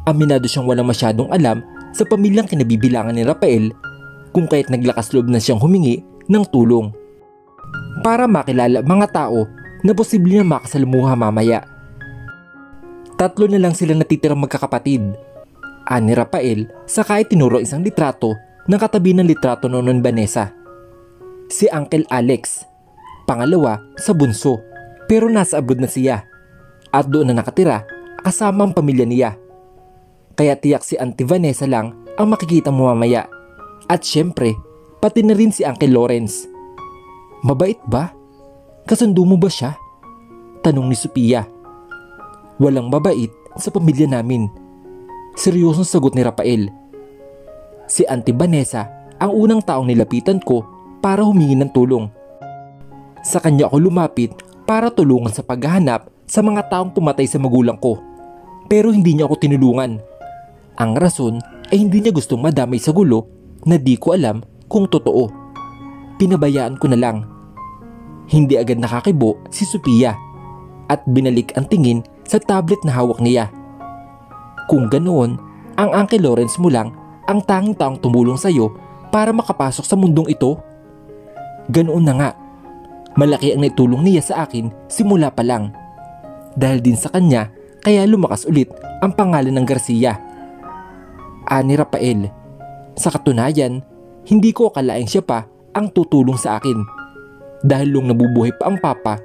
Aminado siyang walang masyadong alam sa pamilyang kinabibilangan ni Rafael kung kaya't naglakas loob na siyang humingi ng tulong para makilala mga tao na posible na makasalamuha mamaya. Tatlo na lang sila natitirang magkakapatid. Ani Rafael saka tinuro isang litrato ng katabi ng litrato noon Vanessa. Si Uncle Alex, pangalawa sa bunso pero nasa abroad na siya at doon na nakatira kasama ang pamilya niya. Kaya tiyak si Auntie Vanessa lang ang makikita mo mamaya. At syempre, pati na rin si Uncle Lawrence. Mabait ba? Kasundo mo ba siya? Tanong ni Sophia. Walang mabait sa pamilya namin. Seryosong sagot ni Rafael. Si Auntie Vanessa ang unang taong nilapitan ko para humingi ng tulong. Sa kanya ako lumapit para tulungan sa paghahanap sa mga taong pumatay sa magulang ko. Pero hindi niya ako tinulungan ang rason ay hindi niya gustong madamay sa gulo na di ko alam kung totoo. Pinabayaan ko na lang. Hindi agad nakakibo si Sophia at binalik ang tingin sa tablet na hawak niya. Kung ganoon, ang Uncle Lawrence mo lang ang tanging taong tumulong sa iyo para makapasok sa mundong ito? Ganoon na nga. Malaki ang naitulong niya sa akin simula pa lang. Dahil din sa kanya, kaya lumakas ulit ang pangalan ng Garcia. Ani Rafael. Sa katunayan, hindi ko akalaing siya pa ang tutulong sa akin. Dahil nung nabubuhay pa ang papa,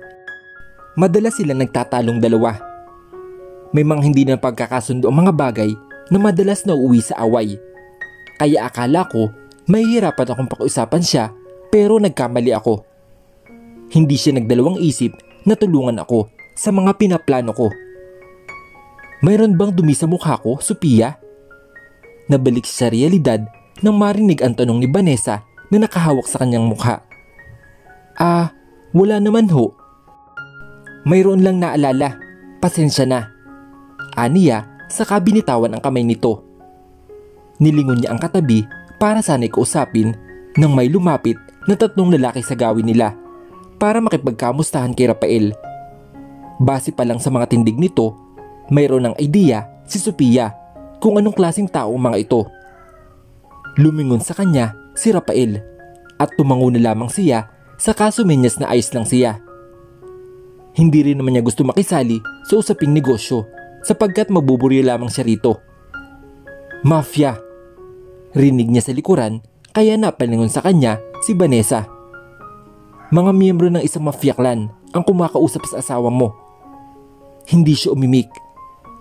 madalas silang nagtatalong dalawa. May mga hindi na pagkakasundo ang mga bagay na madalas na uuwi sa away. Kaya akala ko mahihirapan akong pakiusapan siya pero nagkamali ako. Hindi siya nagdalawang isip na tulungan ako sa mga pinaplano ko. Mayroon bang dumi sa mukha ko, Sophia? Nabalik sa realidad nang marinig ang tanong ni Vanessa na nakahawak sa kanyang mukha. Ah, wala naman ho. Mayroon lang naalala. Pasensya na. Aniya sa kabinitawan ang kamay nito. Nilingon niya ang katabi para sana'y kausapin nang may lumapit na tatlong lalaki sa gawin nila para makipagkamustahan kay Rafael. Base pa lang sa mga tindig nito, mayroon ng idea si Sophia kung anong klaseng tao mga ito. Lumingon sa kanya si Rafael at tumango na lamang siya sa kaso menyas na ayos lang siya. Hindi rin naman niya gusto makisali sa usaping negosyo sapagkat mabuburyo lamang siya rito. Mafia. Rinig niya sa likuran kaya napalingon sa kanya si Vanessa. Mga miyembro ng isang mafia clan ang kumakausap sa asawa mo. Hindi siya umimik.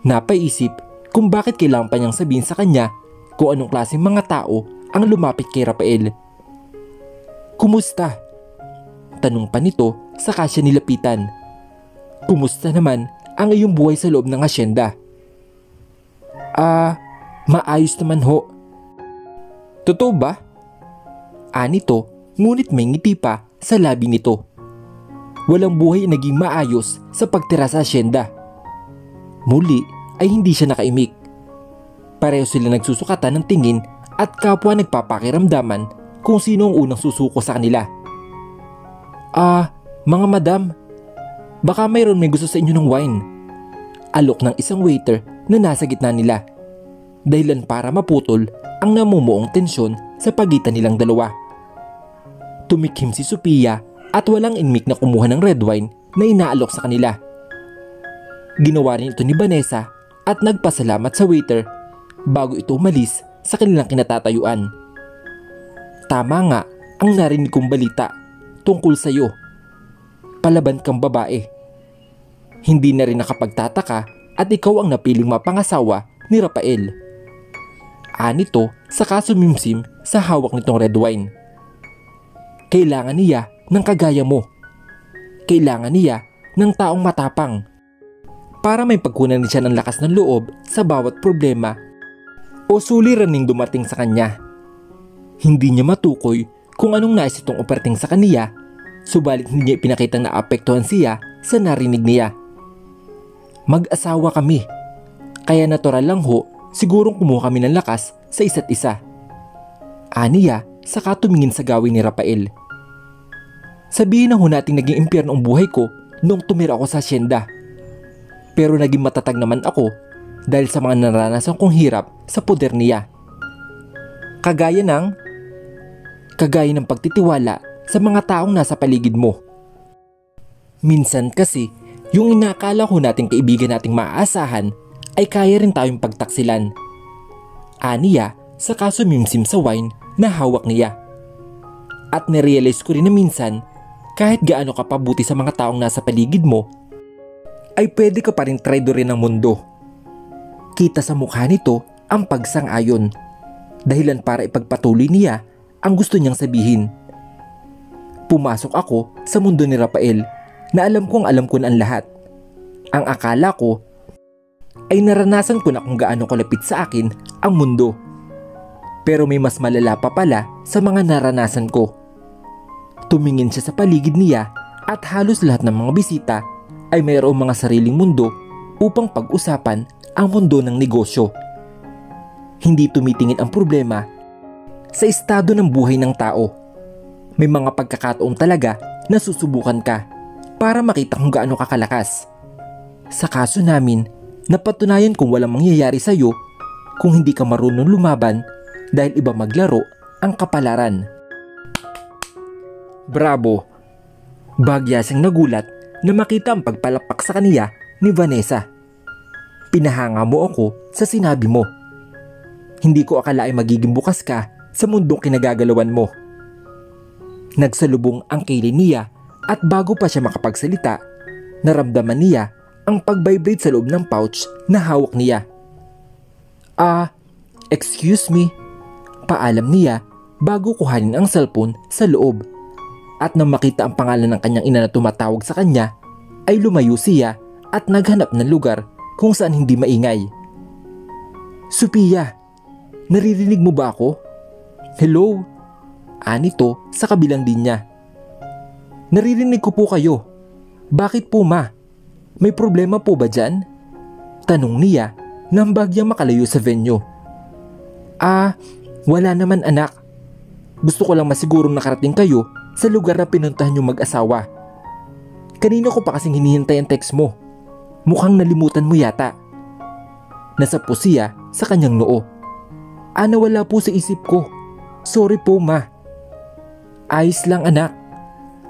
Napaisip kung bakit kailangan pa niyang sabihin sa kanya kung anong klaseng mga tao ang lumapit kay Rafael. Kumusta? Tanong pa nito sa kasya nilapitan. Kumusta naman ang iyong buhay sa loob ng asyenda? Ah, maayos naman ho. Totoo ba? Anito, ngunit may ngiti pa sa labi nito. Walang buhay naging maayos sa pagtira sa asyenda. Muli ay hindi siya nakaimik. Pareho sila nagsusukatan ng tingin at kapwa nagpapakiramdaman kung sino ang unang susuko sa kanila. Ah, mga madam, baka mayroon may gusto sa inyo ng wine. Alok ng isang waiter na nasa gitna nila. Dahilan para maputol ang namumuong tensyon sa pagitan nilang dalawa. Tumikim si Sophia at walang inmik na kumuha ng red wine na inaalok sa kanila. Ginawa rin ito ni Vanessa at nagpasalamat sa waiter bago ito umalis sa kanilang kinatatayuan. Tama nga ang narinig kong balita tungkol sa iyo. Palaban kang babae. Hindi na rin nakapagtataka at ikaw ang napiling mapangasawa ni Rafael. Anito sa kasumimsim sa hawak nitong red wine. Kailangan niya ng kagaya mo. Kailangan niya ng taong matapang para may pagkunan siya ng lakas ng loob sa bawat problema o suliraning dumating sa kanya. Hindi niya matukoy kung anong nais itong operating sa kaniya, subalit hindi niya pinakitang naapektuhan siya sa narinig niya. Mag-asawa kami, kaya natural lang ho sigurong kumuha kami ng lakas sa isa't isa. Aniya saka tumingin sa gawin ni Rafael. Sabihin na ho nating naging impyerno ang buhay ko nung tumira ako sa asyenda pero naging matatag naman ako dahil sa mga naranasan kong hirap sa poder niya. Kagaya ng kagaya ng pagtitiwala sa mga taong nasa paligid mo. Minsan kasi, yung inakala ko nating kaibigan nating maaasahan ay kaya rin tayong pagtaksilan. Aniya sa kaso mimsim sa wine na hawak niya. At narealize ko rin na minsan, kahit gaano ka pabuti sa mga taong nasa paligid mo, ay pwede ka pa rin traidorin ng mundo. Kita sa mukha nito ang pagsang-ayon. Dahilan para ipagpatuloy niya ang gusto niyang sabihin. Pumasok ako sa mundo ni Rafael na alam kong alam ko na ang lahat. Ang akala ko ay naranasan ko na kung gaano kalapit sa akin ang mundo. Pero may mas malala pa pala sa mga naranasan ko. Tumingin siya sa paligid niya at halos lahat ng mga bisita ay mayroong mga sariling mundo upang pag-usapan ang mundo ng negosyo. Hindi tumitingin ang problema sa estado ng buhay ng tao. May mga pagkakataon talaga na susubukan ka para makita kung gaano kakalakas. Sa kaso namin, napatunayan kung walang mangyayari sa iyo kung hindi ka marunong lumaban dahil iba maglaro ang kapalaran. Bravo! Bagya siyang nagulat na makita ang pagpalapak sa kaniya ni Vanessa. Pinahanga mo ako sa sinabi mo. Hindi ko akala ay magiging bukas ka sa mundong kinagagalawan mo. Nagsalubong ang kilay niya at bago pa siya makapagsalita, naramdaman niya ang pag-vibrate sa loob ng pouch na hawak niya. Ah, excuse me. Paalam niya bago kuhanin ang cellphone sa loob. At nang makita ang pangalan ng kanyang ina na tumatawag sa kanya, ay lumayo siya at naghanap ng lugar kung saan hindi maingay. Sophia, naririnig mo ba ako? Hello? Anito sa kabilang linya. Naririnig ko po kayo. Bakit po ma? May problema po ba dyan? Tanong niya nang bagyang makalayo sa venue. Ah, wala naman anak. Gusto ko lang masigurong nakarating kayo sa lugar na pinuntahan yung mag-asawa. Kanina ko pa kasing hinihintay ang text mo. Mukhang nalimutan mo yata. Nasa po siya sa kanyang noo. Ah, wala po sa isip ko. Sorry po ma. Ayos lang anak.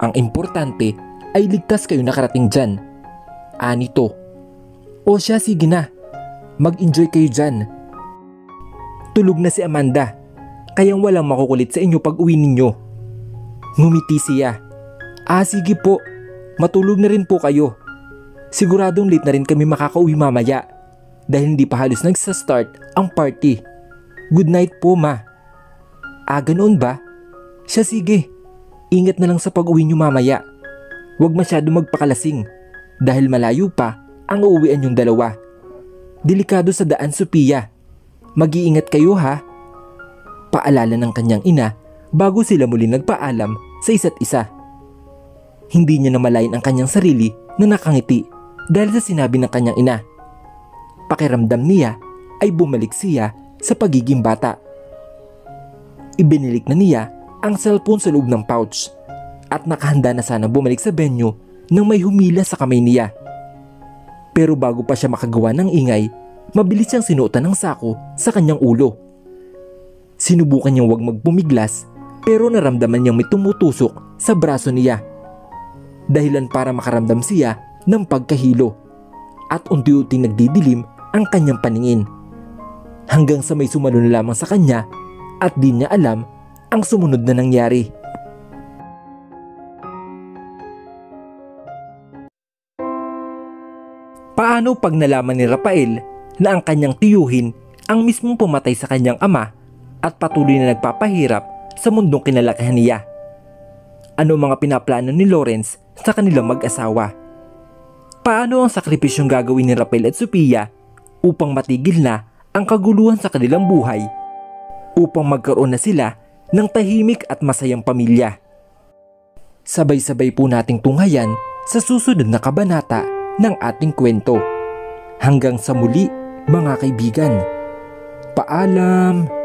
Ang importante ay ligtas kayo nakarating dyan. Anito. O siya sige na. Mag-enjoy kayo dyan. Tulog na si Amanda. Kayang walang makukulit sa inyo pag uwi ninyo. Ngumiti siya. Ah sige po, matulog na rin po kayo. Siguradong late na rin kami makakauwi mamaya dahil hindi pa halos nagsa-start ang party. Good night po ma. Ah ganoon ba? Siya sige, ingat na lang sa pag-uwi nyo mamaya. Huwag masyado magpakalasing dahil malayo pa ang uuwian yung dalawa. Delikado sa daan Sophia. Mag-iingat kayo ha. Paalala ng kanyang ina bago sila muli nagpaalam sa isa't isa. Hindi niya namalayan ang kanyang sarili na nakangiti dahil sa sinabi ng kanyang ina. Pakiramdam niya ay bumalik siya sa pagiging bata. Ibinilik na niya ang cellphone sa loob ng pouch at nakahanda na sana bumalik sa venue nang may humila sa kamay niya. Pero bago pa siya makagawa ng ingay, mabilis siyang sinuotan ng sako sa kanyang ulo. Sinubukan niyang wag magpumiglas pero naramdaman niyang may tumutusok sa braso niya. Dahilan para makaramdam siya ng pagkahilo at unti-unti nagdidilim ang kanyang paningin. Hanggang sa may sumalo na lamang sa kanya at di niya alam ang sumunod na nangyari. Paano pag nalaman ni Rafael na ang kanyang tiyuhin ang mismong pumatay sa kanyang ama at patuloy na nagpapahirap sa mundong kinalakihan niya. Ano mga pinaplano ni Lawrence sa kanilang mag-asawa? Paano ang sakripisyong gagawin ni Rafael at Sophia upang matigil na ang kaguluhan sa kanilang buhay? Upang magkaroon na sila ng tahimik at masayang pamilya. Sabay-sabay po nating tunghayan sa susunod na kabanata ng ating kwento. Hanggang sa muli mga kaibigan. Paalam!